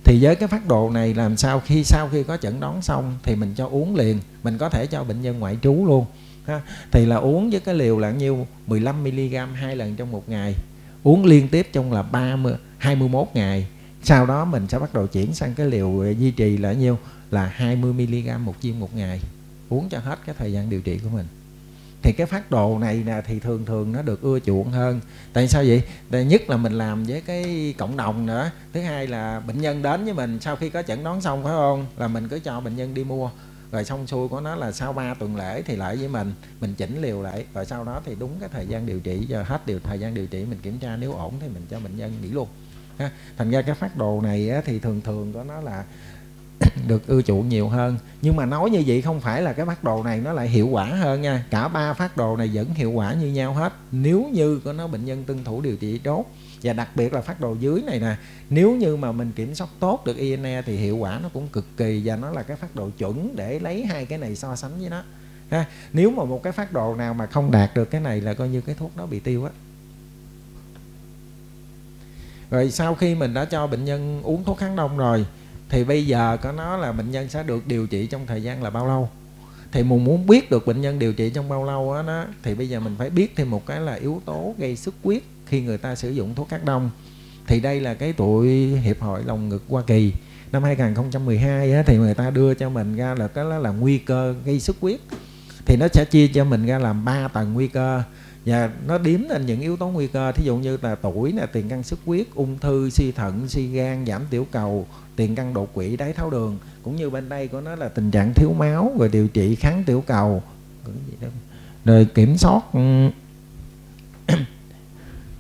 thì với cái phát đồ này làm sao khi, sau khi có chẩn đoán xong thì mình cho uống liền, mình có thể cho bệnh nhân ngoại trú luôn. Ha, thì là uống với cái liều là nhiêu? 15 mg hai lần trong một ngày. Uống liên tiếp trong là 30 21 ngày. Sau đó mình sẽ bắt đầu chuyển sang cái liều duy trì là nhiêu? Là 20 mg một viên một ngày uống cho hết cái thời gian điều trị của mình. Thì cái phát đồ này nè thì thường thường nó được ưa chuộng hơn. Tại sao vậy? Tại nhất là mình làm với cái cộng đồng nữa. Thứ hai là bệnh nhân đến với mình sau khi có chẩn đoán xong phải không? Là mình cứ cho bệnh nhân đi mua. Rồi xong xuôi của nó là sau 3 tuần lễ thì lại với mình mình chỉnh liều lại. Rồi sau đó thì đúng cái thời gian điều trị giờ hết điều thời gian điều trị mình kiểm tra nếu ổn thì mình cho bệnh nhân nghỉ luôn. Ha. thành ra cái phát đồ này á, thì thường thường của nó là được ưa chuộng nhiều hơn. Nhưng mà nói như vậy không phải là cái phát đồ này nó lại hiệu quả hơn nha. Cả ba phát đồ này vẫn hiệu quả như nhau hết. Nếu như có nó bệnh nhân tuân thủ điều trị tốt, và đặc biệt là phát đồ dưới này nè, nếu như mà mình kiểm soát tốt được INE thì hiệu quả nó cũng cực kỳ, và nó là cái phát đồ chuẩn để lấy hai cái này so sánh với nó, ha. Nếu mà một cái phát đồ nào mà không đạt được cái này là coi như cái thuốc đó bị tiêu á. Rồi sau khi mình đã cho bệnh nhân uống thuốc kháng đông rồi thì bây giờ có nó là bệnh nhân sẽ được điều trị trong thời gian là bao lâu? Thì mình muốn biết được bệnh nhân điều trị trong bao lâu á đó thì bây giờ mình phải biết thêm một cái là yếu tố gây xuất huyết khi người ta sử dụng thuốc cắt đông. Thì đây là cái tuổi hiệp hội lồng ngực Hoa Kỳ. Năm 2012 á, thì người ta đưa cho mình ra là cái đó là nguy cơ gây xuất huyết thì nó sẽ chia cho mình ra làm 3 tầng nguy cơ và nó điếm lên những yếu tố nguy cơ. Thí dụ như là tuổi là tiền căn xuất huyết ung thư, suy thận, suy gan, giảm tiểu cầu, tiền căn đột quỵ, đái tháo đường. Cũng như bên đây của nó là tình trạng thiếu máu rồi điều trị kháng tiểu cầu. Rồi kiểm soát ừ,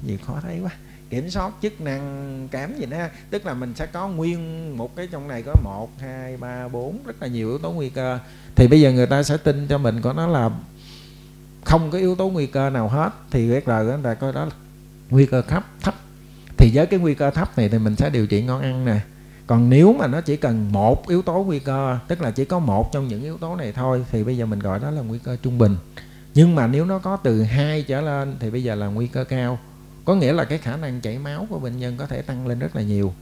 gì khó thấy quá. Kiểm soát chức năng kém gì đó. Tức là mình sẽ có nguyên một cái trong này có một, hai, ba, bốn, rất là nhiều yếu tố nguy cơ. Thì bây giờ người ta sẽ tin cho mình có nó là không có yếu tố nguy cơ nào hết, thì RR người ta coi đó là nguy cơ thấp thấp. Thì với cái nguy cơ thấp này thì mình sẽ điều trị ngon ăn nè. Còn nếu mà nó chỉ cần một yếu tố nguy cơ, tức là chỉ có một trong những yếu tố này thôi, thì bây giờ mình gọi đó là nguy cơ trung bình. Nhưng mà nếu nó có từ hai trở lên, thì bây giờ là nguy cơ cao. Có nghĩa là cái khả năng chảy máu của bệnh nhân có thể tăng lên rất là nhiều.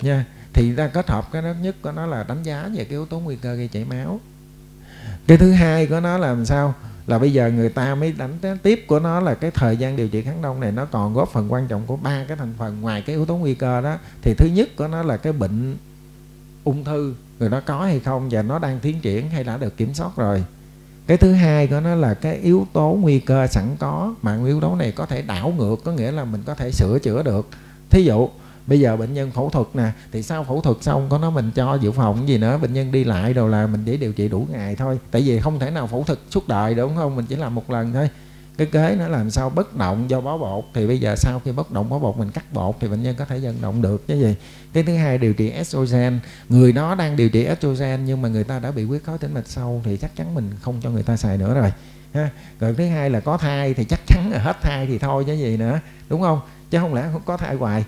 Nha, thì ta kết hợp cái đó nhất của nó là đánh giá về cái yếu tố nguy cơ gây chảy máu. Cái thứ hai của nó là làm sao? Là bây giờ người ta mới đánh tiếp của nó là cái thời gian điều trị kháng đông này nó còn góp phần quan trọng của ba cái thành phần ngoài cái yếu tố nguy cơ đó. Thì thứ nhất của nó là cái bệnh ung thư, người nó có hay không và nó đang tiến triển hay đã được kiểm soát rồi. Cái thứ hai của nó là cái yếu tố nguy cơ sẵn có, mà yếu tố này có thể đảo ngược, có nghĩa là mình có thể sửa chữa được. Thí dụ bây giờ bệnh nhân phẫu thuật nè, thì sau phẫu thuật xong có nó mình cho dự phòng gì nữa, bệnh nhân đi lại đồ là mình để điều trị đủ ngày thôi. Tại vì không thể nào phẫu thuật suốt đời đúng không? Mình chỉ làm một lần thôi. Cái kế nó làm sao bất động do bó bột, thì bây giờ sau khi bất động bó bột, mình cắt bột thì bệnh nhân có thể vận động được. Chứ gì? Cái thứ hai, điều trị estrogen. Người đó đang điều trị estrogen nhưng mà người ta đã bị huyết khối tĩnh mạch sâu thì chắc chắn mình không cho người ta xài nữa rồi, ha. Rồi thứ hai là có thai thì chắc chắn là hết thai thì thôi chứ gì nữa, đúng không? Chứ không lẽ không có thai hoài.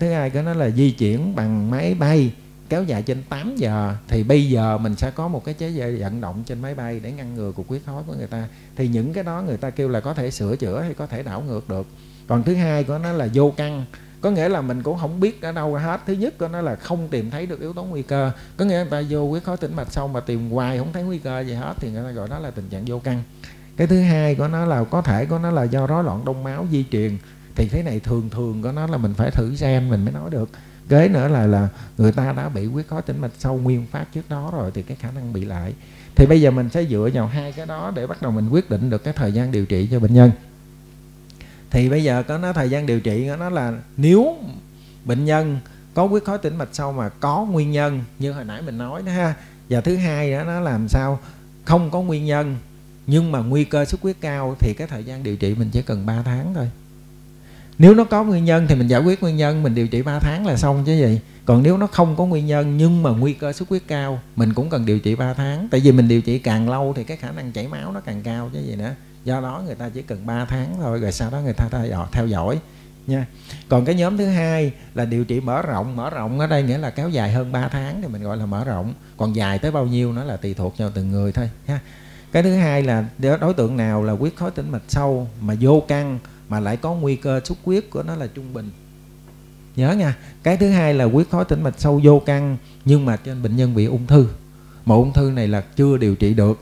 Thứ hai cái nó là di chuyển bằng máy bay, kéo dài trên 8 giờ. Thì bây giờ mình sẽ có một cái chế độ vận động trên máy bay để ngăn ngừa cuộc huyết khối của người ta. Thì những cái đó người ta kêu là có thể sửa chữa hay có thể đảo ngược được. Còn thứ hai của nó là vô căn. Có nghĩa là mình cũng không biết ở đâu hết. Thứ nhất của nó là không tìm thấy được yếu tố nguy cơ. Có nghĩa người ta vô huyết khối tĩnh mạch xong mà tìm hoài không thấy nguy cơ gì hết thì người ta gọi đó là tình trạng vô căn. Cái thứ hai của nó là có thể của nó là do rối loạn đông máu di truyền thì cái này thường thường của nó là mình phải thử xem mình mới nói được. Kế nữa là là người ta đã bị huyết khối tĩnh mạch sâu nguyên phát trước đó rồi thì cái khả năng bị lại. Thì bây giờ mình sẽ dựa vào hai cái đó để bắt đầu mình quyết định được cái thời gian điều trị cho bệnh nhân. Thì bây giờ có nó thời gian điều trị nó là nếu bệnh nhân có huyết khối tĩnh mạch sâu mà có nguyên nhân như hồi nãy mình nói đó ha. Và thứ hai đó, nó làm sao? Không có nguyên nhân nhưng mà nguy cơ xuất huyết cao thì cái thời gian điều trị mình chỉ cần 3 tháng thôi nếu nó có nguyên nhân thì mình giải quyết nguyên nhân mình điều trị 3 tháng là xong chứ gì. Còn nếu nó không có nguyên nhân nhưng mà nguy cơ xuất huyết cao mình cũng cần điều trị 3 tháng. Tại vì mình điều trị càng lâu thì cái khả năng chảy máu nó càng cao chứ gì nữa. Do đó người ta chỉ cần 3 tháng thôi rồi sau đó người ta theo dõi, theo dõi nha. Còn cái nhóm thứ hai là điều trị mở rộng. Mở rộng ở đây nghĩa là kéo dài hơn 3 tháng thì mình gọi là mở rộng. Còn dài tới bao nhiêu nó là tùy thuộc vào từng người thôi ha. Cái thứ hai là đối tượng nào là huyết khối tĩnh mạch sâu mà vô căn mà lại có nguy cơ xuất huyết của nó là trung bình. Nhớ nha cái thứ hai là huyết khối tĩnh mạch sâu vô căn nhưng mà trên bệnh nhân bị ung thư. Mà ung thư này là chưa điều trị được.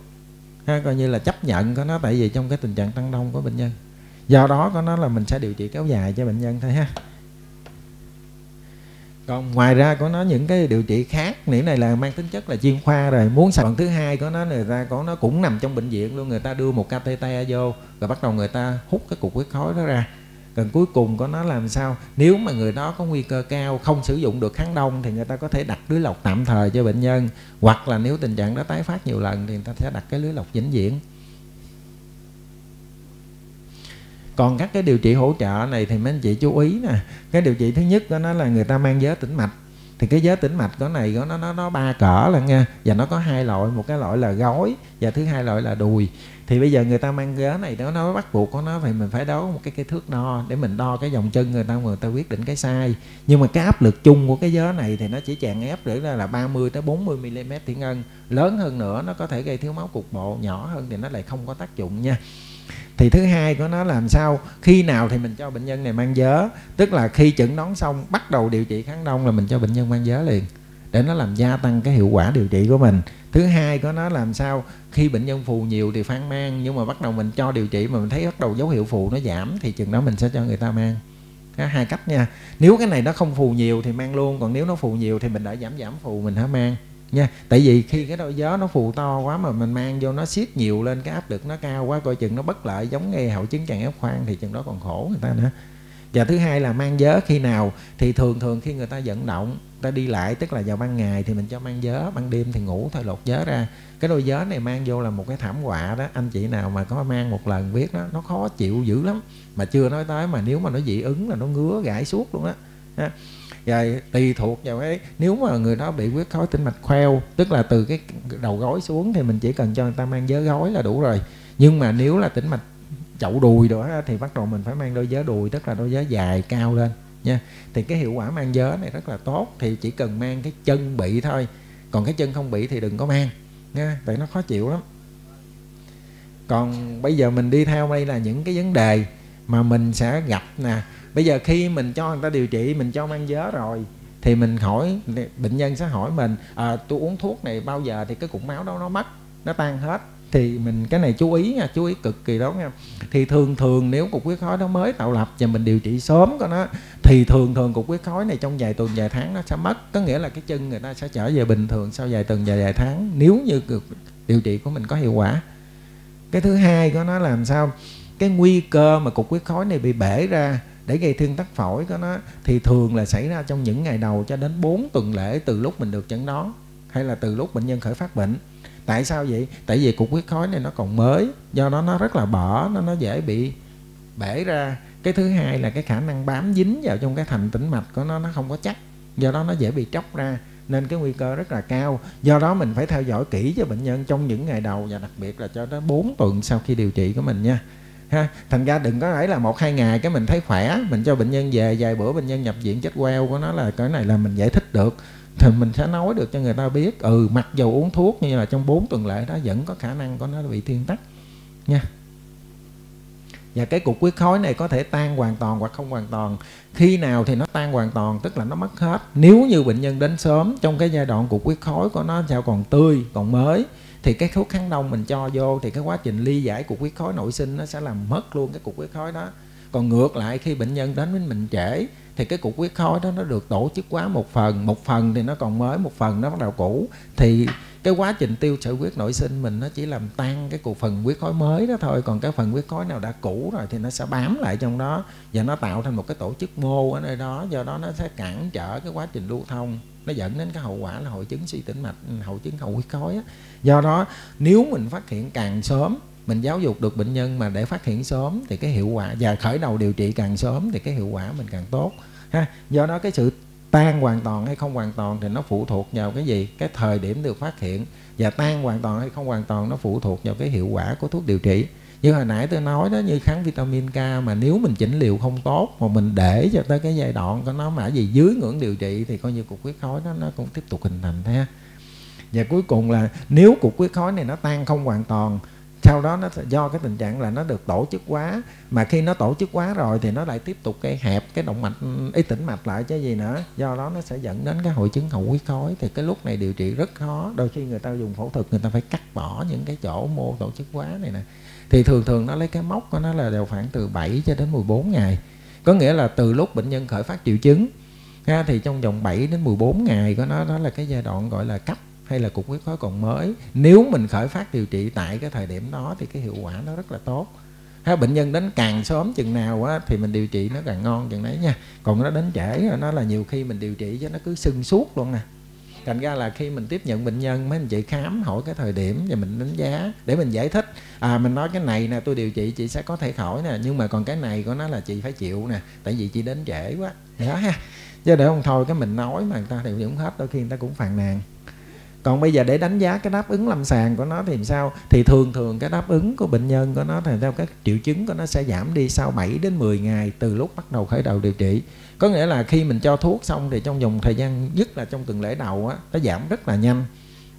Ha, coi như là chấp nhận của nó tại vì trong cái tình trạng tăng đông của bệnh nhân. Do đó có nó là mình sẽ điều trị kéo dài cho bệnh nhân thôi ha còn ngoài ra có nó những cái điều trị khác nghĩa này là mang tính chất là chuyên khoa rồi, muốn sản thứ hai có nó người ta có nó cũng nằm trong bệnh viện luôn, người ta đưa một catheter vô, rồi bắt đầu người ta hút cái cục huyết khối đó ra. Còn cuối cùng có nó làm sao, nếu mà người đó có nguy cơ cao, không sử dụng được kháng đông thì người ta có thể đặt lưới lọc tạm thời cho bệnh nhân, hoặc là nếu tình trạng đó tái phát nhiều lần thì người ta sẽ đặt cái lưới lọc vĩnh viễn. Còn các cái điều trị hỗ trợ này thì mấy anh chị chú ý nè. Cái điều trị thứ nhất đó, nó là người ta mang giới tĩnh mạch. Thì cái giới tĩnh mạch có này có nó nó nó ba cỡ là nha và nó có hai loại, một cái loại là gối và thứ hai loại là đùi. Thì bây giờ người ta mang ghế này đó nó bắt buộc của nó thì mình phải đấu một cái cái thước đo để mình đo cái dòng chân người ta người ta quyết định cái sai nhưng mà cái áp lực chung của cái giới này thì nó chỉ chèn ép để là 30 tới 40 mm thủy ngân. Lớn hơn nữa, nó có thể gây thiếu máu cục bộ, nhỏ hơn thì nó lại không có tác dụng nha thì thứ hai của nó làm sao? Khi nào thì mình cho bệnh nhân này mang dớ tức là khi chẩn đoán xong, bắt đầu điều trị kháng đông là mình cho bệnh nhân mang dớ liền, để nó làm gia tăng cái hiệu quả điều trị của mình. Thứ hai có nó làm sao? Khi bệnh nhân phù nhiều thì phán mang, nhưng mà bắt đầu mình cho điều trị mà mình thấy bắt đầu dấu hiệu phù nó giảm thì chừng đó mình sẽ cho người ta mang. Có hai cách nha. Nếu cái này nó không phù nhiều thì mang luôn, còn nếu nó phù nhiều thì mình đã giảm giảm phù mình hả mang nha, tại vì khi cái đôi gió nó phù to quá mà mình mang vô nó siết nhiều lên, cái áp lực nó cao quá, coi chừng nó bất lợi giống nghe hậu chứng tràn ép khoan thì chừng đó còn khổ người ta nữa. Và thứ hai là mang giớ khi nào thì thường thường khi người ta vận động ta đi lại, tức là vào ban ngày thì mình cho mang giớ, ban đêm thì ngủ thôi, lột giớ ra. Cái đôi giớ này mang vô là một cái thảm họa đó, anh chị nào mà có mang một lần biết đó, nó khó chịu dữ lắm. Mà chưa nói tới mà nếu mà nó dị ứng là nó ngứa gãi suốt luôn á và tùy thuộc vào cái nếu mà người đó bị huyết khối tĩnh mạch khoeo, tức là từ cái đầu gối xuống thì mình chỉ cần cho người ta mang giới gối là đủ rồi. Nhưng mà nếu là tĩnh mạch chậu đùi đó thì bắt đầu mình phải mang đôi giới đùi, tức là đôi giới dài cao lên, nha. Thì cái hiệu quả mang giới này rất là tốt, thì chỉ cần mang cái chân bị thôi. Còn cái chân không bị thì đừng có mang, nha, tại nó khó chịu lắm. Còn bây giờ mình đi theo đây là những cái vấn đề mà mình sẽ gặp nè bây giờ khi mình cho người ta điều trị mình cho mang giớ rồi thì mình hỏi bệnh nhân sẽ hỏi mình à, tôi uống thuốc này bao giờ thì cái cục máu đó nó mất nó tan hết? Thì mình cái này chú ý nha chú ý cực kỳ đó nha. Thì thường thường nếu cục huyết khối nó mới tạo lập và mình điều trị sớm của nó thì thường thường cục huyết khối này trong vài tuần vài tháng nó sẽ mất. Có nghĩa là cái chân người ta sẽ trở về bình thường sau vài tuần vài vài tháng nếu như điều trị của mình có hiệu quả. Cái thứ hai của nó làm sao? Cái nguy cơ mà cục huyết khối này bị bể ra để gây thương tắc phổi của nó, thì thường là xảy ra trong những ngày đầu cho đến 4 tuần lễ từ lúc mình được chẩn đoán, hay là từ lúc bệnh nhân khởi phát bệnh. Tại sao vậy? Tại vì cục huyết khối này nó còn mới, do đó nó rất là bở, nó nó dễ bị bể ra. Cái thứ hai là cái khả năng bám dính vào trong cái thành tĩnh mạch của nó nó không có chắc, do đó nó dễ bị tróc ra, nên cái nguy cơ rất là cao. Do đó mình phải theo dõi kỹ cho bệnh nhân trong những ngày đầu và đặc biệt là cho đến 4 tuần sau khi điều trị của mình nha ha. Thành ra đừng có ấy là một, hai ngày cái mình thấy khỏe, mình cho bệnh nhân về, vài bữa bệnh nhân nhập viện chết queo của nó là cái này là mình giải thích được. Thì mình sẽ nói được cho người ta biết ừ mặc dù uống thuốc như là trong 4 tuần lễ đó vẫn có khả năng của nó bị thiên tắc, nha. Và cái cục huyết khối này có thể tan hoàn toàn hoặc không hoàn toàn. Khi nào thì nó tan hoàn toàn, tức là nó mất hết. Nếu như bệnh nhân đến sớm trong cái giai đoạn cục huyết khối của nó sao còn tươi, còn mới thì cái thuốc kháng đông mình cho vô thì cái quá trình ly giải cục huyết khối nội sinh nó sẽ làm mất luôn cái cục huyết khối đó. Còn ngược lại, khi bệnh nhân đến với mình trễ thì cái cục huyết khối đó nó được tổ chức quá một phần. Một phần thì nó còn mới, một phần nó bắt đầu cũ. Thì cái quá trình tiêu sợi huyết nội sinh mình nó chỉ làm tan cái cục phần huyết khối mới đó thôi. Còn cái phần huyết khối nào đã cũ rồi thì nó sẽ bám lại trong đó và nó tạo thành một cái tổ chức mô ở nơi đó. Do đó nó sẽ cản trở cái quá trình lưu thông nó dẫn đến cái hậu quả là hội chứng suy tĩnh mạch ừ, hội chứng hậu huyết khối á. do đó, nếu mình phát hiện càng sớm, mình giáo dục được bệnh nhân mà để phát hiện sớm thì cái hiệu quả và khởi đầu điều trị càng sớm thì cái hiệu quả mình càng tốt, ha. Do đó cái sự tan hoàn toàn hay không hoàn toàn thì nó phụ thuộc vào cái gì? Cái thời điểm được phát hiện. Và tan hoàn toàn hay không hoàn toàn nó phụ thuộc vào cái hiệu quả của thuốc điều trị như hồi nãy tôi nói đó, như kháng vitamin K mà nếu mình chỉnh liều không tốt mà mình để cho tới cái giai đoạn có nó mà gì dưới ngưỡng điều trị thì coi như cục huyết khối nó nó cũng tiếp tục hình thành thế và cuối cùng là nếu cục huyết khối này nó tan không hoàn toàn, sau đó nó do cái tình trạng là nó được tổ chức quá mà khi nó tổ chức quá rồi thì nó lại tiếp tục cái hẹp cái động mạch, ý tĩnh mạch lại chứ gì nữa. Do đó nó sẽ dẫn đến cái hội chứng hậu huyết khối. Thì cái lúc này điều trị rất khó. Đôi khi người ta dùng phẫu thuật, người ta phải cắt bỏ những cái chỗ mô tổ chức quá này nè thì thường thường nó lấy cái mốc của nó là đều khoảng từ 7 cho đến 14 ngày. Có nghĩa là từ lúc bệnh nhân khởi phát triệu chứng ha, thì trong vòng 7 đến 14 ngày của nó đó là cái giai đoạn gọi là cấp hay là cục huyết khối còn mới. Nếu mình khởi phát điều trị tại cái thời điểm đó thì cái hiệu quả nó rất là tốt. Ha, bệnh nhân đến càng sớm chừng nào á, thì mình điều trị nó càng ngon chừng đấy nha. Còn nó đến trễ nó là nhiều khi mình điều trị cho nó cứ sưng suốt luôn nè thành ra là khi mình tiếp nhận bệnh nhân, mấy anh chị khám hỏi cái thời điểm và mình đánh giá để mình giải thích. À mình nói cái này nè, tôi điều trị chị sẽ có thể khỏi nè, nhưng mà còn cái này của nó là chị phải chịu nè, tại vì chị đến trễ quá. Đó ha. Chứ để không thôi, cái mình nói mà người ta thì cũng hết, đôi khi người ta cũng phàn nàn. Còn bây giờ để đánh giá cái đáp ứng lâm sàng của nó thì sao? Thì thường thường cái đáp ứng của bệnh nhân của nó thì theo các triệu chứng của nó sẽ giảm đi sau 7 đến 10 ngày từ lúc bắt đầu khởi đầu điều trị có nghĩa là khi mình cho thuốc xong thì trong vòng thời gian, nhất là trong tuần lễ đầu á, nó giảm rất là nhanh,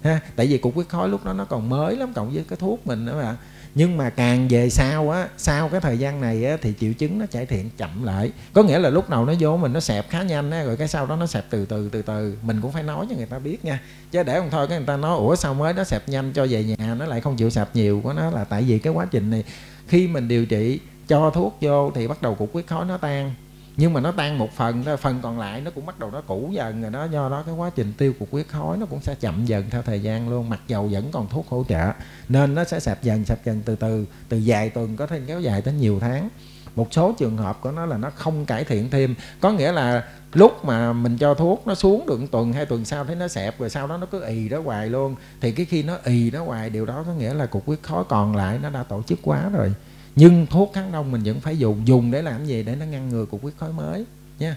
ha. Tại vì cục huyết khối lúc đó nó còn mới lắm, cộng với cái thuốc mình nữa mà nhưng mà càng về sau á, sau cái thời gian này á, thì triệu chứng nó cải thiện chậm lại. Có nghĩa là lúc đầu nó vô mình nó xẹp khá nhanh á, rồi cái sau đó nó xẹp từ từ từ từ. Mình cũng phải nói cho người ta biết nha. Chứ để không thôi, cái người ta nói, ủa, sao mới nó xẹp nhanh cho về nhà, nó lại không chịu xẹp nhiều của nó? Là tại vì cái quá trình này, khi mình điều trị cho thuốc vô thì bắt đầu cục huyết khối nó tan nhưng mà nó tan một phần phần còn lại nó cũng bắt đầu nó cũ dần rồi đó, do đó cái quá trình tiêu cục huyết khối nó cũng sẽ chậm dần theo thời gian luôn. Mặc dầu vẫn còn thuốc hỗ trợ, nên nó sẽ sạp dần sạp dần từ từ từ vài tuần có thể kéo dài tới nhiều tháng. Một số trường hợp của nó là nó không cải thiện thêm. Có nghĩa là lúc mà mình cho thuốc nó xuống được tuần, hai tuần sau thấy nó xẹp rồi sau đó nó cứ ì đó hoài luôn. Thì cái khi nó ì đó hoài, điều đó có nghĩa là cục huyết khối còn lại nó đã tổ chức quá rồi nhưng thuốc kháng đông mình vẫn phải dùng. Dùng để làm gì? Để nó ngăn ngừa cục huyết khối mới, nha.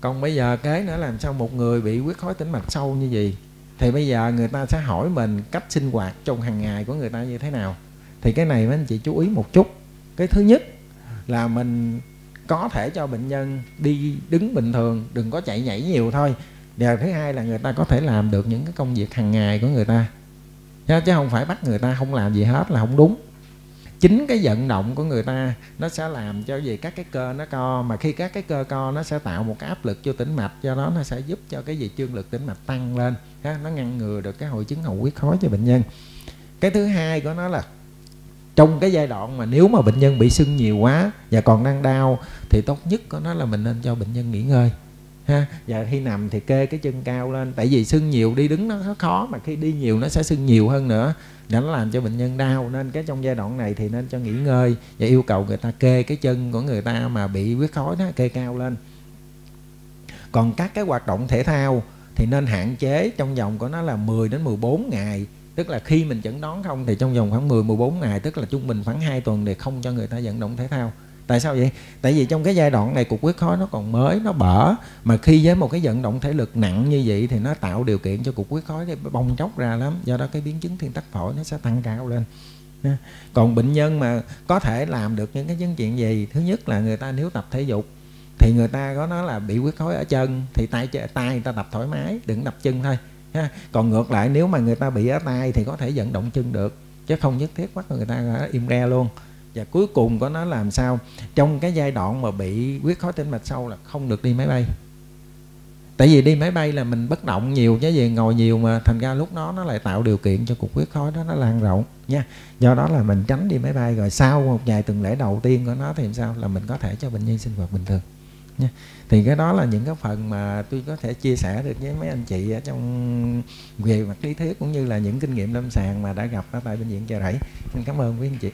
Còn bây giờ cái nữa, làm sao một người bị huyết khối tĩnh mạch sâu như gì thì bây giờ người ta sẽ hỏi mình cách sinh hoạt trong hàng ngày của người ta như thế nào? Thì cái này mấy anh chị chú ý một chút. Cái thứ nhất là mình có thể cho bệnh nhân đi đứng bình thường, đừng có chạy nhảy nhiều thôi. Và thứ hai là người ta có thể làm được những cái công việc hàng ngày của người ta chứ không phải bắt người ta không làm gì hết là không đúng. Chính cái vận động của người ta nó sẽ làm cho gì? Các cái cơ nó co, mà khi các cái cơ co nó sẽ tạo một cái áp lực cho tĩnh mạch, do đó nó sẽ giúp cho cái gì? Chương lực tĩnh mạch tăng lên. Nó ngăn ngừa được cái hội chứng hậu huyết khối cho bệnh nhân. Cái thứ hai của nó là trong cái giai đoạn mà nếu mà bệnh nhân bị sưng nhiều quá và còn đang đau thì tốt nhất của nó là mình nên cho bệnh nhân nghỉ ngơi ha và khi nằm thì kê cái chân cao lên. Tại vì sưng nhiều đi đứng nó khó mà khi đi nhiều nó sẽ sưng nhiều hơn nữa. Để nó làm cho bệnh nhân đau. Nên cái trong giai đoạn này thì nên cho nghỉ ngơi và yêu cầu người ta kê cái chân của người ta mà bị huyết khối đó, kê cao lên. Còn các cái hoạt động thể thao thì nên hạn chế. Trong vòng của nó là 10 đến 14 ngày. Tức là khi mình chẩn đoán không thì trong vòng khoảng 10 14 ngày, tức là trung bình khoảng 2 tuần để không cho người ta vận động thể thao tại sao vậy? Tại vì trong cái giai đoạn này cục huyết khối nó còn mới, nó bở. Mà khi với một cái vận động thể lực nặng như vậy thì nó tạo điều kiện cho cục huyết khối bong chóc ra lắm. Do đó cái biến chứng thiên tắc phổi nó sẽ tăng cao lên. Còn bệnh nhân mà có thể làm được những cái vấn chuyện gì, thứ nhất là người ta nếu tập thể dục thì người ta có nói là bị huyết khối ở chân thì tay tay người ta tập thoải mái, đừng tập chân thôi. Ha. Còn ngược lại, nếu mà người ta bị ở tay thì có thể vận động chân được, chứ không nhất thiết bắt người ta im re luôn và cuối cùng của nó làm sao? Trong cái giai đoạn mà bị huyết khối tĩnh mạch sâu là không được đi máy bay. Tại vì đi máy bay là mình bất động nhiều, chứ gì ngồi nhiều mà thành ra lúc đó nó lại tạo điều kiện cho cục huyết khối đó nó lan rộng, nha. Do đó là mình tránh đi máy bay, rồi sau một vài tuần lễ đầu tiên của nó thì làm sao? Là mình có thể cho bệnh nhân sinh hoạt bình thường, nha thì cái đó là những cái phần mà tôi có thể chia sẻ được với mấy anh chị ở trong về mặt lý thuyết cũng như là những kinh nghiệm lâm sàng mà đã gặp ở tại bệnh viện chợ rẫy. Xin cảm ơn quý anh chị.